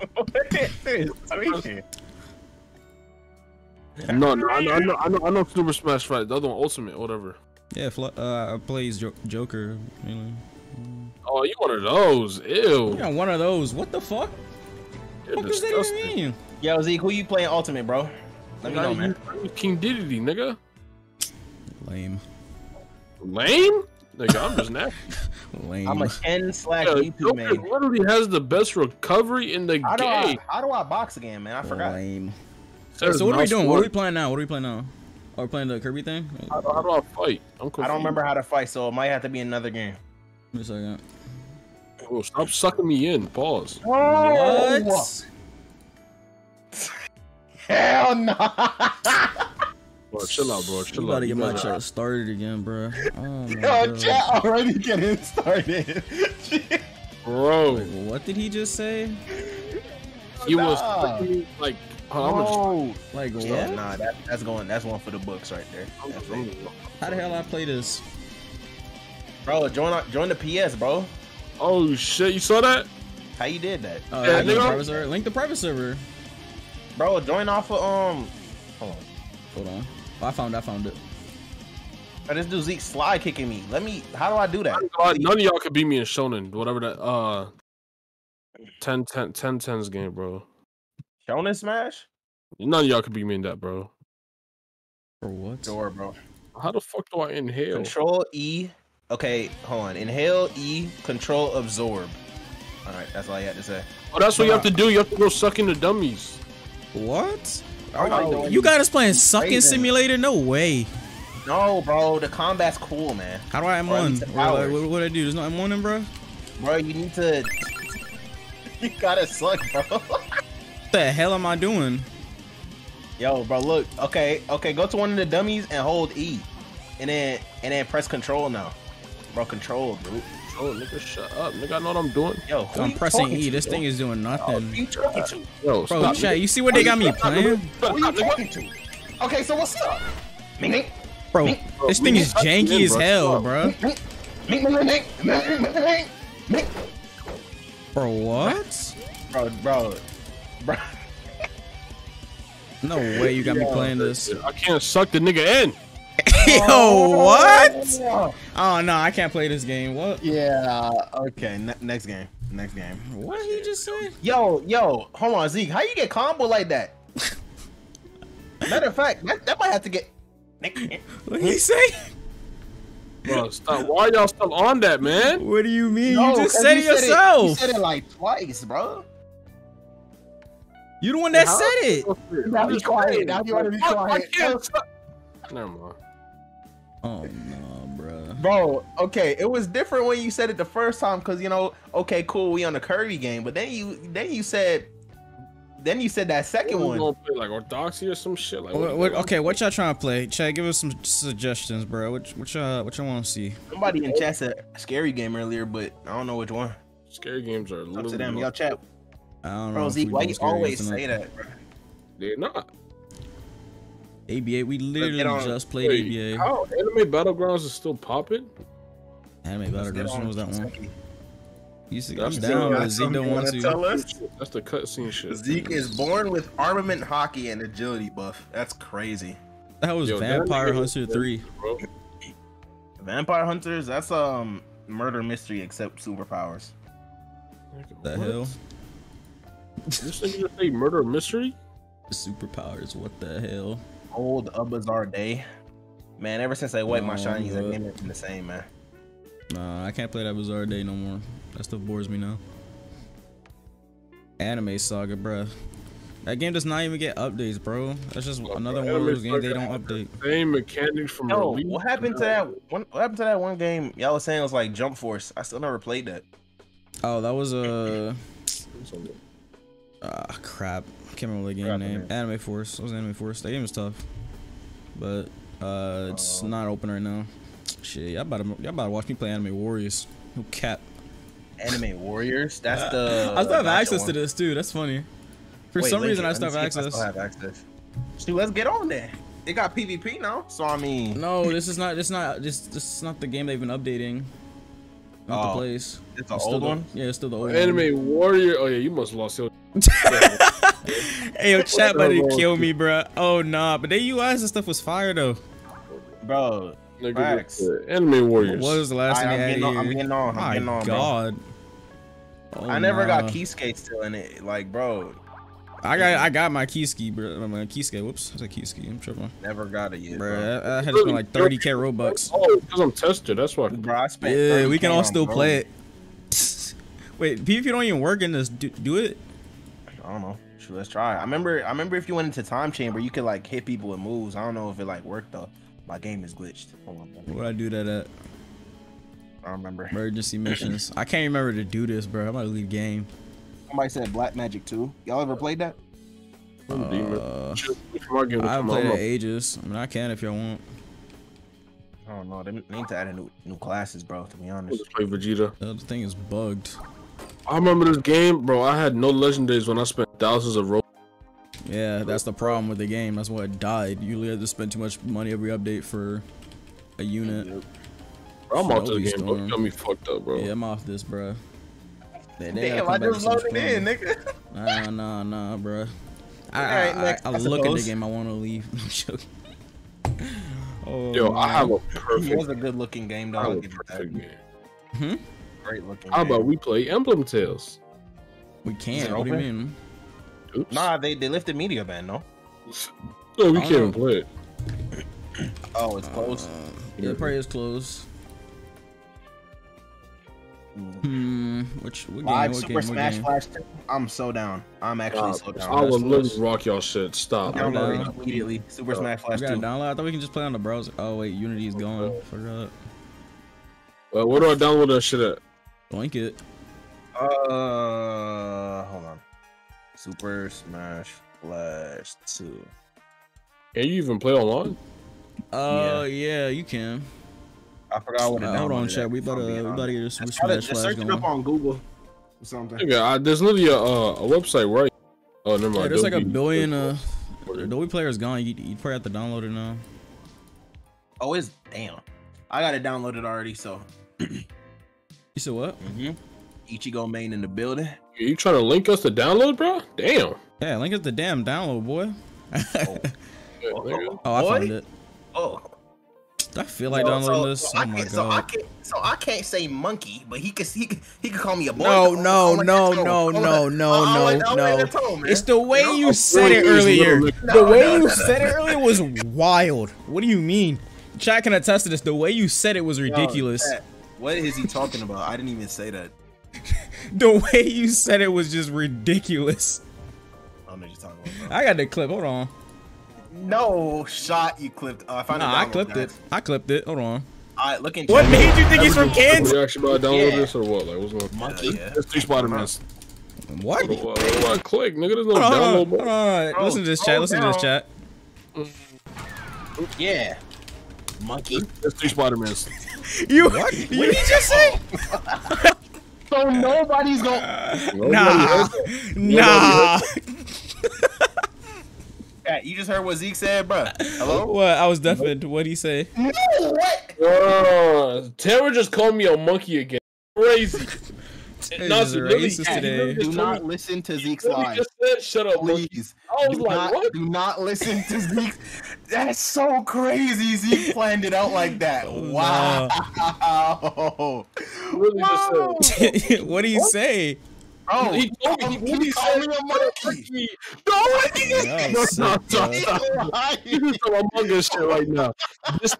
no, no, I know, I know, I know, I know Super Smash Fight. The other one, Ultimate, whatever. Yeah, Fla- uh, I plays jo- Joker. Really? Oh, you one of those? Ew. Yeah, one of those. What the fuck? You're that even mean? Yo, Zeke, who you playing Ultimate, bro? Let me know, man. King Diddy, nigga. Lame. Lame? Nigga, I'm just nasty. Lame. I'm a 10 slash Yeah, YouTube man. literally has the best recovery in the How do I game. how do I box again, man? I forgot. Lame. Says so what are we mouse doing? What are we playing now? What are we playing now? Are we playing the Kirby thing? How, how do I fight? I'm confused. I don't remember how to fight, so it might have to be another game. Give me a second. Oh, stop sucking me in. Pause. What? Hell no! Bro, chill out, bro. Chill You out. about to get my chat started again, bro. Oh my Yo, chat already getting started. Bro, What did he just say? he was Nah. sucking me like. Hold on, Oh, Like what? yeah, nah, that, that's going. That's one for the books right there. I'm That's just, I'm it. just, How the hell I play this? Bro, join join the PS, bro. Oh shit! You saw that? How you did that, Uh, Yeah, link, the private server. link the private server. bro? Join off of um. Hold on. Hold on. Oh, I found. I found it. Bro, this dude Zeke slide kicking me. Let me. How do I do that? Uh, None of y'all could beat me in Shonen, whatever that. Uh, 10 10 10 10's game, bro. Shonen Smash? None of y'all could beat me in that, bro. For what? Door, bro. How the fuck do I inhale? Control E. Okay, hold on. Inhale E. Control absorb. All right, that's all I had to say. Oh, that's what you have to do. You have to go suck in the dummies. What? Already doing- oh. You got us playing sucking simulator? No way. No, bro, the combat's cool, man. How do I Bro, I M1? need some Or, like, powers. what, what do I do? There's no M1 in, bro? Bro, you need to. you gotta suck, bro. What the hell am I doing? Yo, bro, look. Okay, okay, go to one of the dummies and hold E, and then and then press Control now. Bro, Control, bro. Oh, nigga, shut up. Nigga, I know what I'm doing. Yo, who I'm you pressing E. to, This bro? thing is doing nothing. you? Yo, Bro, stop. chat, you see what they got me playing? Who you talking to? Okay, so what's up? Ming, ming, Bro, Bro, this thing is janky in, as bro. hell, bro. ming. Bro, what? Bro, bro, bro. No way you got me playing this. I can't suck the nigga in. Yo, what? Oh no, I can't play this game. What? Yeah. Okay. Ne- next game. Next game. What he just said? Yo, yo, hold on, Zeke. How you get combo like that? Matter of fact, that, that might have to get. What he say? Bro, stop. Why y'all still on that, man? What do you mean? No, you just 'cause said it you yourself. you said it like twice, bro. You the one that How? said it. Now I'm be quiet. Now you wanna be fuck, I quiet. can't Never mind. Oh no, bro. Bro, okay, it was different when you said it the first time because you know, okay, cool, we on the Kirby game, but then you then you said then you said that second one. play like Orthodoxy or some shit. Like, What, what, okay, what y'all trying to play? Chad, give us some suggestions, bro. What, what y'all, what y'all want to see? Somebody in chat said scary game earlier, but I don't know which one. Scary games are Up to them, y'all chat. I don't know. Bro, if Zeke, why you always say that, bro? They're not. ABA, we literally on- just played Wait, ABA. How anime battlegrounds is still popping? Anime Let's Battlegrounds, on was that one? Zeke. You see, That's I'm the- down, but that's Zeke don't want to. tell us? That's the cutscene shit. Zeke is born with armament haki and agility buff. That's crazy. That was Yo, Vampire Hunter 3. Bro. Vampire Hunters, that's um murder mystery except superpowers. What the What? hell? This nigga just say murder mystery? Superpowers, what the hell? Old a bizarre day. Man, ever since I wiped my Oh, shinies, that bro. game has been the same, man. Nah, I can't play that Bizarre Day no more. That stuff bores me now. Anime Saga, bruh. That game does not even get updates, bro. That's just another one of those games they don't update. Same mechanics from Yo, release what happened to that one? What happened to that one game? Y'all was saying it was like Jump Force. I still never played that. Oh, that was a. that? Ah, crap. I can't remember the game Forgot the name. name. Anime Force. That was Anime Force. That game was tough. But, uh, it's Oh. not open right now. Shit, y'all about, to, y'all about to watch me play Anime Warriors. No cap. Anime Warriors. That's the. I still have gotcha access to this, too. That's funny. For Wait, some reason, it. I still have see if I access. still have access. Dude, let's get on there. It got PvP now, so I mean, No, this is not. This not. This this is not the game they've been updating. Not the Oh, place. it's the still old the- one. Yeah, it's still the old one. Anime Warrior. Oh yeah, you must have lost your. Hey, yo, chat about to kill me, bro. Oh nah, but their UIs and stuff was fire though. bro. Nigga, Facts. uh, Warriors. What was the last Alright, thing I'm they getting on- had I'm getting on, I'm My getting on, bro. God. Oh, I never got nah. key skate still in it. Like, bro, I got I got my key ski, bro. My key ski. Whoops, that's a key ski. I'm tripping, never got it yet, bro. bro. That, that had to spend like 30k robux. Oh, because I'm tested. That's why. Bro, I spent Yeah, we can all still bro. play it. Wait, PvP don't even work in this. Do, do it? I don't know. Shoot, let's try. I remember. I remember if you went into time chamber, you could like hit people with moves. I don't know if it like worked though. My game is glitched. Hold on. Where would I do that at? I don't remember. Emergency missions. I can't remember to do this, bro. I'm gonna leave game. Somebody said Black Magic 2. Y'all ever played that? Uh, From our game to I haven't played it ages. I mean, I can if y'all want. I don't know. They need to add a new new classes, bro. To be I'll honest. play Vegeta. The other thing is bugged. I remember this game, bro. I had no legendaries when I spent thousands of ro- Yeah, that's the problem with the game. That's why it died. You really have to spend too much money every update for a unit. Bro, I'm out to the Shinobi game, bro. You got me fucked up, bro. Yeah, I'm off this, bro. They, they Damn, I come back just with some loaded in, fun. nigga. Nah, nah, nah, bro. I, Alright, I, next, I, I I look at the game. I want to leave. I'm joking. Oh, Yo, I have a perfect. It was a good looking game, though. I I'll have a give it that. perfect game. Hmm? Great looking. How game. about we play Emblem Tales? We can't. it What do you mean? Oops. Nah, they they lifted media ban, no? no, we I can't don't even play it. Oh, it's closed. Uh, yeah, probably is closed. Hmm. Which what game? Live What Super game? What Smash game? Flash 2. I'm so down. I'm actually so down. I would That's literally rock y'all shit. Stop. Yeah. Download down. it immediately. Super Smash We Flash gotta 2. download. I thought we can just play on the browser. Oh wait, Unity is gone. Forgot. Uh, where do I download that shit at? Link it. Uh, hold on. Super Smash Flash 2. Can you even play online? Oh yeah, you can. I forgot what it Uh, hold on, chat. We if about I'm to being we about to get a Super Just try to- Smash just Flash search it up on Google or something. Yeah, I, there's literally a, uh, a website right. Oh, never mind. Yeah, there's like a billion. Uh, Adobe Player is gone. You you probably have to download it now. Oh, it's damn. I got it downloaded already, so. You said what? Mm-hmm. Ichigo main in the building. You trying to link us to download, bro? Damn. Yeah, link us the damn download, boy. Yeah, nigga. Oh, I found it. Oh, I feel like so- downloading so- this. So Oh I my can't, so I god. can't, so I can't say monkey, but he could, he could, he could call me a boy. No, though. no, no, no, no, no, no, no. tone. It's the way No, you a said it earlier. literally- The way no, you no, said it earlier was wild. What do you mean? Chat can attest to this. The way you said it was ridiculous. chat, What is he talking about? I didn't even say that. The way you said it was just ridiculous. I don't know what you're talking about. bro. I got the clip. Hold on. No shot you clipped. Uh, I found Nah. I download, clipped it. I clipped it. Hold on. All right, look in What made you think he's from Kansas? You actually about to download Yeah. this or what? Like, what's going on? Monkey. That's three Spider Man. What? What, what do I click, nigga? There's no Hold on, hold on, download hold on. Bro, Listen to this scroll chat. Listen to this chat. Yeah. Monkey. That's three Spider Mans. You what? You did you just say? So nobody's gonna. Nah, nah. Chat, you just heard what Zeke said, bro. Hello. What? I was deafened. What'd he say? No, what? Uh, Taylor just called me a monkey again. Crazy. This No, is she literally- racist she today. Do not listen to Zeke's she literally lies. just said, "Shut up, monkey." Please. I was do like, not, "What?" Do not listen to Zeke. That's so crazy. Zeke planned it out like that. Oh, wow. Really Wow. said. what do you say? Bro, He told me. Oh, he he literally called me a monkey. No, Y'all no, sick, no, bro. no. You just some Among Us shit right now. This,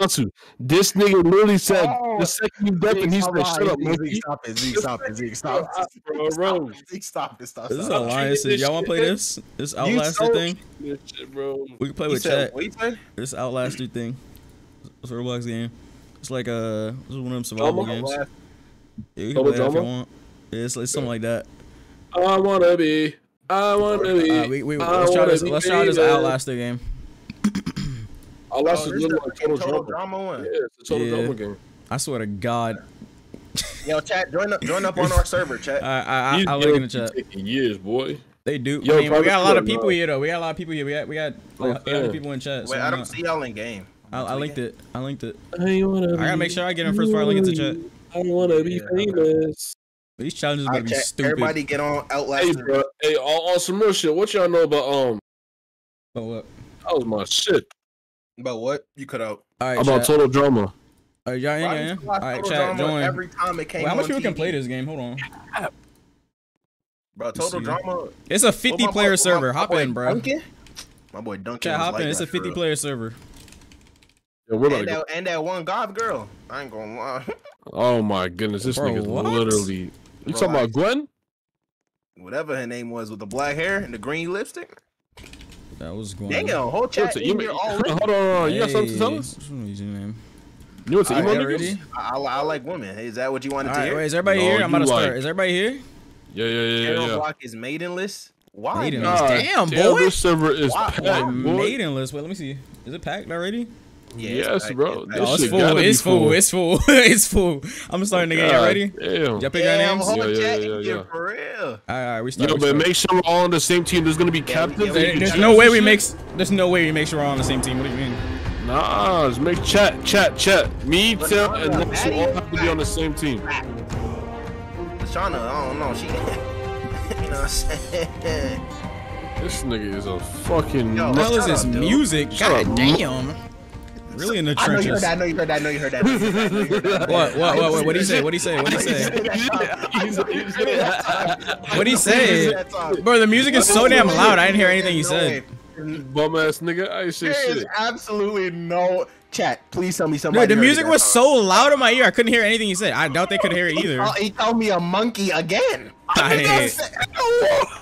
Natsu, this nigga literally said Oh. the second you deaf and he said, "Shut up, monkey." Zeke, stop it. Zeke, stop it. Zeke, stop it. Bro, bro. Zeke, stop it. Stop This is stop it. Y'all want to play this? This Outlaster thing? Shit, bro. We can play with said, chat. what you say? This Outlaster thing. It's a Roblox game. It's like a this is one of them survival Drama? games. Yeah, you can Double play that if you want. Yeah, it's, it's something like that. I wanna be. I wanna be. Uh, we, we, I let's try wanna this. be Let's try this famous. Outlast game. I lost Oh, a this little like total total drama. drama Yeah, it's a total Yeah. drama game. I swear to God. Yo, chat, join up, join up on our server, chat. I I, These I, I link in the chat. years, boy. They do. Yo, I mean, we got a lot of people no. here though. We got a lot of people here. We got we got like Okay. 100 people in chat. So Wait, why I don't see y'all in game. I, I linked it. I linked it. I wanna. I gotta make sure I get in first before I link it to chat. I wanna be Yeah. famous. These challenges All about right, to be chat, stupid. everybody get on Outlast. Hey, bro. Hey, on, on some real shit. What y'all know about um? Oh, what? That was my shit. About what? You cut out. All right, About chat. total drama. All right, y'all in, Why y'all in? you All watch right, Total chat, join. Every time it came Wait, how much on people can play this game? Hold on. Bro, Total. Drama. It's a 50 player boy- server. Hop in, bro. Duncan? My boy Duncan. Chat, hop in. It's a 50 player server. Yeah, we're about And to that, and that one goth girl. I ain't gonna lie. Oh my goodness, this Bro, nigga's what? literally. You Bro, talking about Gwen? Whatever her name was with the black hair and the green lipstick. That was going. Damn, whole chat you, in here already. hold on, hold on. You got something to tell us? what's your username? You want to All emo right, niggas? I, I, I like women. Is that what you wanted All to right, hear? wait, is everybody No, here? I'm about to you start. Is everybody here? Yeah, yeah, yeah, Arrow yeah. yeah. block is maidenless. Why? Maidenless. not? God Damn, damn, boy. This server is Wow, packed, wow. boy. Maiden list. Wait, let me see. Is it packed already? Yeah, Yes, it's bro. packed, This Oh, it's full. It's full. full. It's full. it's full. I'm starting the game. Y'all God ready? Damn. Y'all pick your Damn, names. whole Yeah, yeah, yeah, yeah. for real. All right, all right, we start. Yo, we but start. make sure we're all on the same team. There's gonna be captains. yeah, There- There's no way we shit. make. There's no way we make sure we're all on the same team. What do you mean? Nah, just make chat, chat, chat. Me, But Tim, nah, and nah, Nelson all have to be on the same team. Shauna, I don't know. She, you know what I'm saying? This nigga is a fucking. Yo, What the hell is this music? God damn. Really in the I know you trenches. I know you heard that. I know you heard that. I know you heard that, I know you heard. What? What? What? What? What do you say? What do you say? What do you say? What do you say? Bro, the music is so damn loud. I didn't hear anything you said. Bum ass nigga. I ain't say There is absolutely no Chat, please tell me somebody. Dude, the music was so loud in my ear. I couldn't hear anything he said. I doubt they could hear it either. He called me a monkey again. I did not hate- say-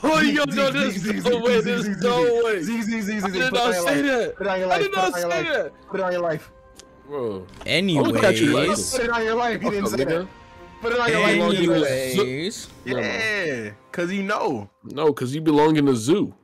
Oh, yo, no, there's no way, there's no way. Z, Z, Z, Z, I Z, did put it on not your say life. that. Put it on your I life. did Put it not on your say life. that. Put it on your life. Bro. Anyways. Put it on your life. He didn't say that. Put it on your life. Anyways. Yeah, cause you know. No, because you belong in the zoo.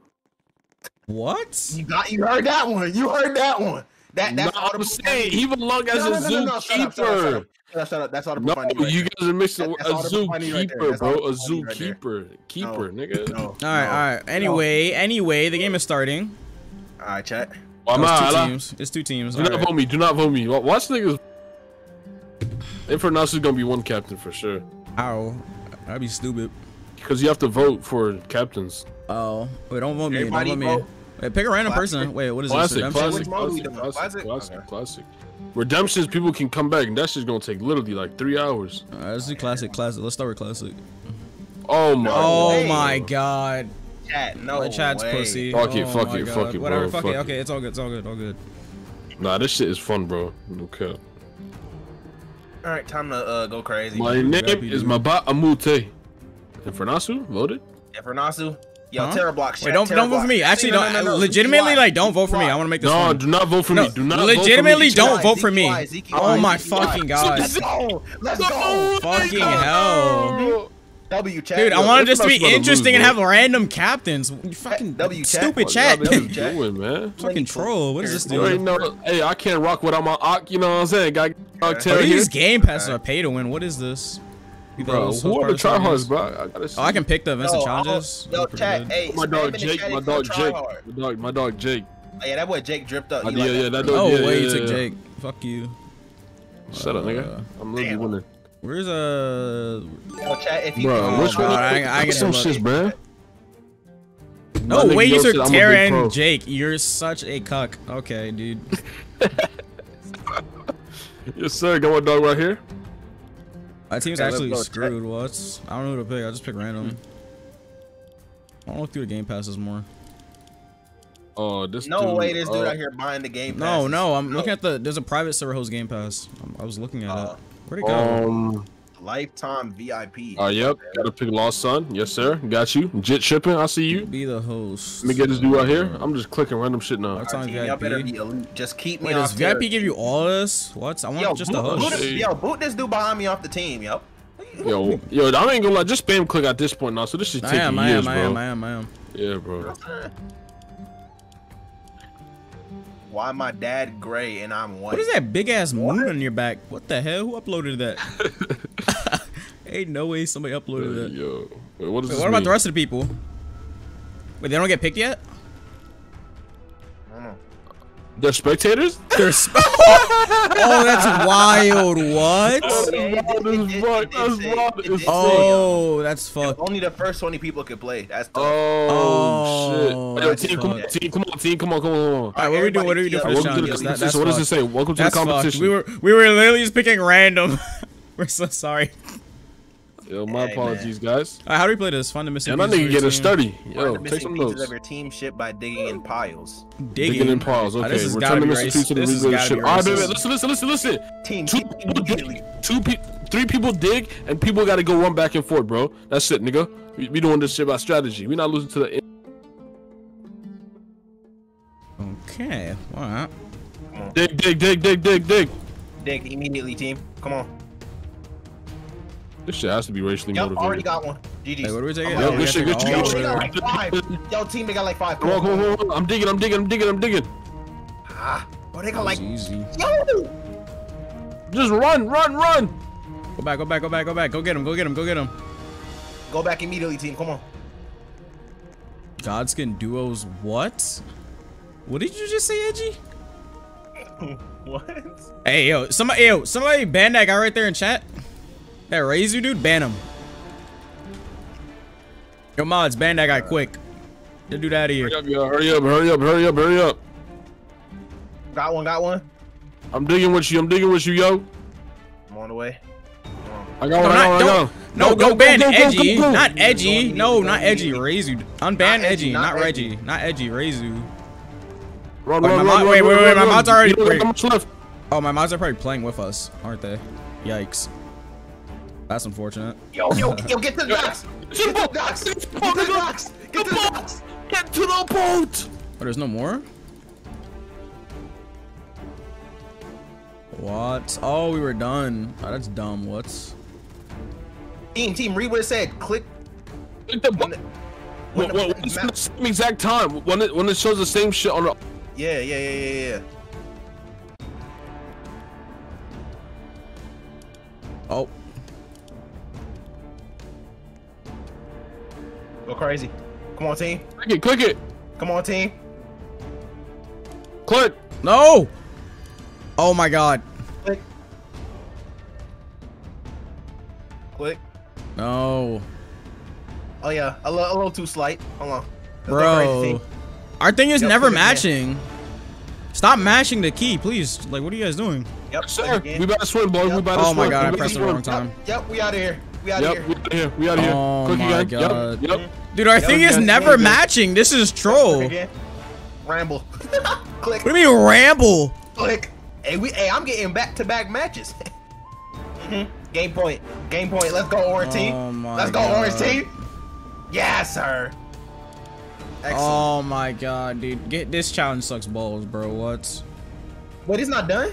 What? You got. You heard that one. You heard that one. That No, that's I'm saying he belong as No, no, a no, no, no, shut up, shut up, shut zookeeper. Up. Shut up, shut up. That's audible No, funny right you there. guys are mixing That- a that's audible right zookeeper, bro. A audible funny right zookeeper. Keeper, No. nigga. No. All right, all right. Anyway, anyway, the game is starting. All right, chat. Why Oh, am it's two I? teams. It's two teams. Do All not right. vote me. Do not vote me. Watch niggas. Infernasu is gonna be one captain for sure. Ow. That'd be stupid. Because you have to vote for captains. Oh. Wait, don't vote me. Don't Everybody vote me. vote. Wait, pick a random Classic. person. Wait, what is Classic, this? classic, Redemption? Which mode we classic, doing? classic, Classic? classic, Okay. classic. Redemptions, people can come back, and that's just gonna take literally like three hours. All right, let's do classic, classic. Let's start with classic. Oh my. Oh way. my god. Chat. No. My chat's way. pussy. Fuck it, Oh fuck my it, God. fuck it, Whatever, bro, fuck, fuck it. it. Okay, it's all good, it's all good, all good. Nah, this shit is fun, bro. Okay. All right, time to uh, go crazy. My name happy, is dude. Mabat Amute. Infernasu voted. Infernasu. Yo, Huh? Terror Block. Wait, don't don't vote for me. Actually, no, don't. no, no, no. legitimately, like, don't vote for me. I want to make this No, fun. do not vote for No, me. Do not legitimately vote for me. don't vote for me. Oh my ZQY. fucking god. Let's go. Let's go. My Fucking God. hell. W chat. Dude, I Yo, wanted this to not be interesting and have random captains. You fucking W chat. stupid What chat. What y'all you doing, man? Fucking troll. What is this You doing? ain't. Hey, I can't rock without my Ock. You know what I'm saying? Got Ock Okay. Terror here. these game passes are pay to win. What is this? Bro, Those- who are the tryhards, bro? I gotta see. Oh, I can pick the events and Yo, challenges. Yo, Those are pretty chat. Hey, My dog Jake. My dog Jake. My dog. My dog Jake. Oh, yeah, that boy Jake dripped up. Uh, yeah, like yeah, that? that dog. Oh, yeah, wait, yeah, you took yeah. Jake. Fuck you. Shut up, nigga. Uh, I'm literally damn. winning. Where's uh? Yo, chat, if you Bro, Oh, which one? God, I ain't- I ain't some look. shits, bro? No My nigga way, you Yo took I'm a big Tara and Jake. You're such a cuck. Okay, dude. Yes, sir. Got my dog right here. My team's Okay, actually go, chat. screwed. What? I don't know who to pick. I just pick random. I want to look through the game passes more. Oh, this. No dude, way, this dude uh, out here buying the game. Pass. No, passes. no, I'm No. looking at the. There's a private server host game pass. I'm- I was looking at Uh, it. Where'd it go? Um. Lifetime VIP. Uh, yep. Gotta pick Lost Son. Yes, sir. Got you. Jit shipping. I see you. Be the host. Let me get this dude right here. I'm just clicking random shit now. That's All on right, team, y'all better be elite. Just keep me Wait, off does Terror. VIP give you all this? What? I want Yo, just boot, the boot host. this- yo, boot this dude behind me off the team, yo. Yo, yo, I ain't gonna lie. Just spam click at this point now. So this is I taking am, I years, am, I am, I am, I am. Yeah, bro. Why my dad gray and I'm white? What is that big ass moon on your back? What the hell? Who uploaded that? Ain't no way somebody uploaded that. Yo, Wait, what does Wait, this what about mean? the rest of the people? Wait, they don't get picked yet? They're spectators? They're sp- oh, that's wild. What? That's Yeah, it wild did- as it fuck. did That's say- wild it as did fuck. Oh, that's fucked. Only the first 20 people could play. That's the. Oh, Oh, shit. Oh, yo, team, come on, team, come on, team, come on, come on. All right, what are we doing? What are we doing for this welcome to the challenge? That, competition. that's what does it say? Welcome to That's the competition. We were we were literally just picking random. we're so sorry. Yo, my Hey, apologies, guys. All right, how do we play this? Find the missing And that pieces nigga for get a team. study. Find Yo, the take some pieces notes. of your team ship by digging in piles. Digging. Digging in piles. Okay, this has return gotta the be missing racist. piece to the This has rebuild gotta ship. be All right, baby, listen, listen, listen, listen. Team, Two team people dig, two pe- three people dig, and people got to go one back and forth, bro. That's it, nigga. We, we doing this shit by strategy. We not losing to the. Okay. All right. Dig, dig, dig, dig, dig, dig. Dig immediately, team. Come on. This shit has to be racially Yup, already got one. GG's. Hey, what do we take? I'm it? out. Yo, we good gotta shit, good shit, Yo, the they got like five. Yo, team, they got like five. Come on, come on, come on. I'm digging, I'm digging, I'm digging, I'm digging. Ah, bro, they got like. Easy. Yo! Just run, run, run. Go back, go back, go back, go back. Go get him, go get him, go get him. Go back immediately, team. Come on. Godskin duos, what? What did you just say, Edgy? What? Hey, yo, somebody, yo, somebody ban that guy right there in chat. That Razor dude, ban him. Yo, mods, ban that guy quick. Get the dude out of here. Hurry up, yo, hurry up, hurry up, hurry up, hurry up. Got one, got one. I'm digging with you, I'm digging with you, yo. I'm on the way. I got No, one, I not, got one, I got one. no, Go, go, don't ban go, go, go, Edgy. go, go. Not Edgy. Go, No, not Edgy. go. Razu. Unban Not Edgy, Edgy, not not Reggie. Not Edgy, Razu. Run, Wait, run, run, wait, wait, wait, my run. mod's already- You don't got wait. that much left. Oh, my mods are probably playing with us, aren't they? Yikes. That's unfortunate. Yo, yo, yo, get to the docks. Get to the docks. Get to the docks. Get to the docks. Get to the boat! Oh, there's no more? What? Oh, we were done. Oh, that's dumb. What's? Team, team, read what it said. Click. Click the When button. the, when When, the, when, when it's the same exact time. When it when it shows the same shit on the. yeah, yeah, yeah, yeah, yeah. Oh, Go crazy. Come on, team. Click it. Click it. Come on, team. Click. no! Oh my god. Click. Click. No. Oh yeah, a, a little too slight. Hold on. Let's Bro. crazy. Our thing is Yep, never click again. matching. Stop mashing the key, please. Like, what are you guys doing? Yep, Sir, click again. we better swim, boy. We Yep. better Oh swim. my God, I pressed the wrong swim. time. Yep, we out of here. We out Yep, here. we out of here. We out here. Oh Click my again. God. Yep. Yep. Dude, our Yep, thing is never again. matching. This is troll. Ramble. click. What do you mean ramble? Click. Hey, we. Hey, I'm getting back-to-back matches. Mhm. Game point. Game point. Let's go, orange team. Oh my Let's go, God. orange team. Yes, sir. Excellent. Oh my god, dude. Get this challenge sucks balls, bro. What? Wait, it's not done.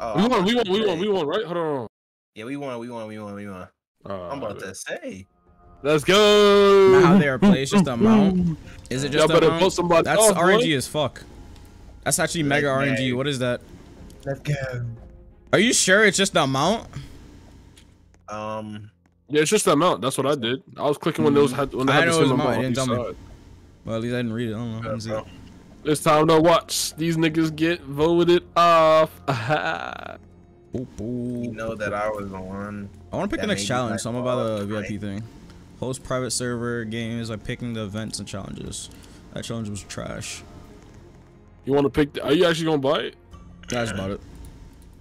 Oh, We I'm won. We about won. We won. We won. Right? Hold on. Yeah, we won. We won. We won. We won. Uh, I'm about to say. Let's go. Not how they are played, it's just the mount. Is it just Y'all the better amount? vote somebody That's off, boy. RNG as fuck. That's actually mega Like, RNG. man. What is that? Let's go. Are you sure it's just the amount? Um. Yeah, it's just the amount. That's what I did. I was clicking when those had when they I had the know it was same amount, amount. on didn't each tell me. Well, at least I didn't read it. I don't know. Let me see. bro. It's time to watch these niggas get voted off. Boop, boop. You know that I was on. I want to pick the next challenge, like, so I'm about oh, the VIP right. thing. Host private server games by picking the events and challenges. That challenge was trash. you want to pick? The, are you actually gonna buy it? That's about it.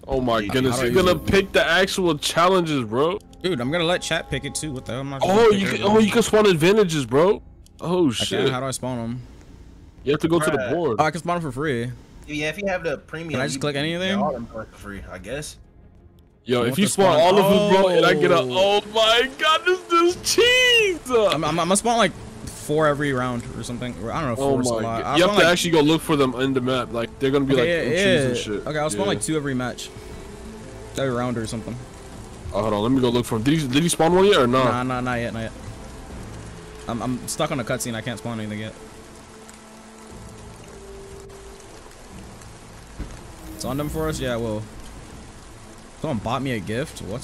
Oh my How goodness! You're gonna it? pick the actual challenges, bro. Dude, I'm gonna let chat pick it too. What the hell? I'm not Oh, you can, oh you can spawn advantages, bro. Oh I shit! can. How do I spawn them? You have to go to the board. Oh, I can spawn them for free. Yeah, if you have the premium, Can I just click can anything? get All them for free, I guess. Yo, if you spawn spawn- all of them, bro, and I get a, Oh. oh my god, this is cheese. I'm, I'm, I'm gonna spawn like four every round or something. Or I don't know. Oh four Oh my god! I'll You have to like, actually go look for them in the map. Like they're gonna be like okay, in yeah, trees yeah. and shit. Okay, I'll spawn Yeah. like two every match. Every round or something. Oh, hold on, let me go look for him. Did he did he spawn one yet or not? Nah, nah, not yet, not yet. I'm, I'm stuck on a cutscene. I can't spawn anything yet. It's on them for us? Yeah, well. Someone bought me a gift? What?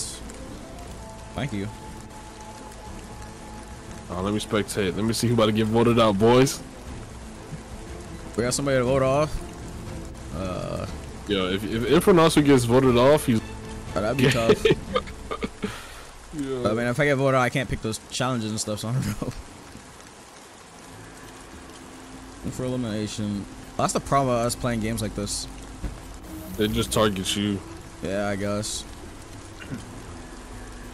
Thank you. Oh, let me spectate. Let me see who about to get voted out, boys. We got somebody to vote off. Uh, Yo, if if Infernasu gets voted off, he's. oh, that'd be tough. Yeah. I mean, if I get voted out, I can't pick those challenges and stuff, so I don't know. For elimination. That's the problem with us playing games like this. They just target you. Yeah, I guess.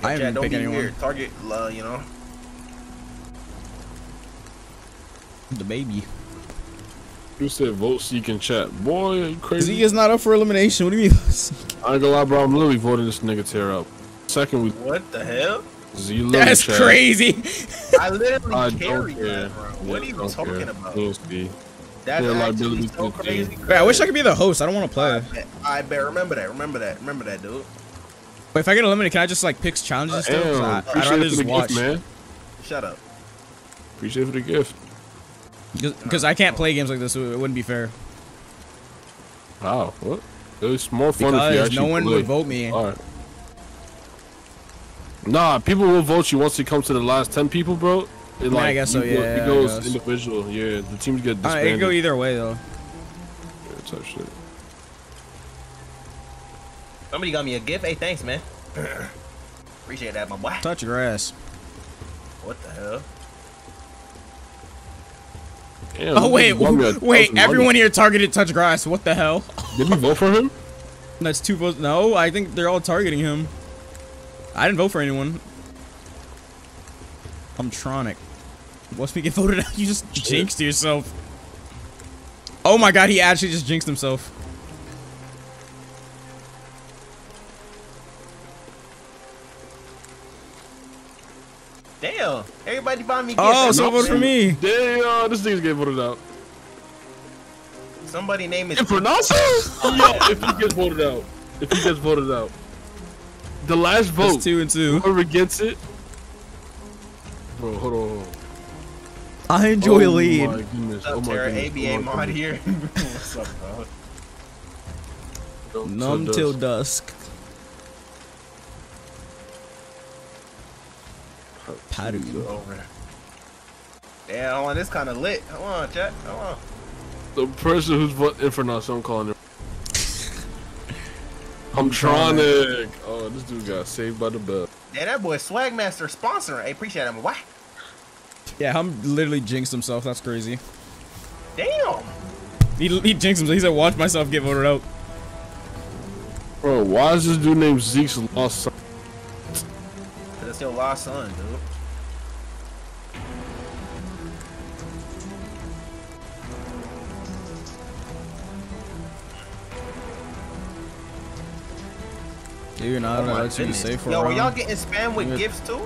I Chat, didn't don't pick be anyone. weird. Target, uh, you know. The baby. You said vote seek in chat. Boy, are you crazy? Z is not up for elimination. What do you mean? I ain't gonna lie, bro. I'm literally voting this nigga tear up. Second week, What the hell? Z That's chat. crazy. I literally I carry that, bro. What are you don't talking care. about? Yes, B. That's Yeah, actually liability so crazy. team. Wait, I wish I could be the host. I don't want to play. I bet. Remember that. Remember that. Remember that, dude. But if I get eliminated, can I just like pick challenges and uh, stuff? 'Cause Damn, I, I'd appreciate rather it for just the watch. gift, man. Shut up. Appreciate it for the gift. Because I can't play games like this, so it wouldn't be fair. Wow, what? It's more fun if you Because actually no one play. would vote me. Alright. Nah, people will vote you once you come to the last ten people, bro. It, mean, I guess so, you go- yeah, I It goes guess. individual. Yeah, the teams get Uh, it disbanded. could go either way though. Yeah, type shit. Somebody got me a gift. Hey, thanks, man. Appreciate that, my boy. Touch grass. What the hell? Damn, Oh wait, nigga bought me a wait! Everyone money. here targeted touch grass. What the hell? Did we vote for him? That's two votes. No, I think they're all targeting him. I didn't vote for anyone. I'm Tronic. Once we get voted out, you just jinxed yourself. Oh my god, he actually just jinxed himself. Damn. Everybody buy me gifts. Oh, so not vote for me. Damn, this thing's getting voted out. Somebody name it. If Renato? yeah, if he gets voted out. If he gets voted out. The last vote. That's two and two. Whoever gets it. Bro, hold on. Hold on. I enjoy oh lead. My goodness. Up, oh my Tara? goodness. ABA oh my mod goodness. here. What's up, bro? Numb Numb till till dusk. dusk. Patty. Over. Damn, hold on, this kind of lit. Hold on, chat. Hold on. The person who's voting for now, so I'm calling him. I'm trying to. Oh, this dude got saved by the bell. Yeah, that boy Swagmaster sponsoring. I appreciate him. Why? Yeah, I'm literally jinxed himself. That's crazy. Damn. He, he jinxed himself. He said, watch myself get voted out. Bro, why is this dude named Zeke's lost son? That's your lost son, dude. Dude, you're not Oh gonna my be safe for Yo, a are y'all getting spammed with gifts too?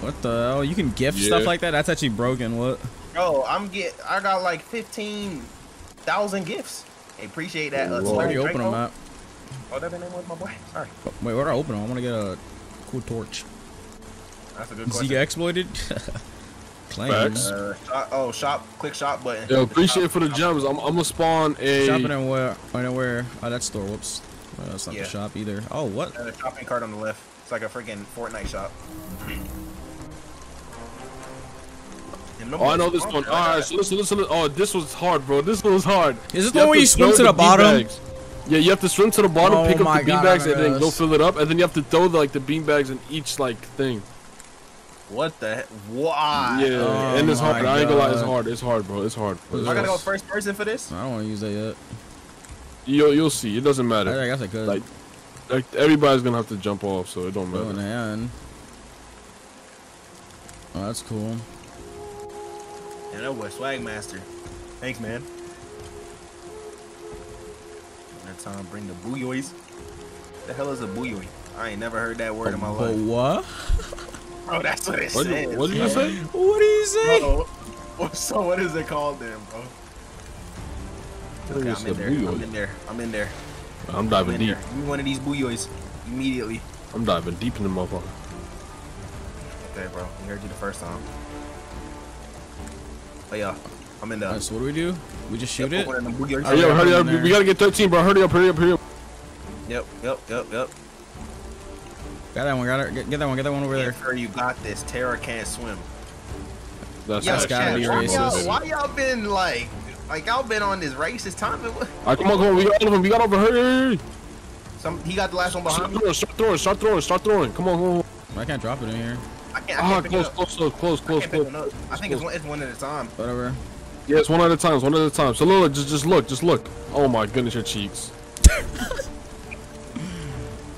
What the hell? You can gift stuff like that? That's actually broken. What? Bro, I'm get. I got like fifteen thousand gifts. Hey, appreciate that. Uh, Whoa. Where do you open them at? Oh, that name was my boy. Sorry, Wait, where do I open them? I want to get a cool torch. that's a good question. Zika exploited? Claims. Facts. Uh, shop, oh, shop, click shop button. Yo, appreciate it for the gems. I'm, I'm gonna spawn a. Shopping and where? And where? Oh, that store. Whoops. Well, that's not Yeah. the shop either. Oh, what? Uh, shopping cart on the left. It's like a freaking Fortnite shop. And Oh, I know this one. Alright, so listen, listen. Oh, this was hard, bro. This one was hard. Is this the have one where you swim to the bottom? beanbags. Yeah, you have to swim to the bottom, Oh pick up oh the God, beanbags, and then go fill it up, and then you have to throw like the beanbags in each like thing. What the? heck? Why? Yeah, Oh and it's my hard. I ain't gonna lie, it's hard. It's hard, bro. It's hard. Bro. It's I gotta go first person for this. I don't want to use that yet. You'll you'll see. It doesn't matter. I guess I could. Like, like everybody's gonna have to jump off, so it don't Go in matter. hand. Oh, that's cool. And that was Swagmaster. Thanks, man. That time, bring the booyoys. The hell is a booyoy? I ain't never heard that word in my But life. what? Bro, that's what it What, says. what did you say? What do you say? Bro, so what is it called then, bro? Okay, I'm in there. I'm in there. I'm in there. I'm I'm diving deep. there. Give me one of these booyoys immediately. I'm diving deep in the motherfucker. Okay, bro. We heard you the first time. Oh yeah, I'm in there. Alright, so what do we do? We just shoot Yep, it? one of them booyoys. Oh, Hurry yeah, hurry up. We gotta get 13, bro. Hurry up, hurry up, hurry up. Yep, yep, yep, yep. Got that one, got it. Get, get that one, get that one over there. Sure, you got this. Tara can't swim. That's Yo, That's gotta chat, be why y'all, racist. why y'all been like, like y'all been on this racist time? All right, come on, come on. We got all of them. We got over. Hurry, hurry, hurry. Some he got the last one Start behind me. throwing, start throwing, start throwing, start throwing. Come on, come on. I can't drop it in here. I can't. I Ah, can't pick it close, up. close, close, close, I close, can't close. I think it's one, it's one at a time. Whatever. Yeah, it's one at a time. It's one at a time. So look, just, just look, just look. Oh my goodness, your cheeks.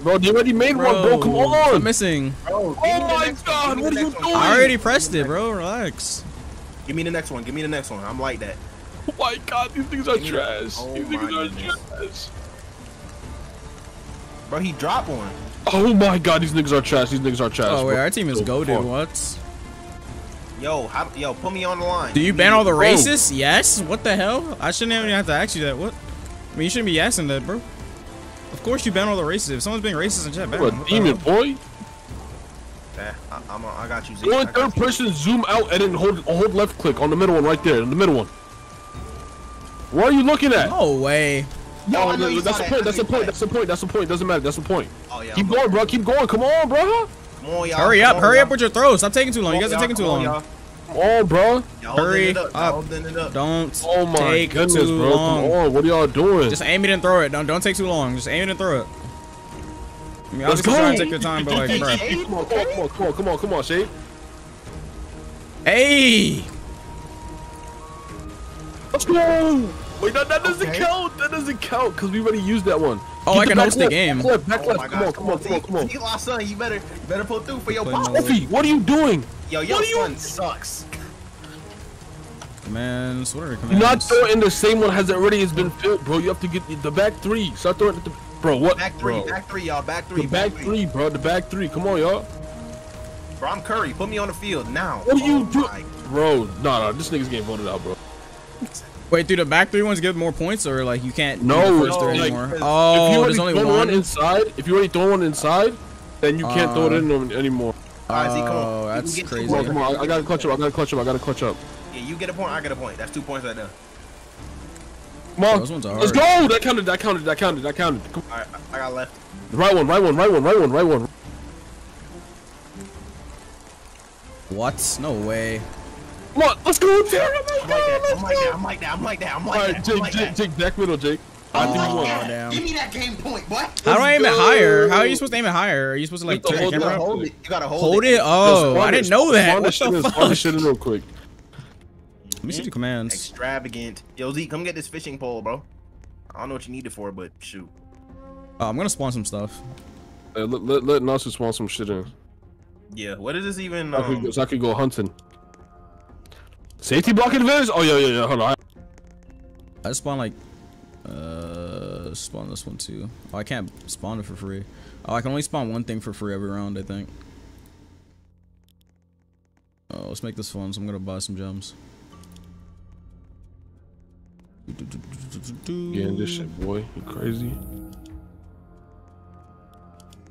bro, you already made one, bro. Come on. I'm missing. Bro, Oh my God, one. What are you doing? I already pressed it, bro. Relax. Give me the next one. Give me the next one. I'm like that. Oh my god, these things are Give me the- trash. Oh these my things are goodness. trash. Bro, he dropped one. Oh my god, these niggas are trash. These niggas are trash. Oh, wait, bro. our team is So goaded. fuck. What? Yo, how, yo, put me on the line. Do you ban all the Bro. racists? Yes. What the hell? I shouldn't even have to ask you that. What? I mean, you shouldn't be asking that, bro. Of course you ban all the racists. If someone's being racist in chat, ban You're them. a What demon, boy. Yeah, I, I'm a, I got you. Zeke. Go in got third you. person, zoom out, and then hold hold left click on the middle one right there, in the middle one. What are you looking at? No way. Yo, oh, I know Oh, you that's saw the point. That's know the point. That's the point. That's the point. Doesn't matter. That's the point. Oh yeah. Keep I'm going, bro. Keep going. Come on, bro. Come on, y'all. Hurry up. on, Hurry y'all. up with your throws. Stop taking too long. You guys are taking too on, long. Come on, bro. Y'all Y'all Hurry up. Y'all up. holding it. Don't Oh my take goodness, too bro. long. Come on. What are y'all doing? Just aim it and throw it. Don't don't take too long. Just aim it and throw it. I mean, Let's obviously go. try and take your time, but like, bro. Come on, come on, come on, come on, come on, come on, Shade. Hey! Let's go. Wait, that, that doesn't Okay. count. That doesn't count because we already used that one. Oh, Keep I can back host the game. Back left, back Oh left. my Come on, come on, come on, come on. You lost son. You better, you better pull through for your Play pop. no- what are you doing? Yo, your What are you- son sucks. Commands. What are the commands? not throw in the same one has already has been filled, bro. You have to get the- the back three. Start throwing it. at The, bro, what? Back three, bro? back three, y'all. Back three. The back three, bro. The back three. Come on, y'all. Bro, I'm Curry. Put me on the field now. What are you Oh do- my- Bro, nah, nah. This nigga's getting voted out, bro. Wait, through the back three ones give more points, or like you can't? do No, the first three like, anymore. Oh, if you oh, there's already only thrown one. one inside, if you already throw one inside, then you can't throw it uh, in them anymore. All right, Z, come. Oh, You that's crazy. Come on, come on. I, I gotta clutch up. I gotta clutch up. I gotta clutch up. Yeah, you get a point. I get a point. That's two points right there. Come on. Those ones are Let's go. That counted. That counted. That counted. That counted. Come All right, I I got left. Right one. Right one. Right one. Right one. Right one. What? No way. Come on. Let's go, Terry. Oh I'm my like that. let's I'm like that. go. I'm like that. I'm like that. I'm like right, that. I'm Jake, like Jake, that. Jake, back middle, Jake. I think Oh, you won. damn. Give me that game point, boy. How do I aim it higher? How are you supposed to aim it higher? Are you supposed to like turn the whole- You gotta camera? hold it. You gotta hold, Hold it. it? Oh, Spawn I didn't know that. What the spawn fuck? this shit in real quick. Let me see the commands. Extravagant. Yo, Z, come get this fishing pole, bro. I don't know what you need it for, but shoot. Oh, I'm gonna spawn some stuff. Uh, let, let, let Nasu spawn some shit in. Yeah, what is this even? I could, Um, go- so I could go hunting. Safety block advantage? Oh, yeah, yeah, yeah. Hold on. I just spawned like, uh, spawn this one too. Oh, I can't spawn it for free. Oh, I can only spawn one thing for free every round, I think. Oh, let's make this fun. So I'm gonna buy some gems. Yeah, this shit, boy. You crazy?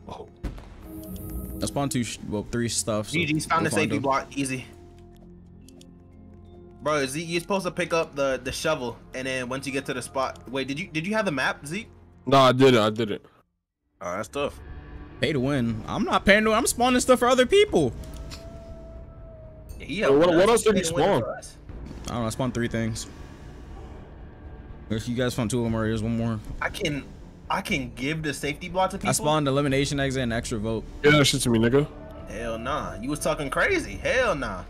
Oh. I spawned two, sh- well, three stuff. So GG's found the safety block. Easy. Bro, Z, you're supposed to pick up the the shovel, and then once you get to the spot. Wait, did you did you have the map, Z? No, I didn't. I didn't. Oh, that's tough. Pay to win. I'm not paying to. Win. I'm spawning stuff for other people. Yeah, he what- what else did you spawn? I don't know. I spawned three things. If you guys found two of them, or there's one more. I can I can give the safety block to people. I spawned elimination exit and extra vote. Yeah, that shit to me, nigga. Hell nah. You was talking crazy. Hell nah.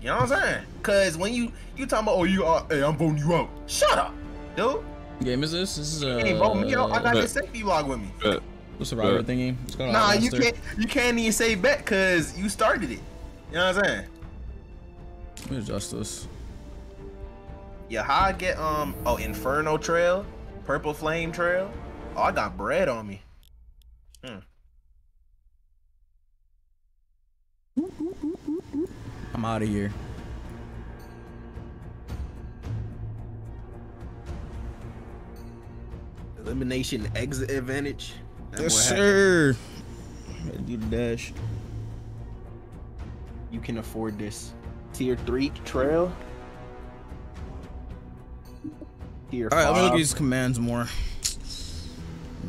You know what I'm saying? Cause when you you talking about oh you are hey I'm voting you out. Shut up, dude. What game is this? This is a. You ain't voting me out. I got bet. this safety log with me. Uh, bet. The survivor bet. thingy. It's called Nah, you can't you can't even say bet cause you started it. You know what I'm saying? Let me adjust this. Yeah, how I get um oh Inferno Trail, Purple Flame Trail. Oh, I got bread on me. I'm out of here. Elimination exit advantage. That Yes, sir. Gotta do the dash. You can afford this. Tier three trail. Tier All right, let me look at these commands more.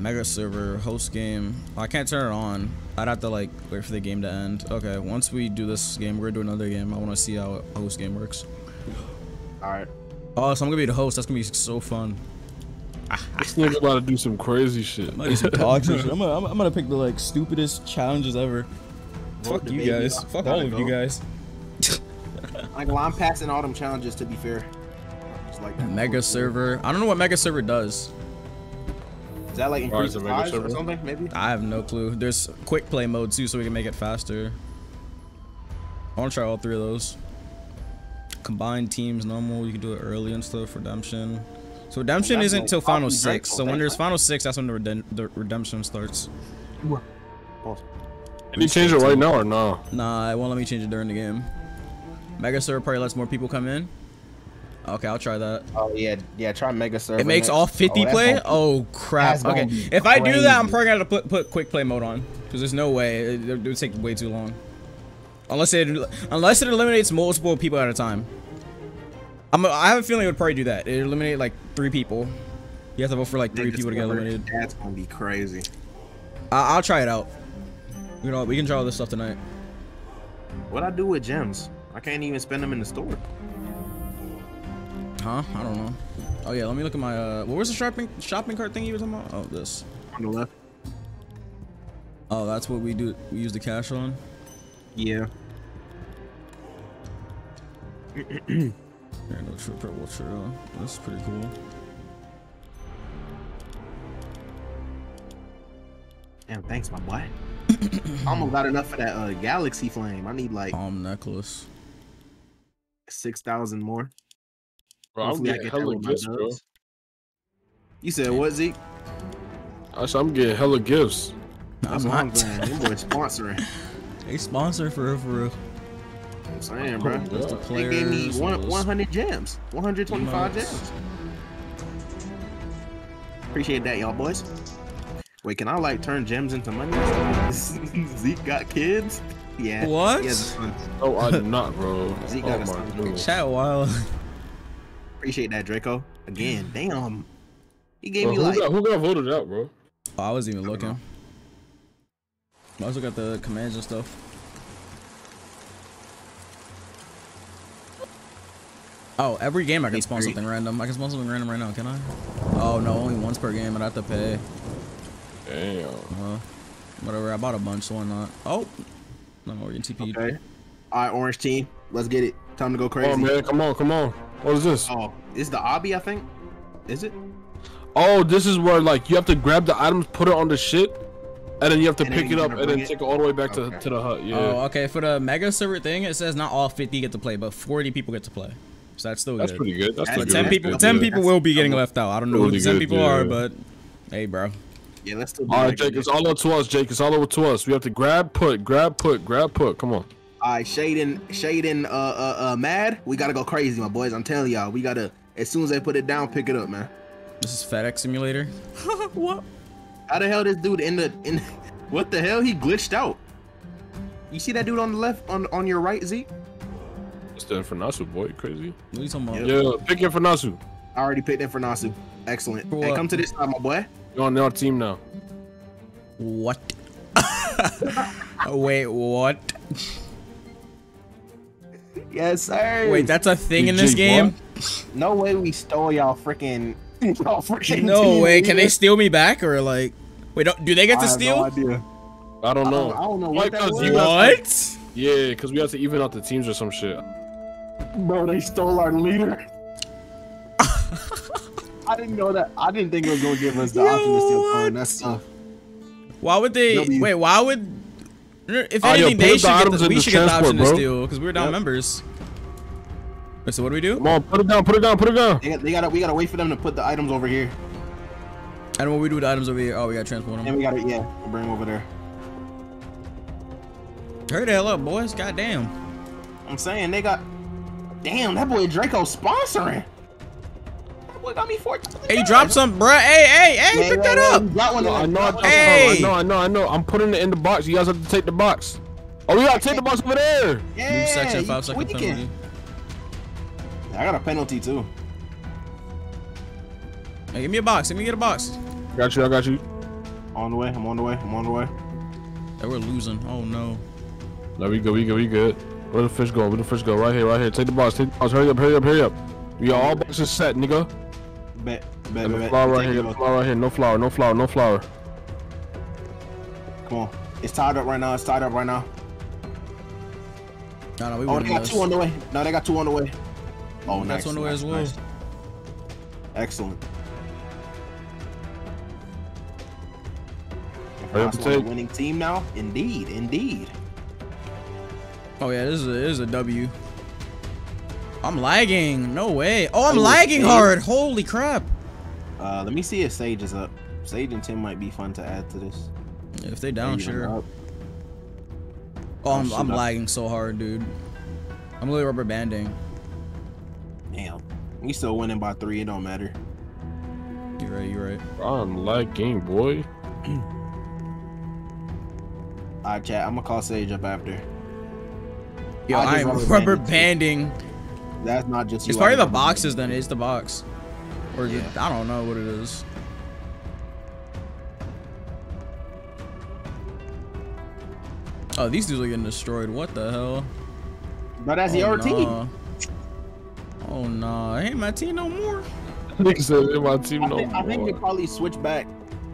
Mega server, host game. I can't turn it on. I'd have to like wait for the game to end. Okay, once we do this game, we're gonna do another game. I want to see how a host game works. All right. Oh, so I'm gonna be the host. That's gonna be so fun. This nigga about to do some crazy shit. I'm gonna do some toxic shit. I'm gonna, I'm, I'm gonna pick the like stupidest challenges ever. Vote Fuck you guys. off. Fuck all of you guys. Like, well, I'm passing all them challenges to be fair. Just like that. Mega server. I don't know what mega server does. Is that like increase the size or something? Maybe. I have no clue. There's quick play mode too, so we can make it faster. I want to try all three of those. Combined teams, normal. You can do it early and stuff. Redemption. So redemption that's isn't like till final six. So when there's final six, that's when the, reden- the redemption starts. Can you change it right now or no? Nah, it won't let me change it during the game. Mega server probably lets more people come in. Okay, I'll try that. Oh yeah, yeah. Try mega server. It makes all 50 Oh, play? Oh crap. Okay. If I do that, I'm probably gonna put put quick play mode on because there's no way it, it would take way too long. Unless it unless it eliminates multiple people at a time. I'm I have a feeling it would probably do that. It eliminate like three people. You have to vote for like three people to get eliminated. That's gonna be crazy. I, I'll try it out. You know, we can try all this stuff tonight. What I do with gems? I can't even spend them in the store. Huh? I don't know. Oh yeah, let me look at my uh. What was the shopping shopping cart thing you were talking about? Oh, this. On the left. Oh, that's what we do. We use the cash on. Yeah. Here, no trip, purple trail. That's pretty cool. Damn, thanks, my boy. I almost got enough for that uh, galaxy flame. I need like Palm necklace. six thousand more. Bro, I'm getting hella gifts, bro. You said what, Zeke? I said I'm getting hella gifts. That's I'm what I'm not. saying. Them boys sponsoring. They sponsor for real, for real. I'm saying, bro. Just the They gave me one, 100 gems. 125 emotes. gems. Appreciate that, y'all boys. Wait, can I like turn gems into money? Zeke got kids? Yeah. What? He has a son. Oh, I do not, bro. Zeke oh got my a son. goodness. Chat wild. Appreciate that, Draco. Again, damn. He gave Bro, me who, like. got, who got voted out, bro? Oh, I wasn't even looking. I also got the commands and stuff. Oh, every game I can spawn something random. I can spawn something random right now, can I? Oh no, only once per game. I'd have to pay. Damn. Uh, whatever. I bought a bunch, so why not? Oh, no more getting TP. Okay. All right, Orange Team. Let's get it. Time to go crazy. Oh man, come on, come on. What is this? Oh, is the obby, I think. Is it? Oh, this is where like you have to grab the items, put it on the shit, and then you have to And pick it up and then it? take it all the way back to, Okay. to the hut. Yeah. Oh, okay. For the mega server thing, it says not all 50 get to play, but 40 people get to play. So that's still That's good. pretty good. That's But pretty But good. 10 That's people, good. 10 Yeah. people will be getting left out. I don't know who Really the 10 good, people yeah. are, but hey, bro. Yeah, let's do All right, Jake, it's all up to us, Jake. It's all over to us. We have to grab, put, grab, put, grab, put. Come on. All right, Shaden, Shaden, uh, uh, uh, mad. We gotta go crazy, my boys. I'm telling y'all, we gotta. As soon as they put it down, pick it up, man. This is FedEx Simulator. what? How the hell this dude in the in? What the hell? He glitched out. You see that dude on the left, on on your right, Zeke? It's the Infernasu, boy. Crazy? What are you talking about? Yeah, pick Infernasu. I already picked Infernasu. Excellent. For Hey, what? come to this side, my boy. You're on our team now. What? Wait, what? Yes, sir. Wait, that's a thing in this game? what? no way we stole y'all freaking. Y'all freaking No team way. Can they steal me back or like? Wait, don't, do they get I to have steal? No idea. I don't I know. don't, I don't know Why, what that 'cause was. what? Yeah, because we have to even out the teams or some shit. Bro, they stole our leader. I didn't know that. I didn't think it was gonna give us the Yo, option to steal what? coin. That's tough. Why would they? W. Wait, why would? If yo, anything, put they the should get items the, in we the should get the transport, option to bro. steal because we're down Yep. members. Wait, so what do we do? Come on, put it down, put it down, put it down. They, got, they gotta. We gotta wait for them to put the items over here, And what we do with the items over here? Oh, we got to transport them. and them. we gotta yeah, we'll bring them over there. Hurry the hell up, boys! Goddamn. I'm saying they got. Damn, that boy Draco sponsoring. That boy got me four. Hey, you dropped some, bruh. Hey, hey, hey! pick that up. Got one. No, I know, I, dropped Hey! some. I know, I know, I know. I'm putting it in the box. You guys have to take the box. Oh, we gotta take the box over there. Yeah, Move section, five second penalty. I got a penalty too. Hey, give me a box. Let me get a box. Got you, I got you. On the way. I'm on the way. I'm on the way. Hey, we're losing. Oh no. There we go, we go, we good. Where the fish go? Where the fish go? Right here, right here. Take the box, take the box. Hurry up, hurry up, hurry up. We got all boxes set, nigga. Bet. Bet. And the Bet. flour right here, it the up. right here. No flour, no flour, no flour. Come on. It's tied up right now. It's tied up right now. No, no, we Oh, they got this. two on the way. No, they got two on the way. Oh, We got nice. two on the way nice, as well. nice. Excellent. Hurry up Last the take. winning team now. Indeed, indeed. Oh yeah, this is a, this is a W. I'm lagging. No way. Oh, I'm Oh, lagging Sage. hard. Holy crap. Uh, let me see if Sage is up. Sage and Tim might be fun to add to this. If they down, sure. up. Oh, I'm, Oh, I'm lagging so hard, dude. I'm literally rubber banding. Damn. We still winning by three. It don't matter. You're right. You're right. I'm lagging, boy. All right, chat. I'm gonna call Sage up after. Yo, I just I'm rubber rubber banded banding. That's not just you. It's probably I the boxes banded. then. It's the box. Or is it- Yeah. I don't know what it is. Oh, these dudes are getting destroyed. What the hell? But that's oh, your nah. team. Oh no, ain't my team no more. Nigga said in my team I no think, I think they probably switch back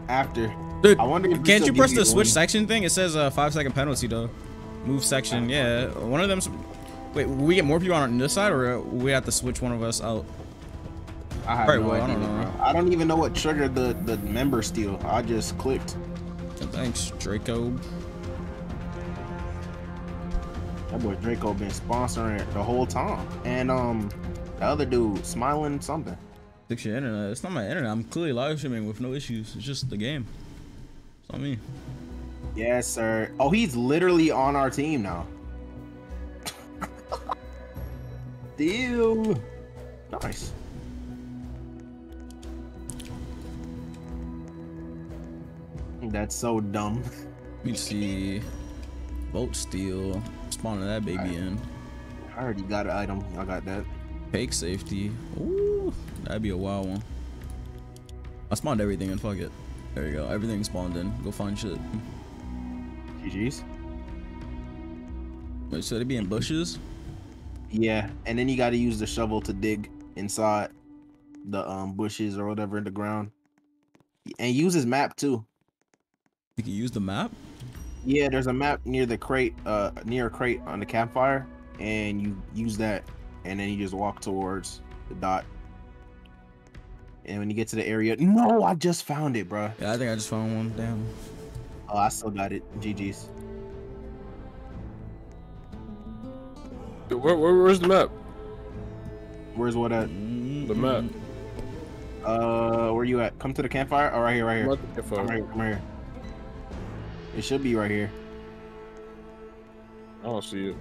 after. Dude, I wonder if can't you press the the switch win. section thing? It says a five second penalty though. Move section, yeah. One of them. Wait, will we get more people on this side, or we have to switch one of us out? I have no well, I don't know. bro. I don't even know what triggered the the member steal. I just clicked. Thanks, Draco. That boy Draco been sponsoring it the whole time. And um, The other dude smiling something. Fix your internet. It's not my internet. I'm clearly live streaming with no issues. It's just the game. It's not me. Yes, sir. Oh, he's literally on our team now. Deal. Nice. That's so dumb. Let me see. Boat steel. Spawning that baby in. I already got an item. I got that. Fake safety. Ooh, that'd be a wild one. I spawned everything and Fuck it. There you go. Everything spawned in. Go find shit. GG's. Wait, so they be in bushes? Yeah, and then you got to use the shovel to dig inside the um bushes or whatever in the ground, and use his map too. You can use the map? Yeah, there's a map near the crate, uh, near a crate on the campfire, and you use that, and then you just walk towards the dot. And when you get to the area, no, I just found it, bruh. Yeah, I think I just found one. Damn. Oh, I still got it. GG's. Where, where, where's the map? Where's what at? The map. Uh, where you at? Come to the campfire. Oh, right here, right here. Not the Come right campfire. here, come right here. It should be right here. I don't see it.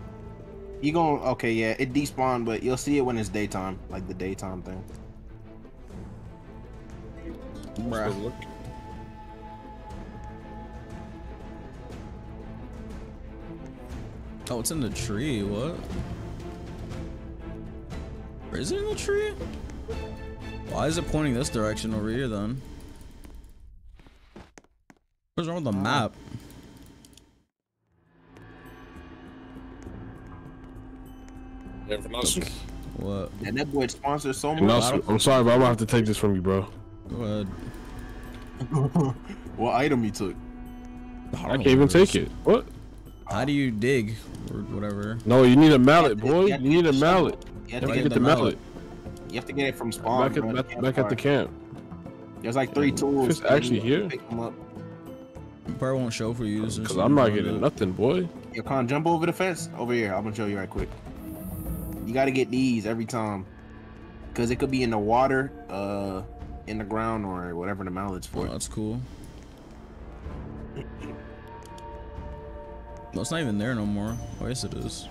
You going okay? Yeah, it despawned, but you'll see it when it's daytime, like the daytime thing. Still look. Oh, it's in the tree. What? Or is it in the tree? Why is it pointing this direction over here then? What's wrong with the map? What? And that boy sponsors so much. Venasu, I'm sorry, but I'm gonna have to take this from you, bro. Go ahead. what item you took? I can't even take it. What? How do you dig or whatever? No, you need a mallet, boy. You You have to need a mallet. You have Yeah, to get, get the the mallet. mallet. you have to get it from spawn. Back bro, at, the back, back at the camp. There's like three tools. It's actually here? Pick them up. Probably won't show for you. Cause I'm not getting nothing, boy. You can't jump over the fence. Over here. I'm gonna show you right quick. You gotta get these every time. Cause it could be in the water, uh, in the ground or whatever the mallet's Oh, for. that's cool. Well, it's not even there no more. Oh, yes, it is.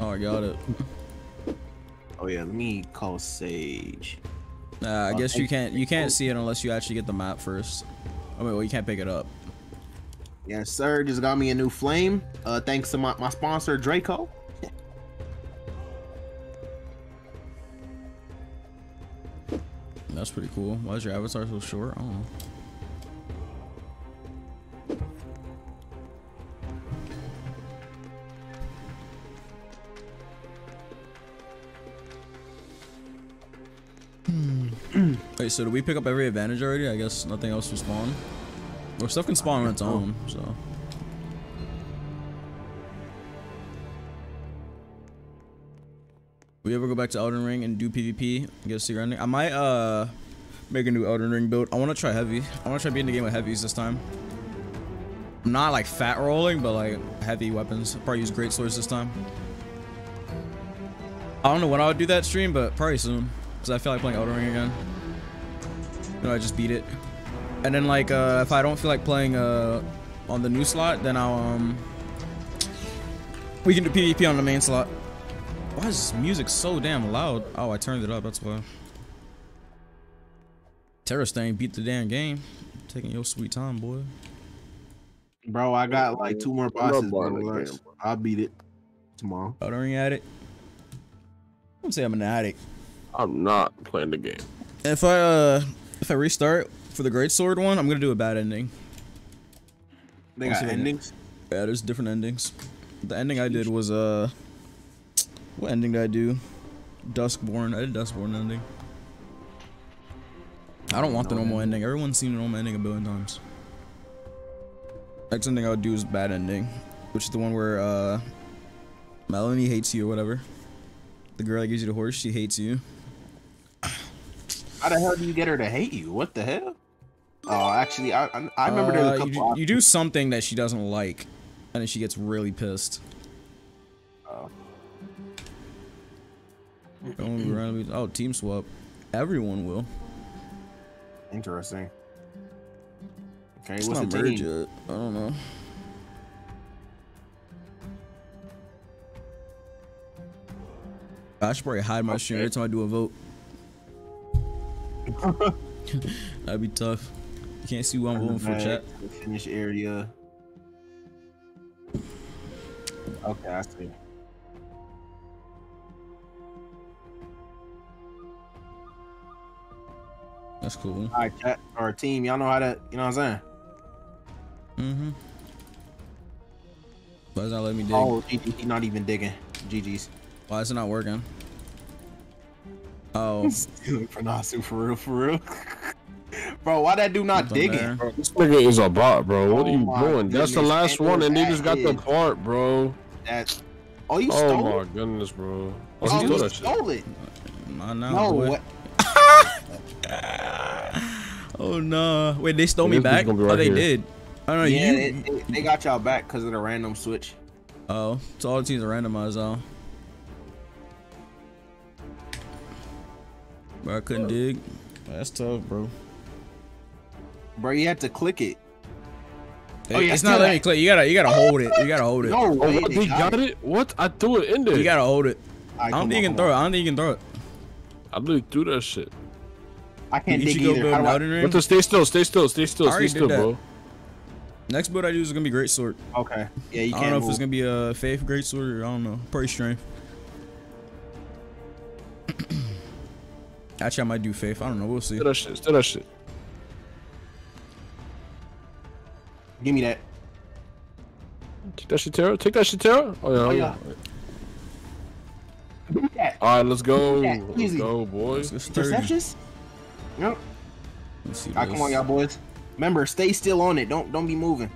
Oh, I got it. Oh yeah, let me call Sage. Nah, I Uh, guess you can't. You can't see it unless you actually get the map first. I mean, well, you can't pick it up. Yes, sir. Just got me a new flame. Uh, thanks to my, my sponsor Draco. That's pretty cool. Why is your avatar so short? I don't know. Wait, so do we pick up every advantage already? I guess nothing else will spawn. Or stuff can spawn on its own, so. We ever go back to Elden Ring and do PvP? Get a secret ending? I might uh make a new Elden Ring build. I want to try heavy. I want to try beating the game with heavies this time. I'm not like fat rolling, but like heavy weapons. I'll probably use great swords this time. I don't know when I would do that stream, but probably soon. Because I feel like playing Elden Ring again. You know, I just beat it. And then like uh if I don't feel like playing uh on the new slot, then I'll um we can do PvP on the main slot. Why is this music so damn loud? Oh, I turned it up, that's why. Terror Stain beat the damn game. Taking your sweet time, boy. Bro, I got like two more I'm bosses. bro. the Relax. game, I'll beat it tomorrow. Elden Ring addict. I wouldn't say I'm an addict. I'm not playing the game. If I uh if I restart for the Great Sword one, I'm gonna do a bad ending. They got see if I endings. Yeah, there's different endings. The ending I did was uh what ending did I do? Duskborn. I did Duskborn ending. I don't want the normal ending. Everyone's seen the normal ending a billion times. Next ending I would do is bad ending, which is the one where uh Melanie hates you or whatever. The girl that gives you the horse, she hates you. How the hell do you get her to hate you? What the hell? Oh, actually, I I, I remember Uh, a you, couple. do- you do something that she doesn't like, and then she gets really pissed. Oh. Oh, team swap. Everyone will. Interesting. Okay, It's what's not the merge team? yet. I don't know. I should probably hide my stream every time I do a vote. That'd be tough. You can't see who I'm voting for, chat. Finish area. Okay, I see. That's cool. All right, chat or team, y'all know how to, you know what I'm saying? Mm-hmm. Why is not letting me dig? Oh, GG, not even digging. GG's. Why is it not working? Oh, for Nasu, for real, for real. Bro, why that dude not Nothing digging? there. Bro, this nigga is a bot, bro. What Oh are you my doing? That's the last and one, and they just got the part, bro. That's. Oh, you oh stole Oh my it? goodness, bro. Oh, Oh, he stole you that shit. stole it. Uh, not now, No, what? Oh no! Wait, they stole me This bitch back. gonna oh, they here. did. Oh, I don't know. Yeah, you. they, they, they got y'all back because of the random switch. Oh, so all the teams are randomized now. Bro, I couldn't dig. That's tough, bro. Bro, you had to click it. Hey, Oh, yeah, it's not letting me click. You gotta, you gotta hold it. You gotta hold it. No Oh, way, what? they They got it? What? I threw it in there. You gotta hold it. All right, I don't come think you can come throw it. I don't think you can throw it. I literally threw that shit. I can't You dig should go either. build How do I- Ring. But to stay still, stay still, stay still, I already stay still, did that. bro. Next build I do is gonna be great sword. Okay. Yeah, you I can't don't know if it's gonna be a faith great sword or I don't know. Probably strength. Actually, I might do faith. I don't know. We'll see. Steal that shit, steal that shit. Give me that. Take that shit, Tara. Take that shit, Tara. Oh, yeah. Oh, yeah. that. All right, let's go. Let's go, boys. It's 30. Interceptions? Yep. Let's see All right, come on, y'all boys. Remember, stay still on it. Don't don't be moving.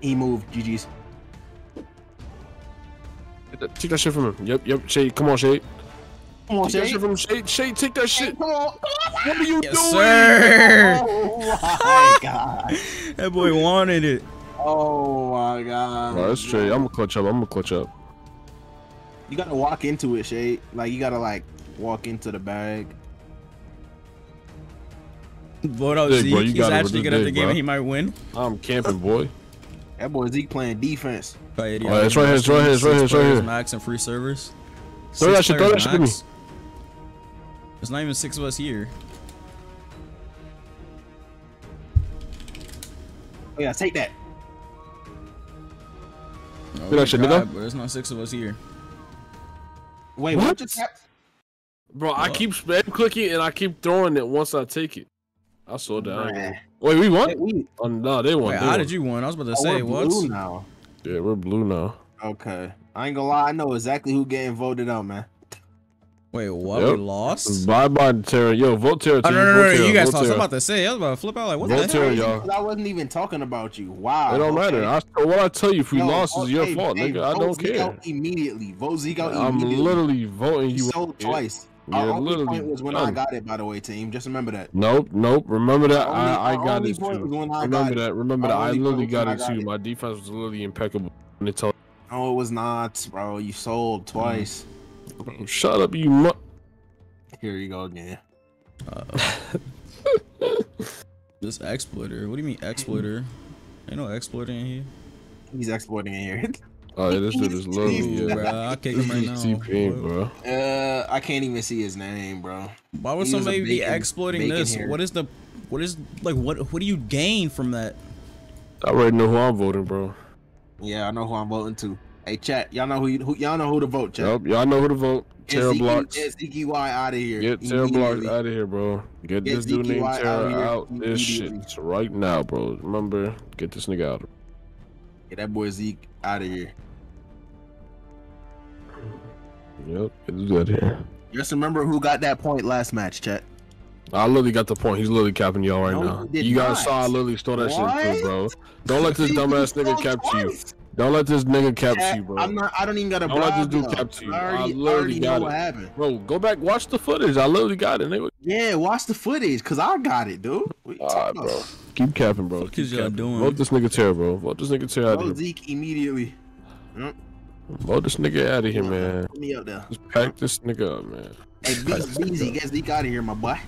He moved. GG's. Take that- Take that shit from him. Yep, yep. Shade, come on, Shade. Come on, Take that Shade. shit from him. Shade, Shade, take that shit. Come on. What are you Yes, doing? sir. Oh my god. That boy wanted it. Oh my god. Bro, that's straight. I'm gonna clutch up. I'm gonna clutch up. You gotta walk into it, Shade. Like you gotta like walk into the bag. Vote out Dig, bro, Zeke. you He's got it with actually the good at the game bro. and he might win. I'm camping, boy. That boy Zeke playing defense. Oh, yeah, Oh, it's right here, it's right here, it's right here, it's right here. Max and free servers. Throw Six that shit, throw that shit to me. max. There's not even six of us here. Oh yeah, take that. No, that shit, nigga. But there's not six of us here. Wait, What? what, just happened? Bro, I keep spam clicking and I keep throwing it once I take it. I saw that. Bruh. Gonna- Wait, we won? Wait, we, Oh, no, they won. Wait, they how won. did you win? I was about to oh, say, we're what? blue now. Yeah, we're blue now. Okay. I ain't gonna lie, I know exactly who getting voted out, man. Wait, what? Yep. We lost? Bye bye, Terra. Yo, vote Terra. Oh, no, no, no, no. Terra, You guys lost. I'm about to say, I was about to flip out. Like, what Vote the Terra, hell? y'all. I wasn't even talking about you. Wow. It don't okay. matter. I, what I tell you, if we Yo, lost, vote- is your fault, hey, nigga. I don't Zeke care. out immediately. Vote Zeke out I'm immediately. literally voting You you. sold Yeah. twice. Yeah, Our only literally point was when done. I oh. got it, by the way, team. Just remember that. Nope, nope. Remember that. Only- I, I got it too. when I Remember got that. Remember that. I literally point was got it got too. it. My defense was literally impeccable. And they tell No, it was not, bro. You sold mm-hmm. twice. Bro, shut up, you mu- Here you go again. This exploiter. What do you mean exploiter? Ain't no exploiter in here. He's exploiting in here. Oh, yeah, this dude is lovely. Yeah. Yeah. Bro, I'll kick him right now. TP, bro. Uh, I can't even see his name, bro. Why would He was a somebody be exploiting this? hair. What is the, what is like what? What do you gain from that? I already know who I'm voting, bro. Yeah, I know who I'm voting to. Hey, chat, y'all know who, you, who y'all know who to vote, chat. Yep, y'all know who to vote. Terra blocks. Get ZQY out of here. Get Terra blocks out of here, bro. Get, Get this dude named ZQY out Terra out this shit right now, bro. Remember, get this nigga out. Get that boy Zeke out of here. Yep, get this dude out of here. Just remember who got that point last match, chat. I literally got the point. He's literally capping y'all right No, now. You guys not. saw I literally stole that shit too, bro. Don't let this dumbass nigga cap you. Don't let this nigga cap you, bro. I'm not. I don't even got a. Don't let this dude cap you. I I already, I literally already know got what happened. Bro, go back, watch the footage. I literally got it, nigga. Yeah, watch the footage, cause I got it, dude. What you Alright, talking bro. About? Keep capping, bro. Fuck is Keep y'all doing? Vote this nigga Terra, bro. Vote this nigga Terra out of here. Zeke immediately. Vote this nigga out of here, man. Put me up there. Just pack this nigga up, man. Hey, Beezy, Beezy, get Zeke out of here, my boy.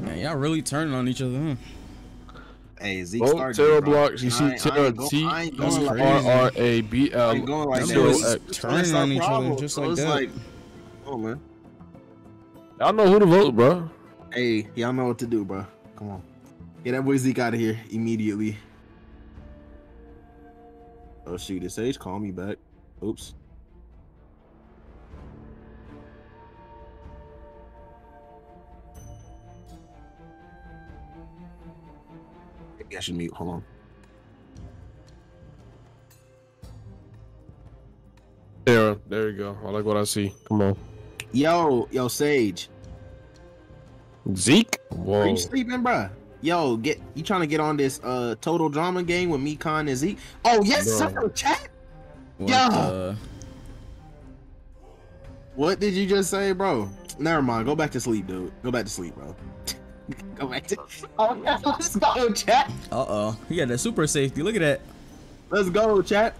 Man, y'all really turning on each other, huh? Hey, Zeke Vote started. Terra it, bro. blocks. You see ain't- I Terra ain't go- T I ain't That's going like crazy. R R A B L. I ain't going like Them that. boys It's- turning on each other just like that. Like, oh man. Y'all know who to vote, bro. Hey, y'all know what to do, bro. Come on. Get that boy Zeke out of here immediately. Oh shoot, it Sage call me back. Oops. Maybe I should mute. Hold on. Terra, there you go. I like what I see. Come on. Yo, yo, Sage. Zeke? Whoa. Are you sleeping, bruh? Yo, get you trying to get on this uh total drama game with me, Con and Zeke? Oh yes, Bro. sir. Chat. What Yeah. the- What did you just say, bro? Never mind. Go back to sleep, dude. Go back to sleep, bro. Go back to. Oh, yeah, let's go, chat. Uh-oh. He got that super safety. Look at that. Let's go, chat.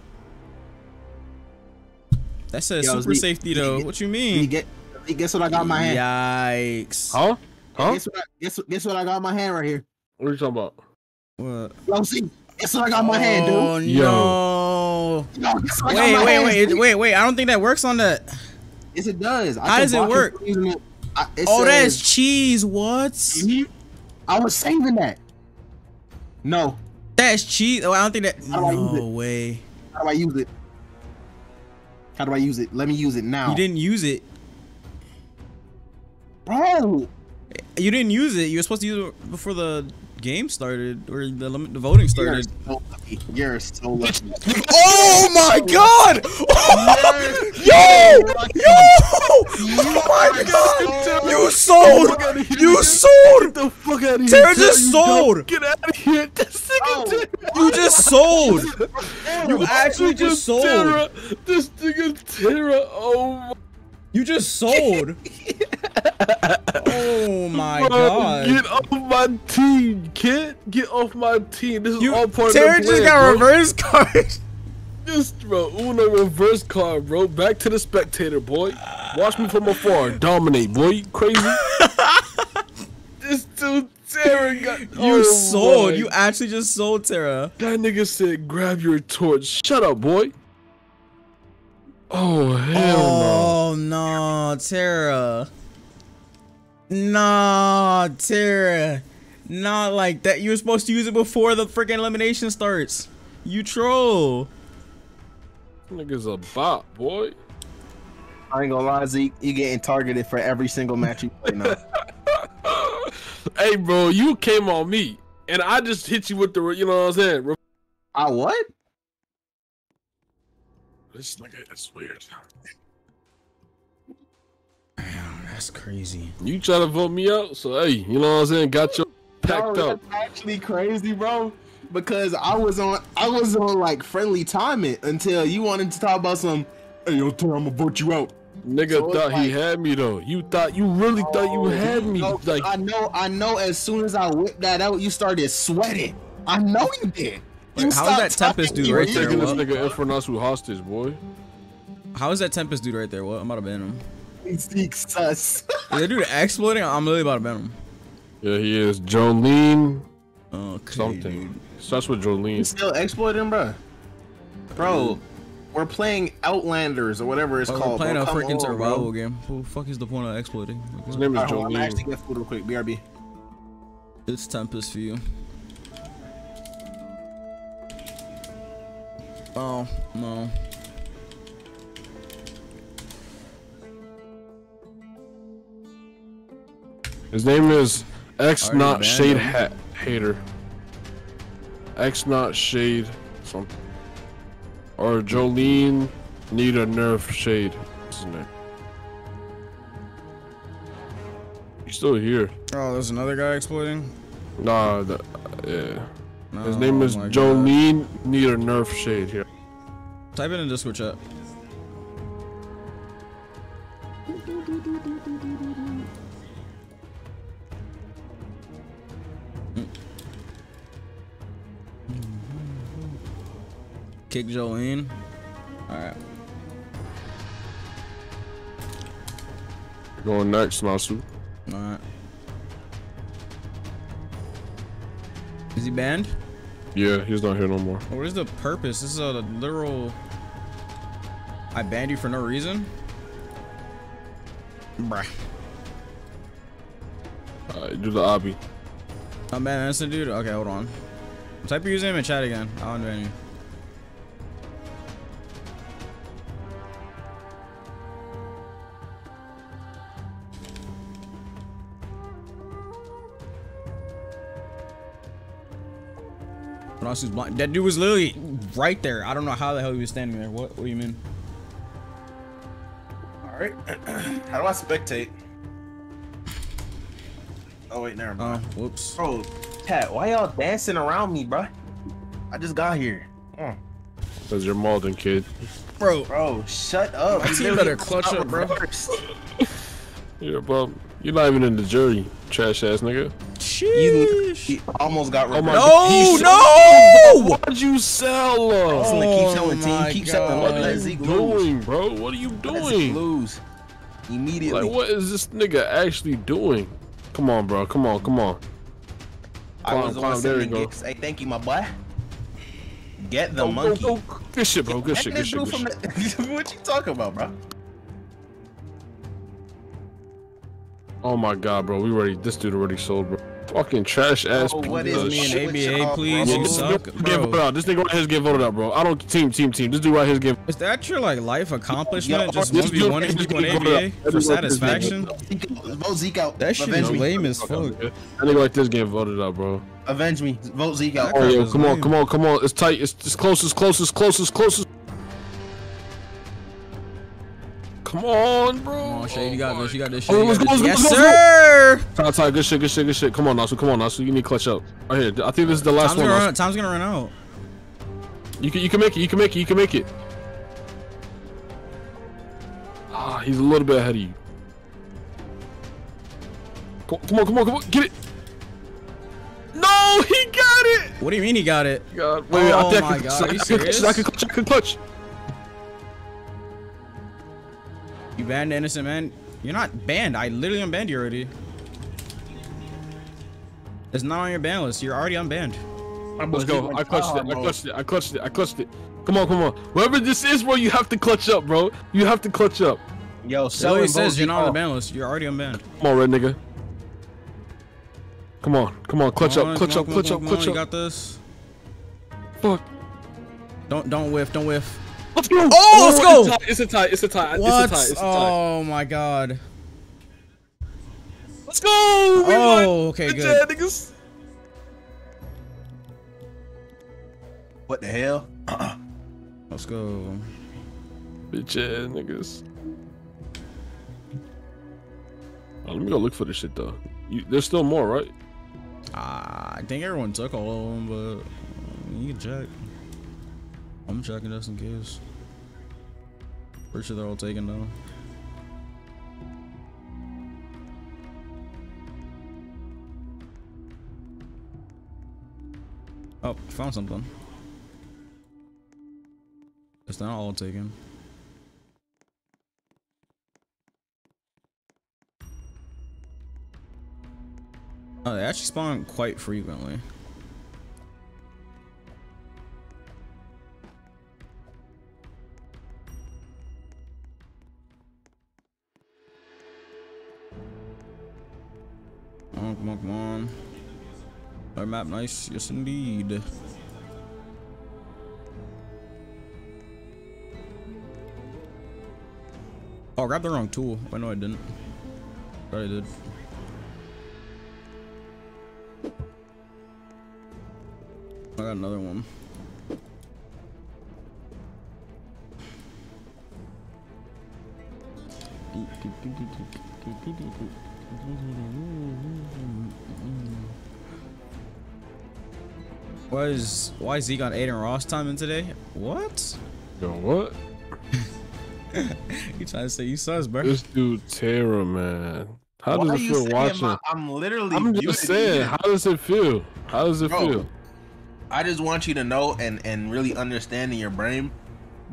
That says Yo, super Zeke, safety, though. Zeke, What you You mean? get. you Guess what I got in my hand? Yikes. Huh? Huh? Guess what? I, guess, guess what I got in my hand right here? What are you talking about? What? Yo, see. Guess what I got in my hand, dude? Oh, Yo. no. Yo, guess what I got Wait, wait, hand, wait, dude? wait, wait. I don't think that works on that. Yes, it does. I How does it work? it. I, it Oh, that's cheese. What? Mhm. I was saving that. No. That's cheese. Oh, I don't think that. How do No way. How do I use it? How do I use it? Let me use it now. You didn't use it. Bro. You didn't use it. You were supposed to use it before the game started or the lim- the voting You're started. so lucky. You're so lucky. Oh my god! yo! Yo! Oh my god! You sold! You sold! the fuck out of here. Tara just sold! Get out of here. This Oh. You just sold! You actually just sold! This nigga Terra. Oh my You just sold! Oh my Bro, god! Get off my team, kid. Get off my team. This is You, all part Tara of the just got bro. reverse card. Just, bro, Uno reverse card, bro. Back to the spectator, boy. Watch me from afar. Dominate, boy. You crazy? this dude, Tara got. You Oh sold. my- You actually just sold Tara. That nigga said, grab your torch. Shut up, boy. Oh, hell Oh no, Tara. Nah, Tara. Not like that. You were supposed to use it before the freaking elimination starts. You troll. Nigga's a bot, boy. I ain't gonna lie, Zeke. You getting targeted for every single match you play now. hey, bro, you came on me. And I just hit you with the, you know what I'm saying? Re- I what? This nigga is weird. That's crazy. You try to vote me out, so hey, you know what I'm saying? Got your packed Bro, up. actually crazy, bro. Because I was on, I was on like friendly timing until you wanted to talk about some. Hey, yo, Tara, I'm gonna vote you out. Nigga So it's thought he had me though. You thought you really thought you oh, had me. No, Like I know, I know. As soon as I whipped that out, you started sweating. I know you did. Wait, You how is that stopped Tempest talking dude to me right when there? you taking this nigga Infernasu hostage, boy. How is that Tempest dude right there? What? I'm about to ban him. Zeke sus. Is that dude exploding? I'm literally about to ban him. Yeah, he is. Jolyne Okay, something. dude. Starts with You Jolyne. still exploiting, bro? Bro, we're playing Outlanders or whatever it's Oh, called. we're playing bro. a freaking survival bro. game. Who the fuck is the point of exploiting? Like, His name is Alright, hold on, I'm actually Jolyne. get food real quick. BRB. It's Tempest for you. Oh, no. His name is X not shade hat hater. X not shade something. Or Jolyne need a nerf shade. What's his name? He's still here. Oh, there's another guy exploiting? Nah, the, yeah. His name Oh is my God. Jolyne. Need a nerf shade here. Type it in Discord chat. Kick Jolyne. Alright. Going next, Masu. Alright. Is he banned? Yeah, he's not here no more. What is the purpose? This is a literal. I banned you for no reason? Bruh. Alright, do the obby. I'm ban innocent, dude? Okay, hold on. Type your username in chat again. I'll unban you. What else is blind? That dude was literally right there. I don't know how the hell he was standing there. What? What do you mean? All right. How do I spectate? Oh wait, never Oh, mind. whoops. Bro, Pat, why y'all dancing around me, bro? I just got here. Mm. Cause you're Malden, kid. Bro, Bro, shut up. My You team literally better clutch up, bro. reversed. Yeah, bro. You're not even in the jury, trash ass nigga. You sheesh. he almost got Oh reversed. No, no! Why'd you sell us? Listen, Oh keep selling, team. my Keep selling. Let, God. What let are you Zeke lose. doing, bro? What are you Let Zeke doing? lose. Immediately. Like, what is this nigga actually doing? Come on, bro. Come on, come on. I Climb, was climb, one there you go. gifts. Hey, thank you, my boy. Get the Go, go, monkey. go. Good shit, bro. Good That shit, good shit, good from shit. the- what you talking about, bro? Oh my god, bro. We ready. This dude already sold, bro. Fucking trash ass. Oh, what piece of me shit. and ABA, please. bro? You This suck, nigga get voted bro. out. This nigga right here is getting voted out, bro. I don't team, team, team. This dude right here is getting. Is that your like life accomplishment? Yo, Just this one v dude one is and getting one voted ABA for Everyone is satisfaction? Vote Zeke out. That shit is lame as fuck. That nigga like this getting voted out, bro. Avenge me. Vote Zeke out. Oh, yo, come on, come on, come on. It's tight. It's, it's close, it's close, it's close, it's close. Come on, bro. Come on, Shade, you got this. You got this. Oh, Shade, you let's go, let's Yes, go, let's go. sir. Ty, Ty, good shit, good shit, good shit. Come on, Nasu, come on, Nasu. You need to clutch up. Right here. I think this is the last Time's one. gonna run. Time's gonna run out. You can, you can make it. You can make it. You can make it. Ah, he's a little bit ahead of you. Come, come on, come on, come on, get it. No, he got it. What do you mean he got it? God, wait, wait, I Oh think I my can- God, I are you can clutch. I can clutch. I can clutch. You banned innocent man. You're not banned. I literally unbanned you already. It's not on your ban list. You're already unbanned. Let's go. I clutched it. I clutched it. I clutched it. I clutched it. Come on, come on. Whoever this is, bro, you have to clutch up, bro. You have to clutch up. Yo, It sell literally and vote says you're not on the ban list. You're already unbanned. Come on, red nigga. Come on, come on, clutch Come on, up, clutch come up, on, clutch come up, on, clutch You up. got this. Fuck. Don't don't whiff. Don't whiff. Let's go. Oh, let's go. It's a tie. It's a tie. It's a What? tie. It's a tie. Oh my god. Let's go. We won. Oh, okay, Bitch good. ass niggas. What the hell? Let's go. Bitch ass niggas. Oh, let me go look for this shit though. You, there's still more, right? Ah, I think everyone took all of them, but uh, you can check. I'm checking just in case. Pretty sure they're all taken though. Oh, found something. It's not all taken. Oh, they actually spawn quite frequently. On, come on, come on. Our map nice, yes indeed. Oh, I grabbed the wrong tool. I know I didn't. But I did. I got another one. Mm-hmm. Why is why is Zeke on Adin Ross timing today? What? Yo, what? You trying to say you sus, bro? This dude Tara, man. How Why does it feel watching? my- I'm literally. I'm just saying, again. how does it feel? How does it Bro. feel? I just want you to know and and really understand in your brain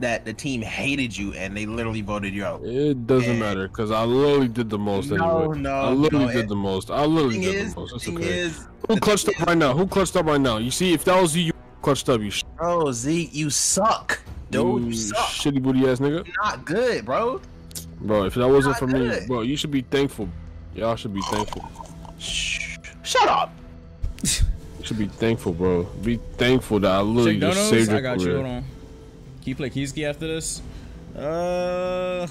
that the team hated you and they literally voted you out. It doesn't And- matter because I literally did the most No, anyway. no, I literally no, did the most. I literally Thing did is, the most. It's thing okay. is, Who clutched thing up right now? Who clutched up right now? You see, if that was you, you clutched up. You, sh- bro, Zeke, you suck, dude. You, you suck. shitty booty ass nigga. Not good, bro. Bro, if that wasn't Not for me, bro, you should be thankful. Y'all should be thankful. Shh. Shut up. You should be thankful, bro. Be thankful that I literally Chick just Donos? saved your I got you. Hold on. Can you play Keyski after this? Uh,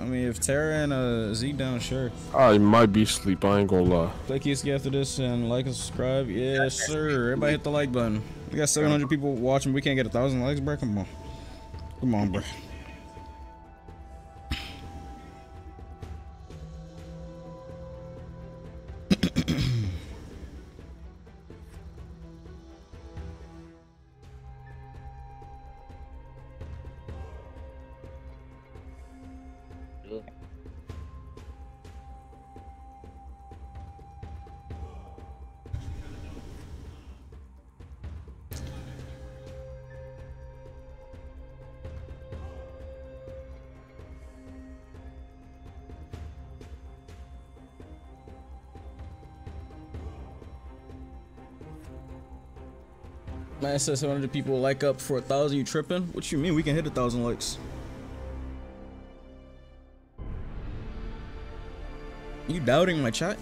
I mean, if Tara and uh, Zeke down, sure. I might be asleep. I ain't gonna lie. Play Keyski after this and like and subscribe. Yes, sir. Everybody hit the like button. We got 700 people watching. We can't get a thousand likes, bro. Come on. Come on, bro. Man says 700 people like up for a thousand. You tripping? What you mean? We can hit a thousand likes. You doubting my chat?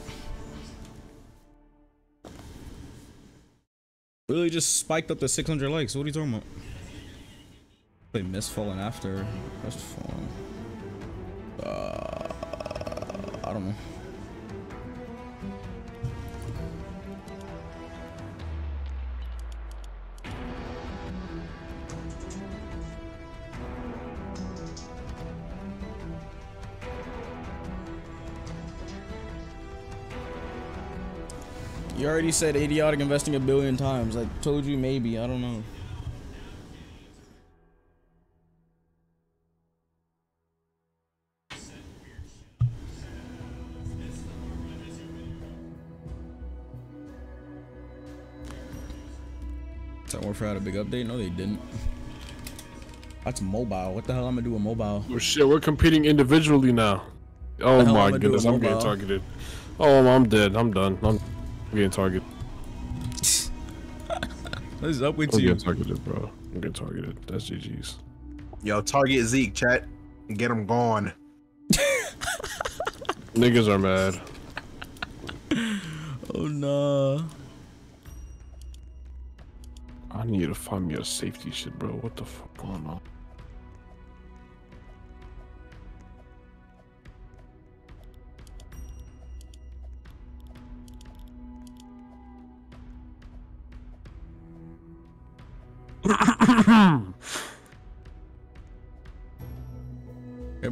Really just spiked up to 600 likes. What are you talking about? They missed falling after. That's. Uh, I don't know. You already said idiotic investing a billion times. I told you maybe. I don't know. Modern Warfare had a big update? No, they didn't. That's mobile. What the hell I'm gonna do with mobile? Oh shit, we're competing individually now. Oh my goodness, I'm getting targeted. Oh, I'm dead. I'm done. I'm getting targeted. What is up with I'm you? getting targeted, bro. I'm getting targeted. That's GG's. Yo, target Zeke, chat. and Get him gone. Niggas are mad. Oh no. I need to find me a safety shit, bro. What the fuck going on?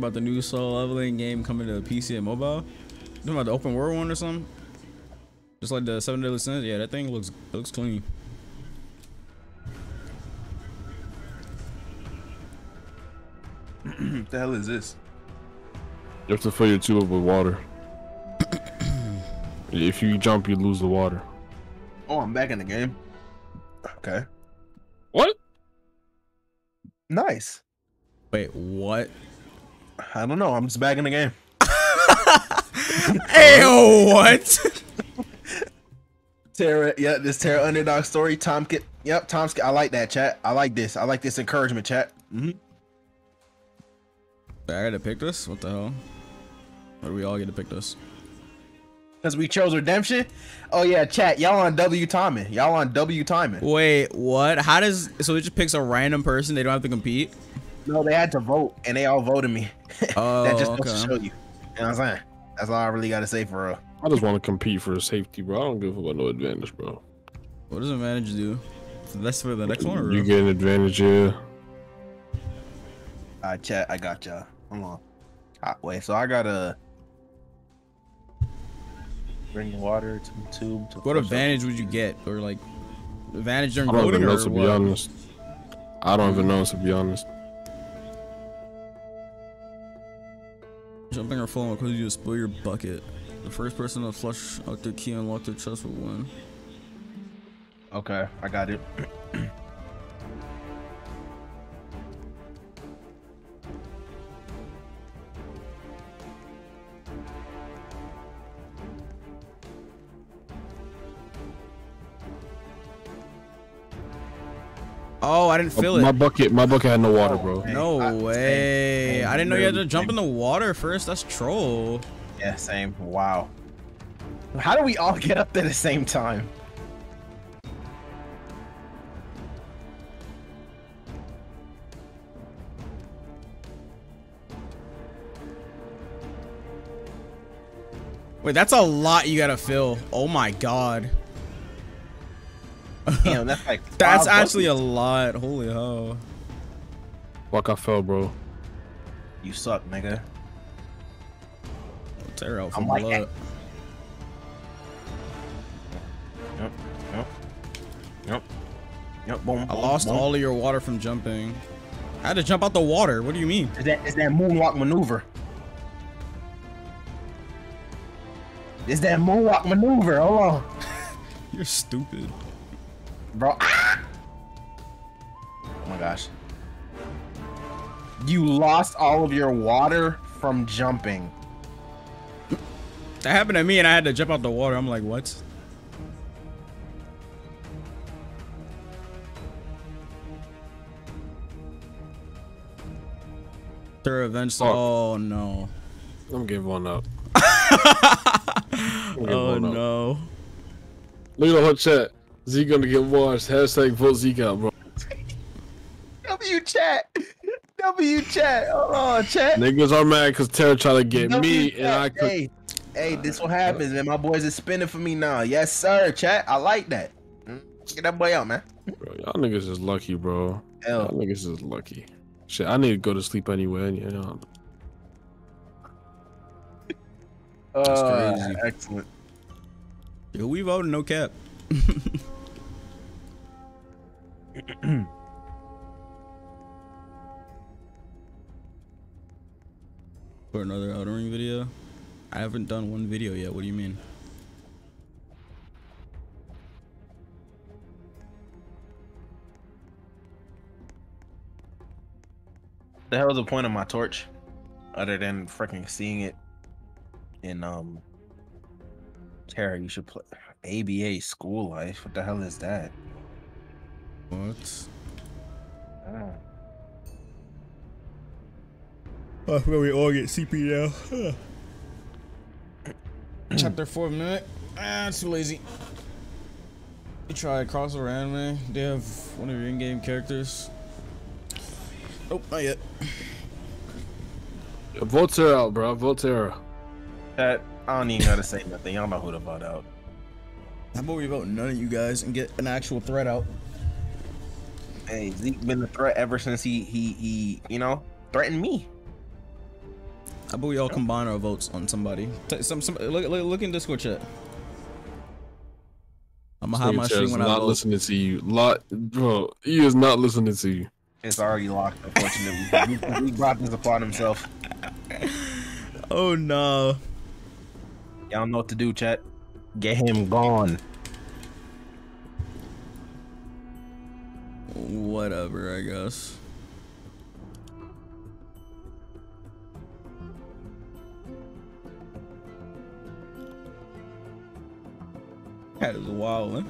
About the new solo leveling game coming to PC and mobile? You talking about the open world one or something? Just like the Seven Deadly Sins? Yeah, that thing looks looks clean. What the hell is this? You have to fill your tube up with water. if you jump, you lose the water. Oh, I'm back in the game. Okay. What? Nice. Wait, what? I don't know. I'm just back in the game. Hey, what? Terra, yeah, this Terra underdog story. Tom, yep, Tom. Sk- I like that chat. I like this. I like this encouragement chat. hmm I gotta pick this? What the hell? Or do we all get to pick this? Because we chose redemption. Oh yeah, chat. Y'all on W timing. Y'all on W timing. Wait, what? How does so it just picks a random person? They don't have to compete. No, they had to vote, and they all voted me. Oh, that just goes to show you. You know what I'm saying? That's all I really got to say for real. I just want to compete for safety, bro. I don't give a fuck about no advantage, bro. What does advantage do? That's for the next one. Or You get an advantage, yeah. Uh, chat. I got y'all. Hold on. Ah, wait, so I gotta bring water to the tube. To what advantage would you get, or like, Advantage during I don't voting even know or to be honest. I don't even know to be honest. Jumping or falling cause you spill your bucket. The first person to flush out the key and lock their chest will win. Okay, I got it. Oh, I didn't feel my it. My bucket, my bucket had no oh, water, bro. No I- way. same, I didn't know you had to literally jump in the water first. That's troll. Yeah, same. Wow. How do we all get up there at the same time? Wait, that's a lot you gotta fill. Oh my god. Damn, that's like That's five actually a lot. Holy hell. Fuck, I fell, bro. You suck, nigga. Tear out I'm from like blood. Yep. Yep. Yep. Yep. Boom. I boom, lost boom. all of your water from jumping. I had to jump out the water. What do you mean? Is that is that moonwalk maneuver? Is that moonwalk maneuver? Hold on, You're stupid. Bro. Ah! Oh my gosh. You lost all of your water from jumping. That happened to me and I had to jump out the water. I'm like, what? Their events. Fuck. Oh no. I'm giving one up. I'm giving Oh one up. no. Look at the whole chat. Zeke gonna get washed. Hashtag vote Zeke out, bro. W chat. W chat. Hold on, chat. Niggas are mad because Terra tried to get W me, chat. and I could. Hey, hey, this what happens, man. My boys is spinning for me now. Yes, sir. Chat. I like that. Mm, Get that boy out, man. Bro, y'all niggas is lucky, bro. Y'all Hell. niggas is lucky. Shit, I need to go to sleep anyway. You know. Uh, crazy. Excellent. Yo, we voted no cap. For another Elden Ring video? I haven't done one video yet. What do you mean? The hell is the point of my torch, other than freaking seeing it in um. Tara, you should play ABA School Life. What the hell is that? What? Ah. Oh, where we all get CP now. Chapter 4 minute. Ah, too lazy. You try cross crossover anime. They have one of your in-game characters. Oh, not yet. Vote bro. Vote That I don't even gotta say nothing. Y'all know who to vote out. How about we vote none of you guys and get an actual threat out? Hey, Zeke been a threat ever since he he he you know threatened me. How about we all combine our votes on somebody? Some, some, look, look, look in Discord chat. I'm gonna hide my Nigga stream Terra's when I not vote. listening to you. Lot, bro. He is not listening to you. It's already locked, unfortunately. he, he brought this upon himself. Oh no. Y'all know what to do, chat. Get him gone. Whatever, I guess. That is a wild, one.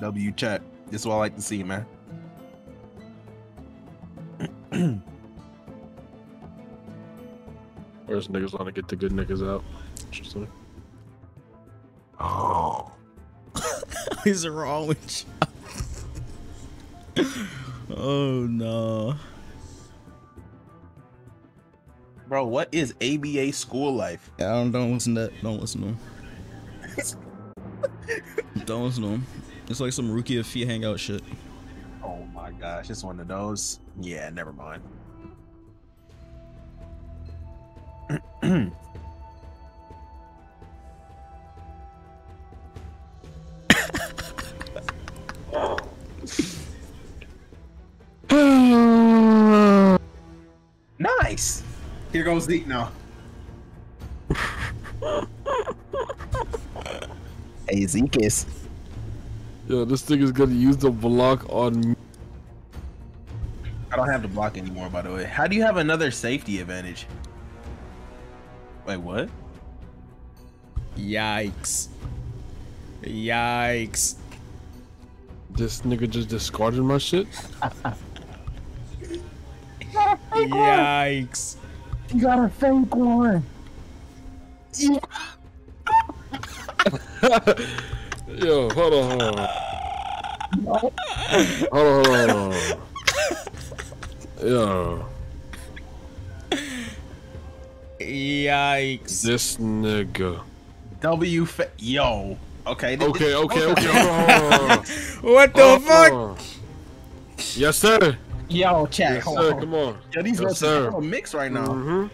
W chat. This is what I like to see, man. Where's niggas want to get the good niggas out? Interesting. Is wrong with you? oh no. Bro, what is ABA school life? Yeah, don't, don't listen to that. Don't listen to him. don't listen to him. It's like some rookie of feet hangout shit. Oh my gosh, it's one of those. Yeah, never mind. Here goes Zeke now. hey, Zeke is. Yo, this thing is gonna use the block on me. I don't have to block anymore, by the way. How do you have another safety advantage? Wait, what? Yikes. Yikes. This nigga just discarded my shit. Yikes. You got a fake one. Yeah. Yo, hold on, hold on. Hold on, hold on, hold on. Yo, Yikes. this nigga. W. Fa- Yo. Okay. th- Okay, okay, okay. Hold on, hold on, hold on. What the Hold fuck? on. Yes, sir. Yo, chat. Yes, sir. on. Come on. Yo, these Yes, verses sir. are a mix right now. Mm-hmm.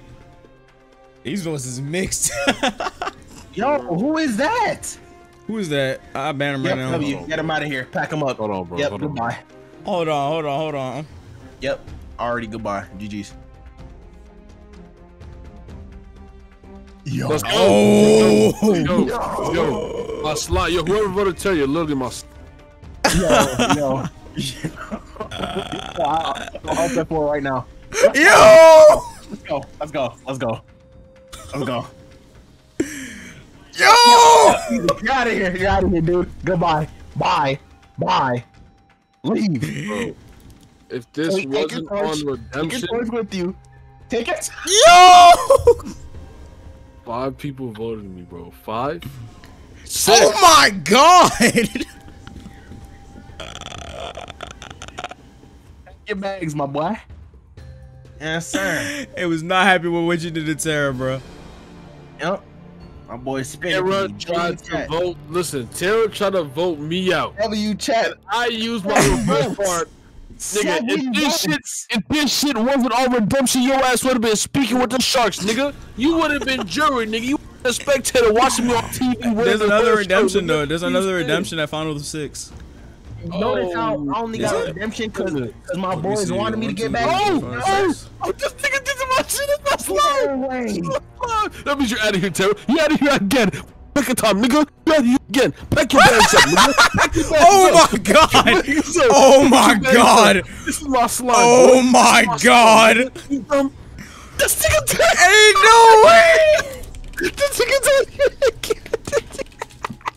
These voices mixed. Yo, who is that? Who is that? I ban him Yep, right now. W. Get him out of here. Pack him up. Hold on, bro. Yep, hold on. goodbye. Hold on, hold on, hold on. Yep, already goodbye. GG's. Yo. Let's go. Oh. Yo, yo, yo, my slide. Yo, whoever voted Terry, literally my. s- Yo, yo. I'll, I'll step forward right now. Yo! Let's go. Let's go. Let's go. Let's go. Yo! You're out of here. You're out of here, dude. Goodbye. Bye. Bye. Leave. Bro, if this Take- take wasn't torch. on Take your redemption, with you. Take it. Yo! five people voted me, bro. Five. Oh Six. Oh my god! Your bags, my boy. Yes, sir. it was not happy with what you did to Tara, bro. Yep. My boy spin. Tara tried to vote. Listen, Tara tried to vote me out. W chat. I used my reverse part. Nigga, if this shit, if this shit wasn't all redemption, your ass would have been speaking with the sharks, nigga. You would have been jury, nigga. You would've been a spectator watching me on TV. wearing There's the another redemption nigga. though. There's another redemption at Final Six. Notice how oh, I only got it? redemption because my Let boys wanted me to get two, back. three, Oh, four, oh, six. oh, this nigga did my shit in my slide. That means you're out of here, Tara. You're out of here again. Pick a time, nigga. You out of here again. Pack your bags up, nigga. Pack your bags Oh my god! Oh my Pack your bags god! up. This is my slide. Oh my god! slide. You dumb. This nigga Tara. Ain't no way! This nigga Tara.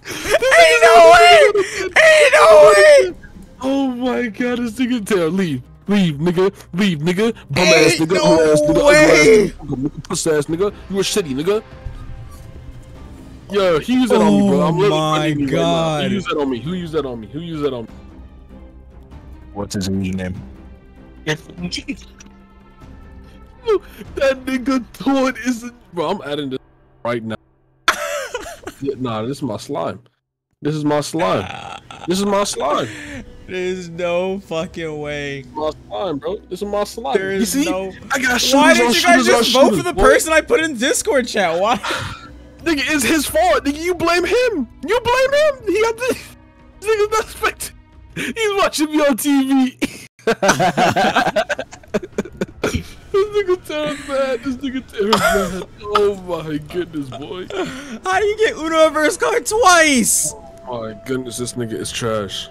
Ain't no way! Ain't no way! Oh my god, this nigga Tara. Leave. Leave, nigga. Leave, nigga. Bum Ain't ass nigga. no ugly ass nigga. way. Ugly ass nigga. nigga. Puss ass nigga. You a shitty nigga. Yo, he used that on me, bro. I'm Oh literally my fighting me right. God. Who used that on me? Who used that on me? Who used that on me? What's his name? that nigga Todd isn't. bro. I'm adding this right now. Yeah, nah, this is my slime. This is my slime. This is my slime. There's no fucking way. My slime, bro. This is my slime. There you see? no- I got shooters Why did you guys just vote shooters, for the boy. person I put in Discord chat? Why? Nigga, it's his fault. Nigga, you blame him. You blame him. He got the this nigga's not expecting. He's watching me on TV. This nigga Tara's mad. This nigga Tara's mad. Oh my goodness, boy. How do you get Uno reverse card twice? Oh my goodness, this nigga is trash.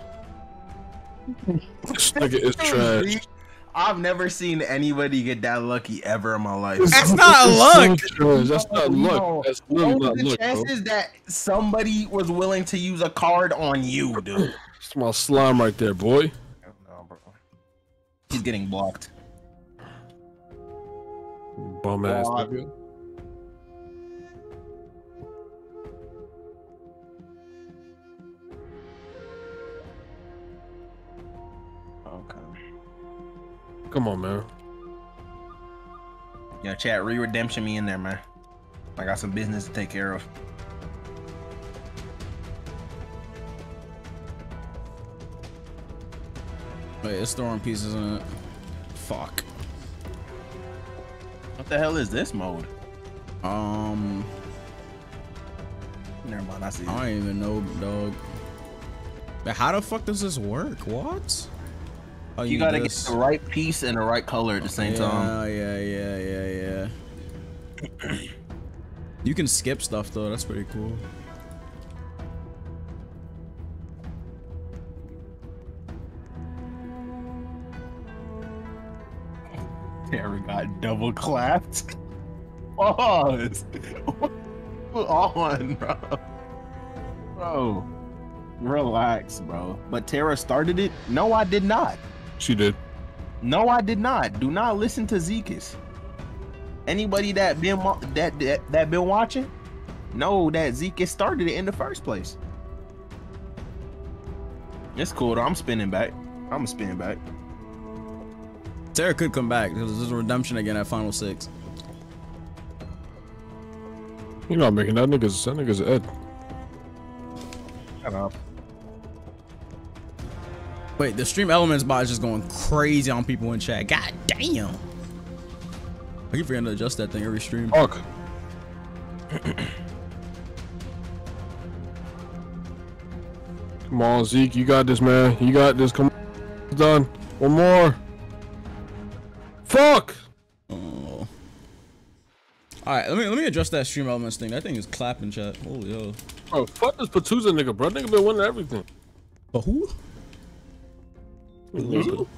This nigga is trash. I've never seen anybody get that lucky ever in my life. That's not luck. so. That's not luck. That's literally What not are the luck, bro. chances that somebody was willing to use a card on you, dude? It's my slime right there, boy. No, bro. He's getting blocked. Bum ass Block. Okay. Come on, man. Yo, chat, re-redemption me in there, man. I got some business to take care of. Wait, it's throwing pieces in it. Fuck. What the hell is this mode? Um, Never mind, I see. I don't even know, dog. But how the fuck does this work? What? Oh, You need gotta this. get the right piece and the right color at the same time. Yeah, yeah, yeah, yeah, yeah. you can skip stuff though. That's pretty cool. Got double clapped. Pause. on, bro. Bro, relax, bro. But Tara started it. No, I did not. She did. No, I did not. Do not listen to Zekas. Anybody that been that that, that been watching, know that Zekas started it in the first place. It's cool. Though. I'm spinning back. I'm spinning back. Sarah could come back because there's a redemption again at Final Six. You're not making that nigga's that nigga's Ed. Shut up. Wait, the stream elements bot is just going crazy on people in chat. God damn. I keep forgetting to adjust that thing every stream. Fuck. Come on, Zeke, you got this, man. You got this. Come on. It's done. One more. Fuck! Oh. All right, let me let me adjust that stream elements thing. That thing is clapping chat. Holy hell. Bro, fuck this Patuza nigga, bro. Nigga been winning everything. But who? Nigga.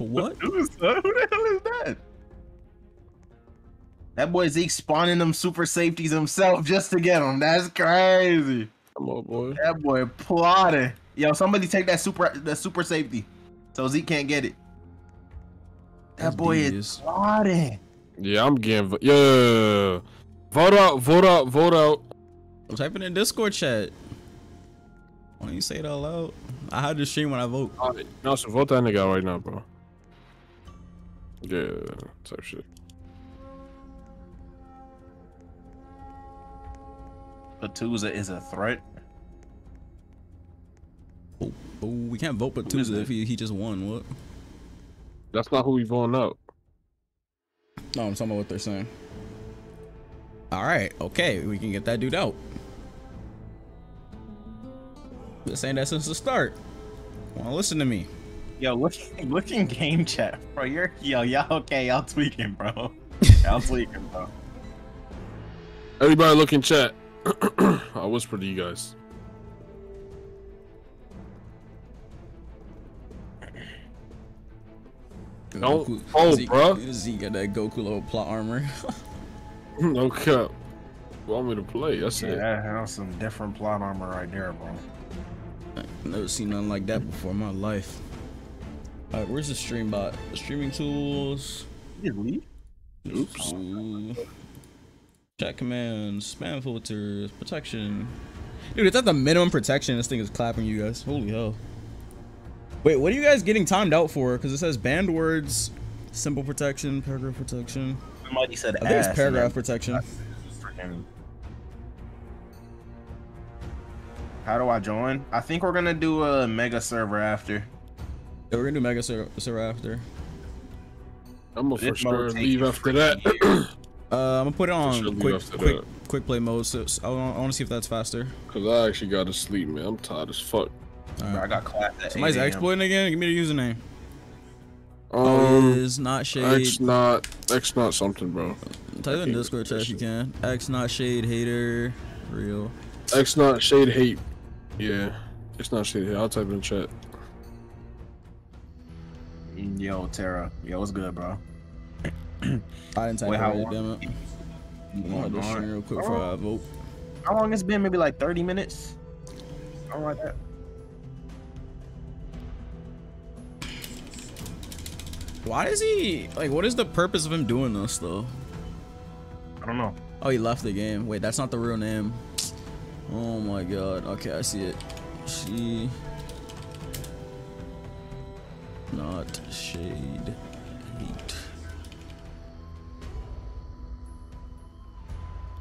what? Who the hell is that? That boy Zeke spawning them super safeties himself just to get them. That's crazy. Come on, boy. That boy plotting. Yo, somebody take that super that super safety, so Zeke can't get it. That That's boy is devious. plotting. Yeah, I'm getting. vo- Yeah. Vote out, vote out, vote out. I'm typing in Discord chat. Why don't you say it all out loud? I had to stream when I vote. Alright, so vote that nigga out right now, bro. Yeah, type shit. Patuza is a threat. Oh, oh, we can't vote but Tuesday if he, he just won. What? That's not who we voting out. No, I'm talking about what they're saying. All right, okay, we can get that dude out. Been saying that since the start. Wanna listen to me? Yo, look, look in game chat, bro. You're yo, y'all okay? Y'all tweaking, bro. Y'all tweaking, bro. Everybody look in chat. I'll whisper to you guys. Don't Goku- fold, Zeke, bruh. Zeke got that Goku level plot armor. no cap. Want me to play? That's it. Yeah, that's some different plot armor right there, bro. Never seen nothing like that before in my life. All right, where's the stream bot? Streaming tools. Did? Oops. Ooh. Chat commands, spam filters, protection. Dude, it's at the minimum protection. This thing is clapping you guys. Holy hell. Wait, what are you guys getting timed out for? Because it says banned words, simple protection, paragraph protection. Somebody said I think it's paragraph and protection. How do I join? I think we're gonna do a mega server after. Yeah, we're gonna do mega server, server after. I'm gonna for sure leave after that. Uh, I'm gonna put it on leave quick, quick, that. quick play mode. So so I want, I want to see if that's faster. Cause I actually gotta sleep, man. I'm tired as fuck. All Bro, I got class at Somebody's 8 a.m. exploiting again. Give me the username. Oh, Um, it is not shade. X not X not something, bro. Type in Discord chat if you can. X not shade hater. Real. X not shade hate. Yeah, X not shade hate. I'll type it in chat. Yo, Tara. Yo, what's good, bro? I didn't type Wait, it how right, long- damn it. I'm gonna just stream real quick before I vote. How long it's been? Maybe like 30 minutes? Something like that. Why does he like? What is the purpose of him doing this though? I don't know. Oh, he left the game. Wait, that's not the real name. Oh my god. Okay, I see it. She. Not shade.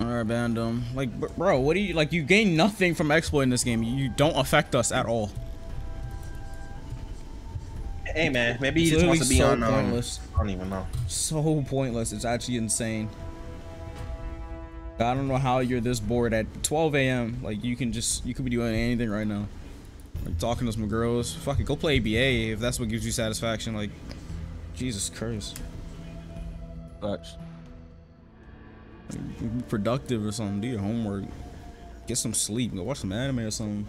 Alright, Bandom. Like, bro, what do you like? You gain nothing from exploiting this game. You don't affect us at all. Hey, man. Maybe he just wants to be literally on. Um, pointless. I don't even know. So pointless. It's actually insane. I don't know how you're this bored at 12 a.m. Like you can just you could be doing anything right now. Like talking to some girls. Fuck it, go play ABA if that's what gives you satisfaction. Like, Jesus Christ. Facts. Be productive or something. Do your homework. Get some sleep. Go watch some anime or something.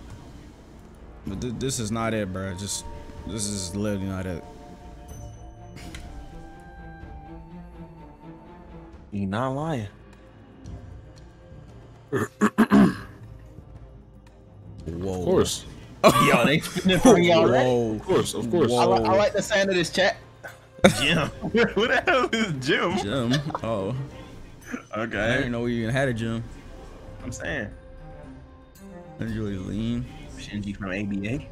But th- this is not it, bro. Just this is literally not it. You not lying. Whoa. Of course. Yo, they spinning for me already. Whoa. Of course. Of course. I, li- I like the sound of this chat. Jim. Who the hell is Jim? Jim. Oh, Okay. I didn't know we even had a gym. I'm saying. That's really lean. Shinji from ABA.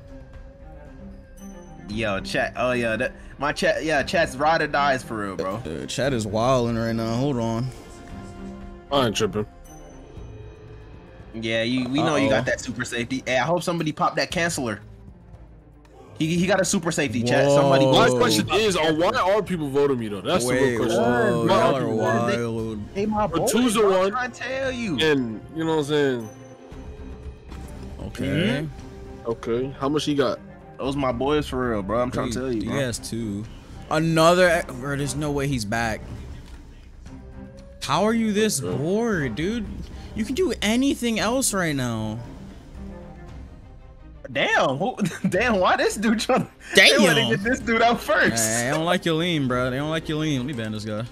Yo, chat. Oh yeah, that my chat. Yeah, chat's ride or dies for real, bro. Uh, chat is wilding right now. Hold on. I ain't tripping. Yeah, you. We know you Uh-oh. got that super safety. Hey, I hope somebody popped that canceller. He, he got a super safety chat. Somebody. My Oh. question is, uh, why are people voting me though? That's the Wait, real question. whoa, Why y'all are are people voting me? wild. Hey, my boy. two's a bro, I'm one. trying to tell you. And you know what I'm saying? Okay. Okay. How much he got? Those my boys for real, bro. I'm trying to tell you, He bro. has two. Another. Bro, there's no way he's back. How are you this bored, dude? You can do anything else right now. Damn, who, damn, why this dude trying? Damn. They wanna get this dude out first. Hey, I don't like your lean, bro. They don't like your lean. Let me ban this guy.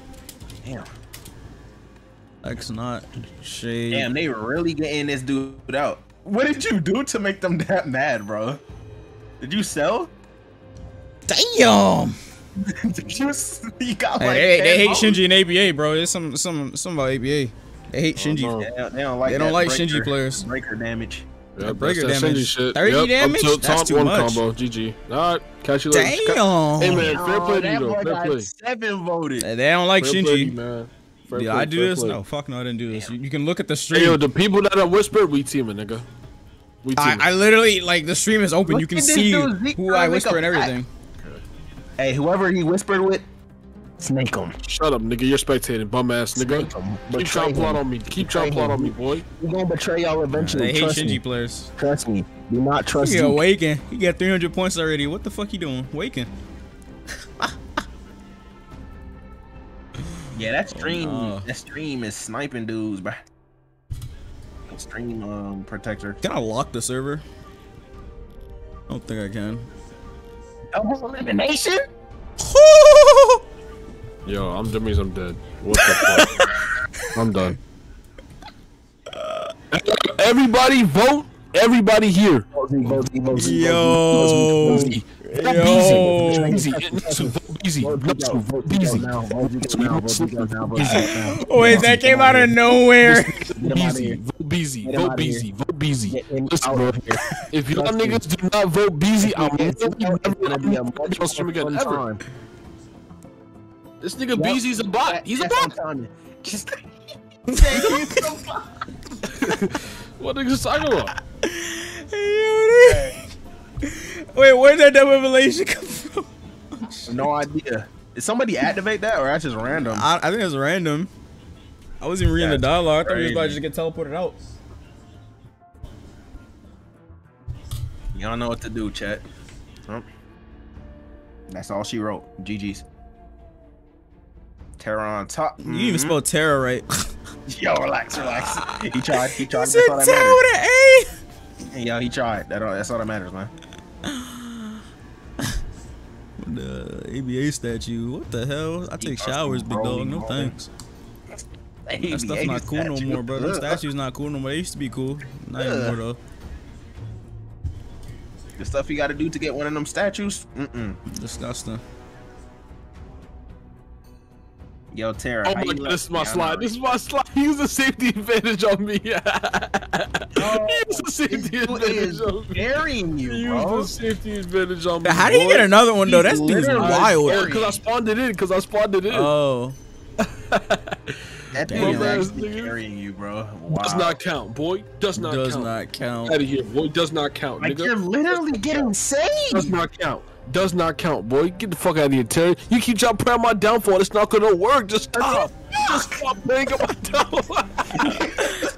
Damn, X not shade. damn, they really getting this dude out. What did you do to make them that mad, bro? Did you sell? Damn. did you? s- You got Hey, like. they, they hate votes? Shinji and ABA, bro. It's some some some about ABA. They hate oh, Shinji. no. They don't, they don't like. They don't like breaker- Shinji players. Breaker damage. Yeah, breaker that's that damage. Shinji Shit. 30 yep, damage? Up to That's top too one much. combo. GG. All right. Catch you later. Damn. Hey man, fair Oh, play to you though. Fair play. Seven voted. They don't like Fair play Shinji. man. Fair Did play, I do this? play. No, fuck no, I didn't do this. You, you can look at the Hey, yo, the people that are whispered, we teaming, nigga. We. I, I literally like the stream is open. Look you can see dude, who I to whisper and everything. Hey, whoever he whispered with, snake him. Shut up, nigga. You're spectating, bum ass nigga. Snake. Keep trying to plot on me. Keep trying to plot on me, boy. We're gonna betray y'all eventually. They hate trust Shinji me. players. Trust me. Do not trust Yeah, you. Waken. He got 300 points already. What the fuck you doing? Waking. Yeah, that stream, oh, no. that stream is sniping dudes, bruh. That Stream um protector. Can I lock the server? I don't think I can. Double elimination? Yo, I'm that means I'm dead. What the fuck? I'm done. Everybody vote. Everybody here. Yo. Vote Beezy. Vote Yo. Beezy. Natsu, Vote Beezy. vote Zeke vote Vote Zeke out Beezy. now, vote Zeke vote Zeke vote Zeke out now. Wait, that came out of nowhere. Get him outta Beezy. Vote Beezy. Vote outta. Beezy. Vote Beezy. Listen, bro. If y'all Trust me. niggas do not vote Beezy, I'm It's never, gonna never, be a never, stream again. Ever. This nigga Beezy's a bot. He's a That's bot. what I'm telling you. Just What niggas talking about? Wait, where'd that double revelation come from? no idea. Did somebody activate that or that's just random? I, I think it was random. I wasn't even reading the That's dialogue. I thought he was about to just get teleported out. Y'all know what to do, chat. Huh? That's all she wrote. GG's. Terror on top. You didn't even Mhm. spell terror right. Yo, relax, relax. He tried. He tried. You That's said all that terror with an A. Yo, he tried. That all, that's all that matters, man. The ABA statue. What the hell? I take showers, big dog. No man. thanks. That stuff's not cool no more, bro. Them statues not cool no more. They used to be cool. Not Ugh. anymore though. The stuff you got to do to get one of them statues. Mm-mm. Disgusting. Yo, Tara. Oh my god, this is my Yeah, slide. This is my slide. He used a safety advantage on me. he used a safety This advantage is on me. carrying you, He bro. used a safety advantage on me. How did you get another one though? That's dude's wild. Oh, because I spawned it in. Because I spawned it in. Oh. That Damn. dude is Bum-ass actually carrying you, bro. Wow. Does not count, boy. Does not Does count. not count. Out of here, boy. Does not count, Like nigga. you're literally getting saved. Does not count. Does not count, boy. Get the fuck out of here, Terry. You keep trying to pray on my downfall. It's not gonna work. Just stop. Just stop playing on my toe.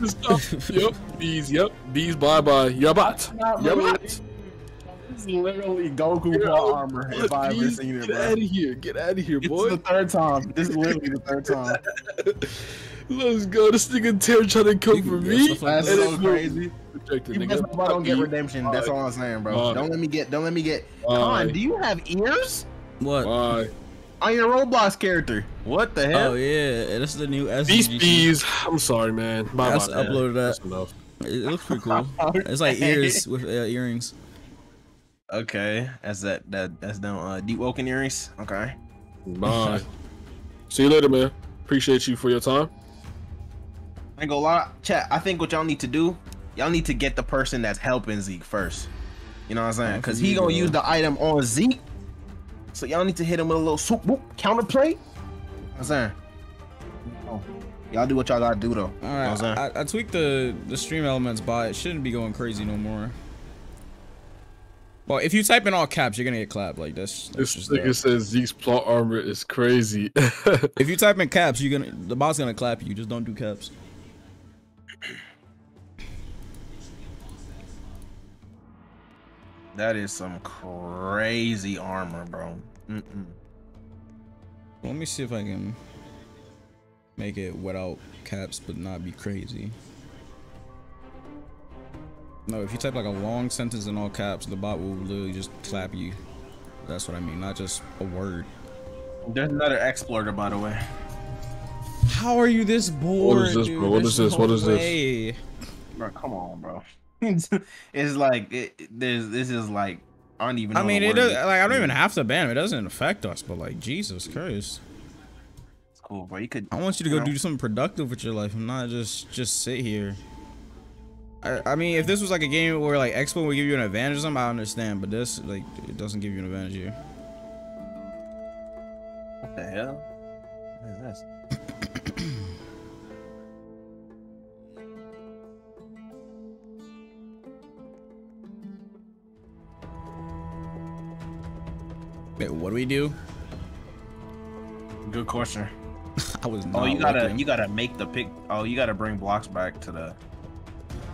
Just. Yep. Bees. Yep. Bees. Bye bye. Yabat. Yabat. This is literally Goku Get plot armor if I ever seen it, Get out of here. Get out of here, This boy. is the third time. This is literally the third time. Let's go. This nigga Terry trying to come for me. That's That's so it's crazy. Protected, You nigga. must I don't get Fuck you. redemption. That's all I'm saying, bro. Bye. Don't let me get. Don't let me get. Bye. Con, do you have ears What? Bye. On your Roblox character? What the hell? Oh yeah, this is the new Beast SDG. bees. I'm sorry, man. Bye I just bye. man. uploaded that. It it looks pretty cool. It's like ears with uh, earrings. Okay, that's that. That that's down. Uh, Deepwoken earrings. Okay. Bye. See you later, man. Appreciate you for your time. I ain't gonna lie, chat. I think what y'all need to do, y'all need to get the person that's helping Zeke first. You know what I'm saying? Because he gonna use the item on Zeke. So y'all need to hit him with a little swoop whoop counterplay. You know what I'm saying? Oh, y'all do what y'all gotta do though. All You know what I'm? I, I tweaked the the stream elements by it shouldn't be going crazy no more. Well, if you type in all caps, you're gonna get clapped. Like that's, that's This just nigga says Zeke's plot armor is crazy. If you type in caps, you're gonna the bot's gonna clap you. Just don't do caps. That is some crazy armor, bro. Mm-mm. Let me see if I can make it without caps, but not be crazy. No, if you type like a long sentence in all caps, the bot will literally just clap you. That's what I mean, not just a word. There's another exploiter, by the way. How are you this bored? this, dude? bro? What There's is this? no What is this? way. Bro, come on, bro. It's, it's like it, it- there's this is like I don't even. I mean, it does, like I don't even have to ban him. It doesn't affect us, but like Jesus Christ, It's cool, bro. You could. I want you to go You know? do something productive with your life I'm not just just sit here. I, I mean, if this was like a game where like Expo would give you an advantage, or something, I understand. But this, like, it doesn't give you an advantage here. What the hell? What is this? Wait, what do we do? Good question. I was oh, not. Oh, you gotta looking. you gotta make the pick. Oh, you gotta bring blocks back to the.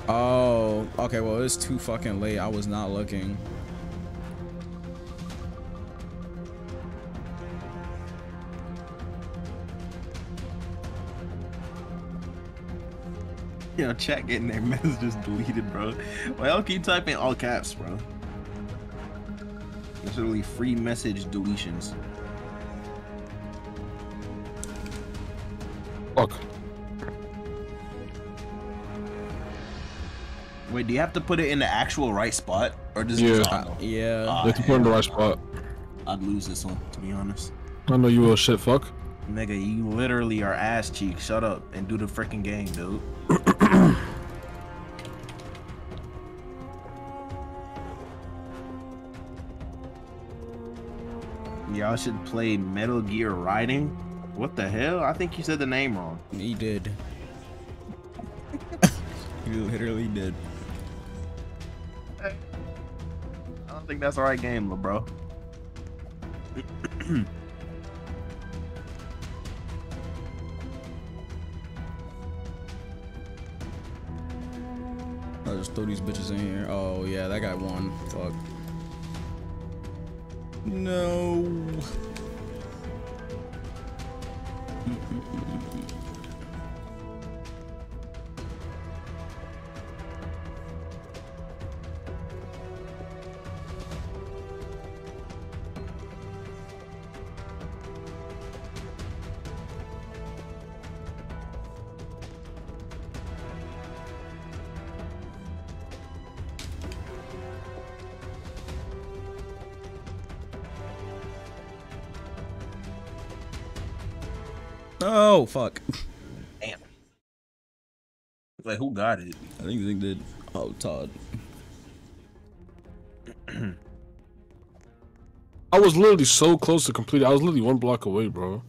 Oh, okay. Well, it's too fucking late. I was not looking. You know, chat getting their messages deleted, bro. Well, I'll keep typing all caps, bro. There's literally free message deletions. Fuck. Wait, do you have to put it in the actual right spot, or does it Yeah. just Uh, yeah. Ah, You have to put it in the right spot. I'd lose this one, to be honest. I know you will shit fuck. Nigga, you literally are ass cheek. Shut up and do the freaking game, dude. Y'all should play Metal Gear Riding. What the hell? I think you said the name wrong. He did. he literally did. I don't think that's the right game, little bro. I'll just throw these bitches in here. Oh yeah, that guy won. Fuck. No. Got it? I think they did. Oh Todd. I was literally so close to complete. I was literally one block away, bro.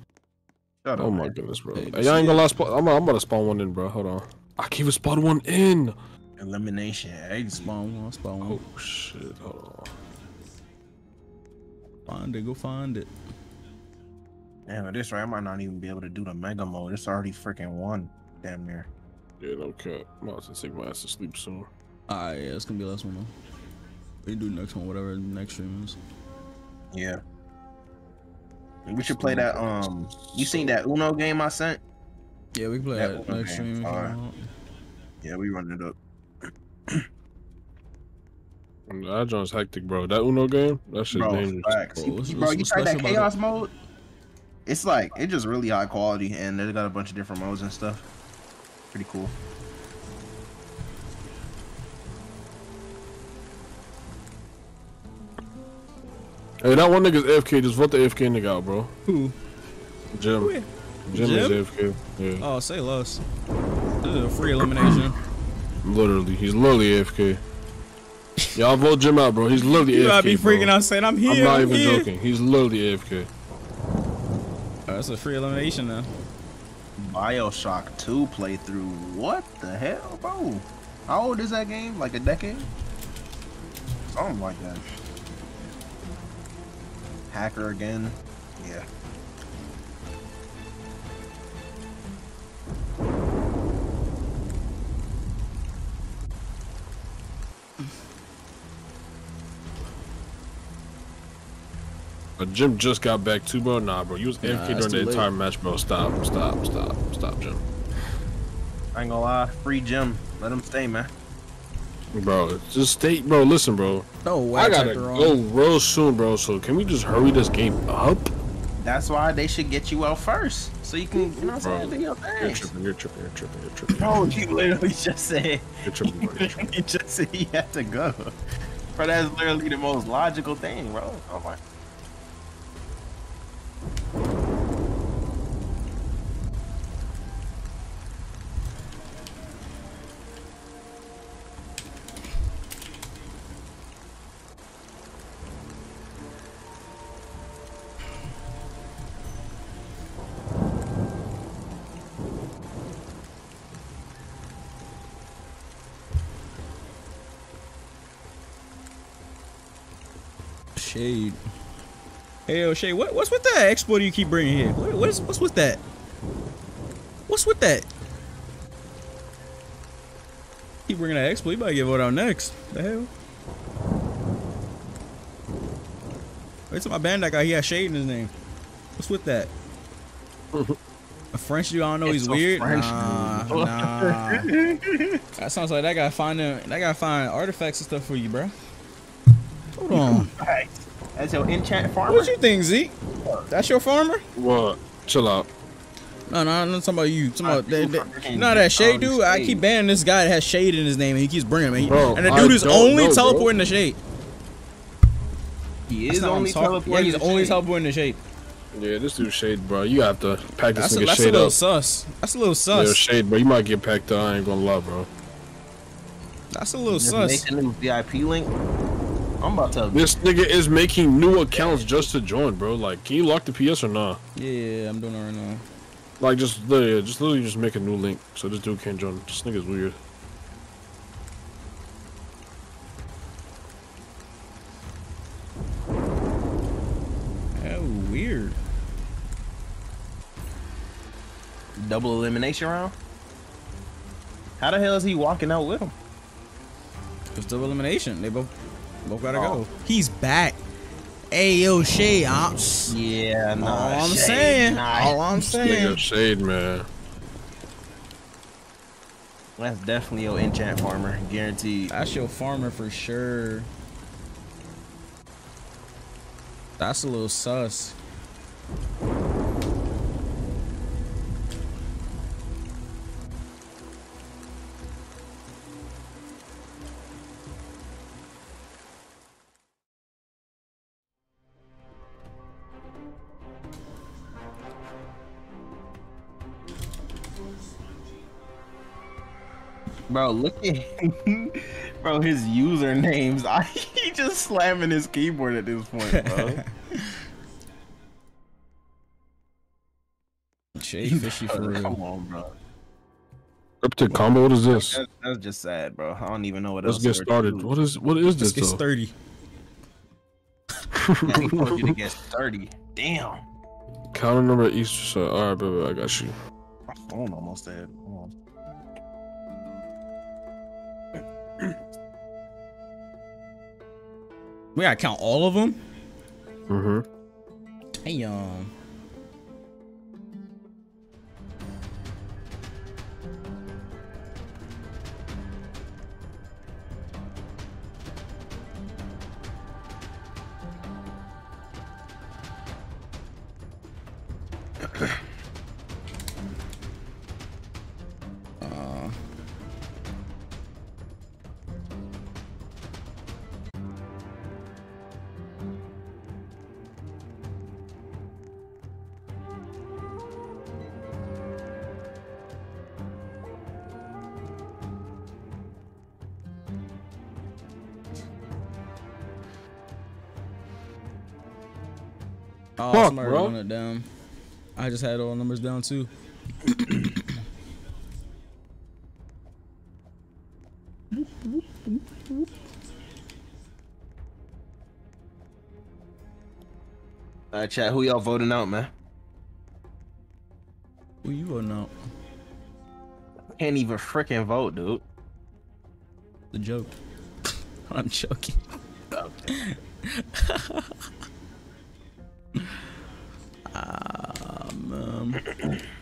Shut Oh up, my man. goodness, bro. Hey, Hey, y'all ain't gonna last. I'm, I'm about to spawn one in, bro. Hold on. I can't even spawn one in. Elimination. Hey, Spawn one. Spawn one. Oh shit. Hold on. Find it. Go find it. Damn, at this rate, I might not even be able to do the mega mode. It's already freaking one. Damn near. Yeah, no cap. I'm about to take my ass to sleep soon. Alright, yeah, it's gonna be the last one though. We can do next one, whatever the next stream is. Yeah. We should play that. Um, you seen that Uno game I sent? Yeah, we can play Yeah, that okay, next stream. if you alright. want. Yeah, we run it up. That joint's hectic, bro. That Uno game, that shit's Bro, dangerous. facts. Bro, what's- bro, what's- you what's tried that special about chaos mode? It's like it's just really high quality, and they got a bunch of different modes and stuff. Pretty cool. Hey, that one nigga's AFK. Just vote the AFK nigga out, bro. Who? Jim. Who? Jim, Jim? is AFK. Yeah, Oh, say less. This is a free elimination. literally. He's literally AFK. Y'all vote Jim out, bro. He's literally You AFK. gotta be bro. freaking out saying I'm here. I'm not I'm even here. joking. He's literally AFK. Oh, that's a free elimination now. Bioshock 2 playthrough. What the hell, bro? How old is that game? Like a decade? Something like that. Hacker again. Yeah. But Jim just got back too, bro. Nah, bro. You was Nah, AFK during the too late. entire match, bro. Stop, stop, stop, stop, Jim. I ain't gonna lie. Free Jim. Let him stay, man. Bro, just stay, bro. Listen, bro. No, I gotta go real soon, bro. So can we just hurry this game up? That's why they should get you out first. So you can, you know what I'm saying? Bro, Do your You're tripping. You're tripping. You're tripping. You're tripping. Bro, you literally just said. You're tripping, bro. You're tripping. you just said he had to go. Bro, that's literally the most logical thing, bro. Oh my. Hey, Shade, what, what's with that exploit you keep bringing here? What, what is, what's with that? What's with that? Keep bringing that exploit. You better get voted out next. The hell? Wait till my band that guy. He has Shade in his name. What's with that? A French dude, I don't know. It's he's weird. French nah, dude. nah. that sounds like that guy finding that guy find artifacts and stuff for you, bro. Hold on. That's your enchant farmer. What you think, Zeke? That's your farmer? What? Chill out. No, no, I'm not talking about you. Talking I about that, do that, fucking no, that shade dude. I keep banning this guy that has shade in his name, and he keeps bringing him. Bro, and the I dude is only know, bro. teleporting the shade. He is not what I'm only talking- teleporting. Yeah, he's the only shade. teleporting the shade. Yeah, this dude shade, bro. You have to pack this That's a, nigga that's a little up. sus. That's a little Yeah, sus. shade, bro. You might get packed up. I ain't gonna lie, bro. That's a little Just sus. make a new VIP link. I'm about to. This nigga is making new accounts just to join, bro. Like, can you lock the PS or not? Yeah, I'm doing it right now. Like, just literally, just literally, just make a new link so this dude can't join. This nigga's weird. Oh, weird. double elimination round. How the hell is he walking out with him? It's double elimination. They both both gotta Oh. go. He's back. Hey, yo, Shay. I'm, Yeah, nah. all I'm shade, saying. nah. All I'm saying. nigga shade, man. That's definitely your enchant farmer, guaranteed. That's your farmer for sure. That's a little sus. Bro, look at him. bro his usernames. I he just slamming his keyboard at this point, bro. Shay fishy for Come real. on, bro. Cryptic combo. What is this? That's, that's just sad, bro. I don't even know what Let's else. get there to started. do. What is what is this It's though? 30. Yeah, he told you to get thirty. Damn. Counter number Easter side. All right, baby, I got you. My phone almost dead. Hold We gotta count all of them. Mm-hmm. Damn. I just had all numbers down too. All right, chat. Who y'all voting out, man? Who you voting out? Can't even freaking vote, dude. The joke. I'm joking. um,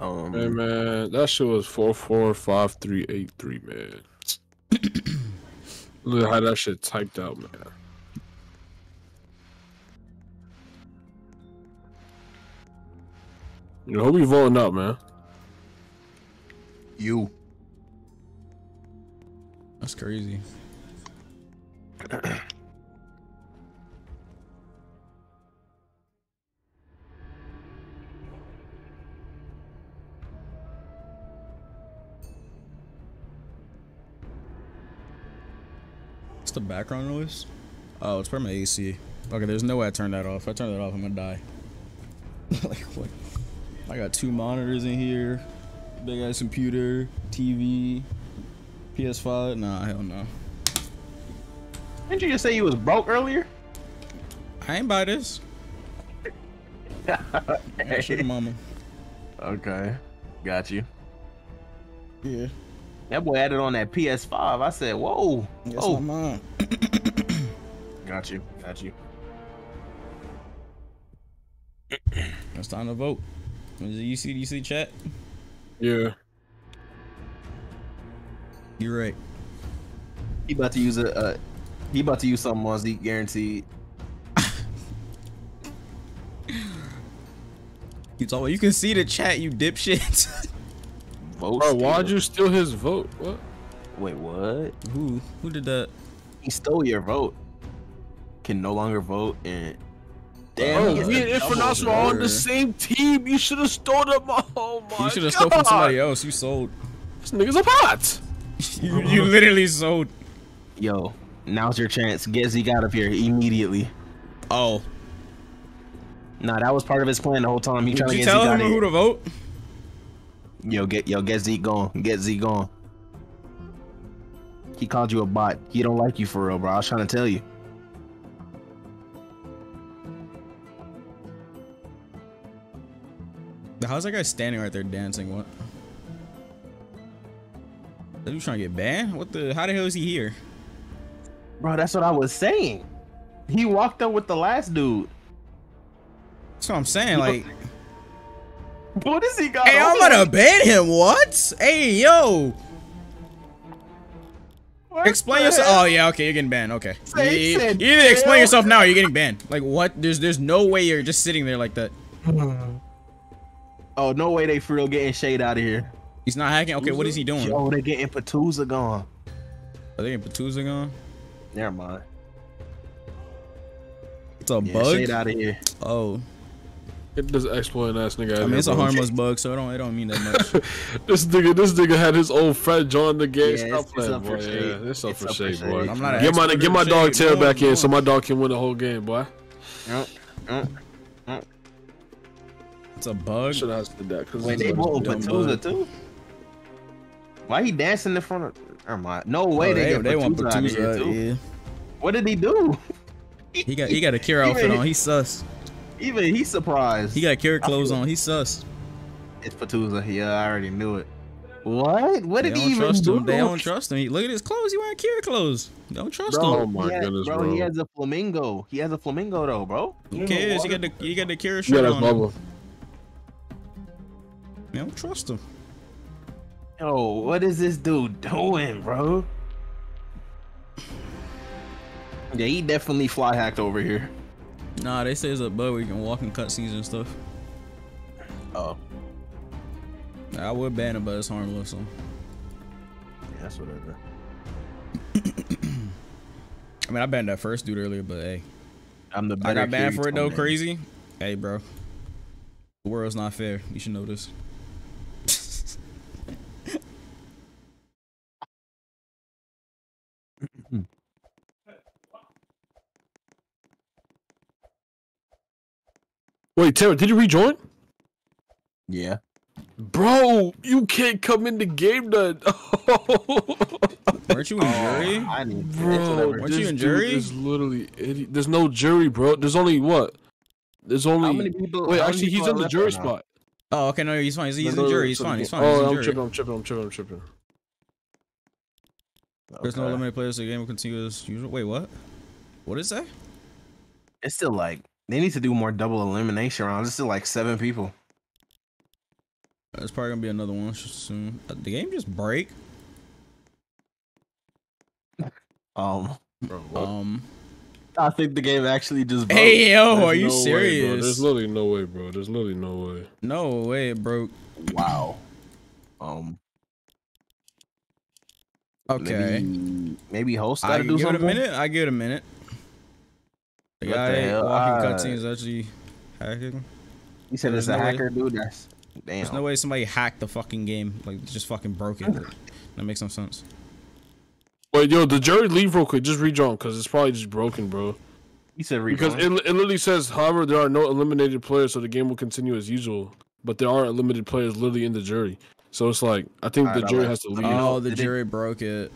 Um, Hey man, that shit was four four five three eight three, man. Look at how that shit typed out, man. You know, who we voting up, man? you. that's crazy. What's the background noise? Oh, it's from my AC. Okay, there's no way I turned that off. If I turn that off, I'm gonna die. like what? I got two monitors in here, big ass computer, TV, PS5. Nah, hell no. Didn't you just say you was broke earlier? I ain't buy this. Yeah, sugar mama. Okay, got you. Yeah, That boy added on that PS5. I said, "Whoa, that's oh, my mom. got you, got you." It's time to vote. Is it UC DC chat? Yeah. You're right. He about to use a. Uh, he about to use something on Zeke guaranteed. You told you can see the chat, you dipshit. Vote. Bro, steal. why'd you steal his vote? What? Wait, what? who who did that? He stole your vote. Can no longer vote and. Damn, Bro, he gets me a and double Infernos were on the same team. You should have stole them. Oh my god. You should have god. stole from somebody else. You sold. This nigga's a bot. You, you literally sold. Yo, now's your chance. Get Zeke out of here immediately. Oh, Nah, that was part of his plan the whole time. He trying did to you get tell Zeke out him of who to vote? Yo, get yo, get Zeke going. Get Zeke going. He called you a bot. He don't like you for real, bro. I was trying to tell you. How's that guy standing right there dancing? What? Are you trying to get banned? What the? How the hell is he here? Bro, that's what I was saying. He walked up with the last dude. That's what I'm saying. Like, What is he got? hey, I'm gonna ban him. What? Hey, yo. What Explain yourself. Oh yeah, okay, you're getting banned. Okay. You, you- said you either explain yourself now or you're getting banned. Like what? There's there's no way you're just sitting there like that. Hmm. Oh, no way they for real getting shade out of here. He's not hacking. Okay, what is he doing? Oh, they getting Patuza gone. Are they in Patusa gone? Never mind. It's a Yeah, bug. shade out of here. Oh, Get this exploit an ass nigga. out I mean here, it's a bro. harmless bug, so it don't it don't mean that much. This nigga, this nigga had his old friend join the game. Yeah, Stop it's- it's playing, up boy. Yeah, it's up It's for up shade, shade. boy. I'm not Get my get my dog tail back in, so my dog can win the whole game, boy. Uh, uh. It's a bug. Should have did that because Wait, they voting dumb Patuza bug. too? Why he dancing in front of? Never mind. No way Oh, they, they, get they want Patuza out of here, too. Yeah. What did he do? He got he got a cure outfit on. He's sus. Even he's surprised. He got carrot clothes feel- on. He's sus. It's Patuza. Yeah, uh, I already knew it. What? What They did he don't even trust do? him. They don't trust him. He- Look at his clothes. He wearing carrot clothes. Don't trust Bro, Oh my has- goodness, bro, bro, He has a flamingo. He has a flamingo though, bro. Who cares? He got the he got the carrot shirt that's on. Bubba. They don't trust him. Yo, what is this dude doing, bro? Yeah, he definitely fly hacked over here. Nah, they say it's a bug where you can walk in cutscenes and stuff. Oh, I would ban it, but it's harmless. So. yeah, that's whatever. I mean, I banned that first dude earlier, but hey, I'm the I got banned for it though. Crazy. Hey, bro. The world's not fair. You should know this. Wait, Tara, did you rejoin? Yeah. Bro, you can't come in the game then. Weren't you in oh, jury? Oh, I need Bro, it's whatever. Weren't you in jury? is literally idiot. There's no jury, bro. There's only what? There's only. How many people? Wait, how many actually, he's in the jury spot. Oh, okay. No, he's fine. He's, he's No, in jury. He's fine. He's fine. Oh, he's in I'm jury. tripping. I'm tripping. I'm tripping. I'm tripping. There's no Okay. eliminated players. So the game will continue as usual. Wait, what? What is that? It's still like they need to do more double elimination rounds. It's still like seven people. There's probably gonna be another one soon. Uh, The game just break. Um, Bro. Um. I think the game actually just. broke. Hey yo, There's are you no way, serious? There's literally no way, bro. There's literally no way. no way, it broke. Wow. Um. Okay. Maybe, maybe host I gotta do give it a minute. I give it a minute. The What guy the hell? walking Uh, cutscenes actually hacking. You said it's There's a no way- hacker, dude. That's damn. There's no way somebody hacked the fucking game. Like just fucking broke it. that makes no sense. Wait, yo, the jury leave real quick. Just rejoin, cause it's probably just broken, bro. He said Because it, it literally says, however, there are no eliminated players, so the game will continue as usual. But there are eliminated players literally in the jury. So it's like I think Alright, the I jury left. has to leave. Oh, the did it- jury broke it.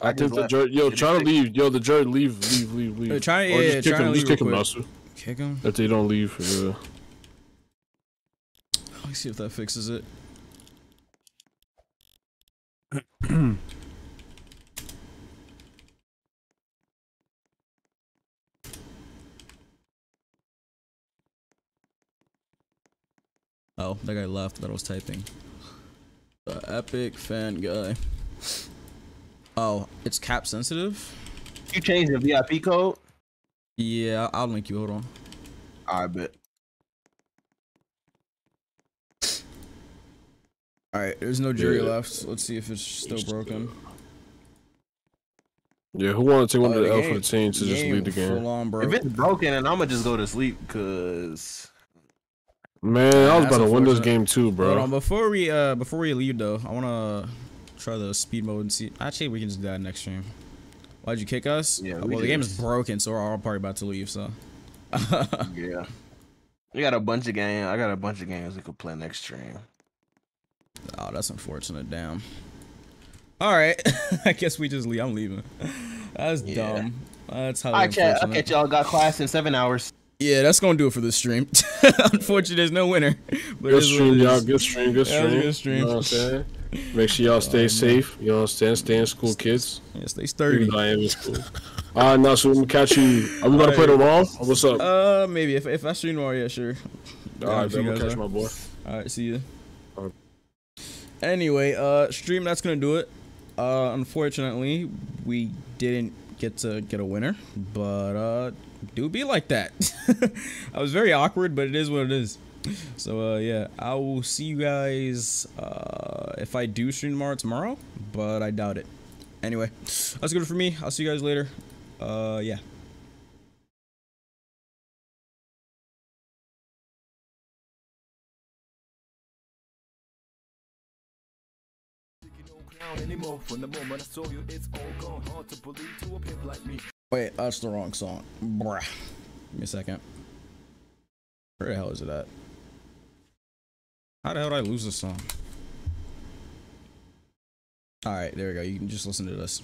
I I think the left. jury. Yo, Did try to leave. Yo, the jury leave, leave, leave, leave. Hey, try- Or yeah, yeah, just kick try to them. Just kick them, real Nasu. Kick him. If they don't leave, yeah. Let me see if that fixes it. Oh, that guy left that I was typing. The epic fan guy. Oh, it's cap sensitive? you changed the VIP code. Yeah, I'll link you. Hold on. I bet. Alright, there's no jury Yeah. left. Let's see if it's still broken. Yeah, who want to take one Oh, of the the L for the team to just leave the game? Full on, bro. If it's broken, and I'm gonna just go to sleep, cause Man, I was about to win this game too, Hold on, bro. before we uh before we leave though, I wanna try the speed mode and see. Actually, we can just do that next stream. Why'd you kick us? Yeah, Uh, we well, the game is broken, so we're all probably about to leave. So. yeah. We got a bunch of games. I got a bunch of games we could play next stream. oh, that's unfortunate. Damn. All right, I guess we just leave. I'm leaving. That's Yeah. dumb. That's how. All right, chat. I'll catch y'all. Got class in seven hours. Yeah, that's gonna do it for this stream. Unfortunately, there's no winner. But Good it is what stream, y'all. Good stream. Good Yeah, it was a stream. good stream. You know what I'm saying? Make sure y'all stay safe. You know what I'm saying? Stay in school, kids. Yeah, stay sturdy. I am in school. All right, now, so I'm gonna catch you. Are we gonna play tomorrow? Or What's up? Uh, maybe if if I stream tomorrow, yeah, sure. All right, if you then I'm catch my boy. All right, see you. Anyway, uh, stream that's gonna do it. Uh, unfortunately, we didn't get to get a winner, but uh, do be like that. I was very awkward, but it is what it is. So uh, yeah, I will see you guys uh, if I do stream tomorrow tomorrow, but I doubt it. Anyway, that's good for me. I'll see you guys later. Uh, yeah. Wait, that's the wrong song. Bruh. Give me a second. Where the hell is it at? How the hell did I lose this song? Alright, there we go. You can just listen to this.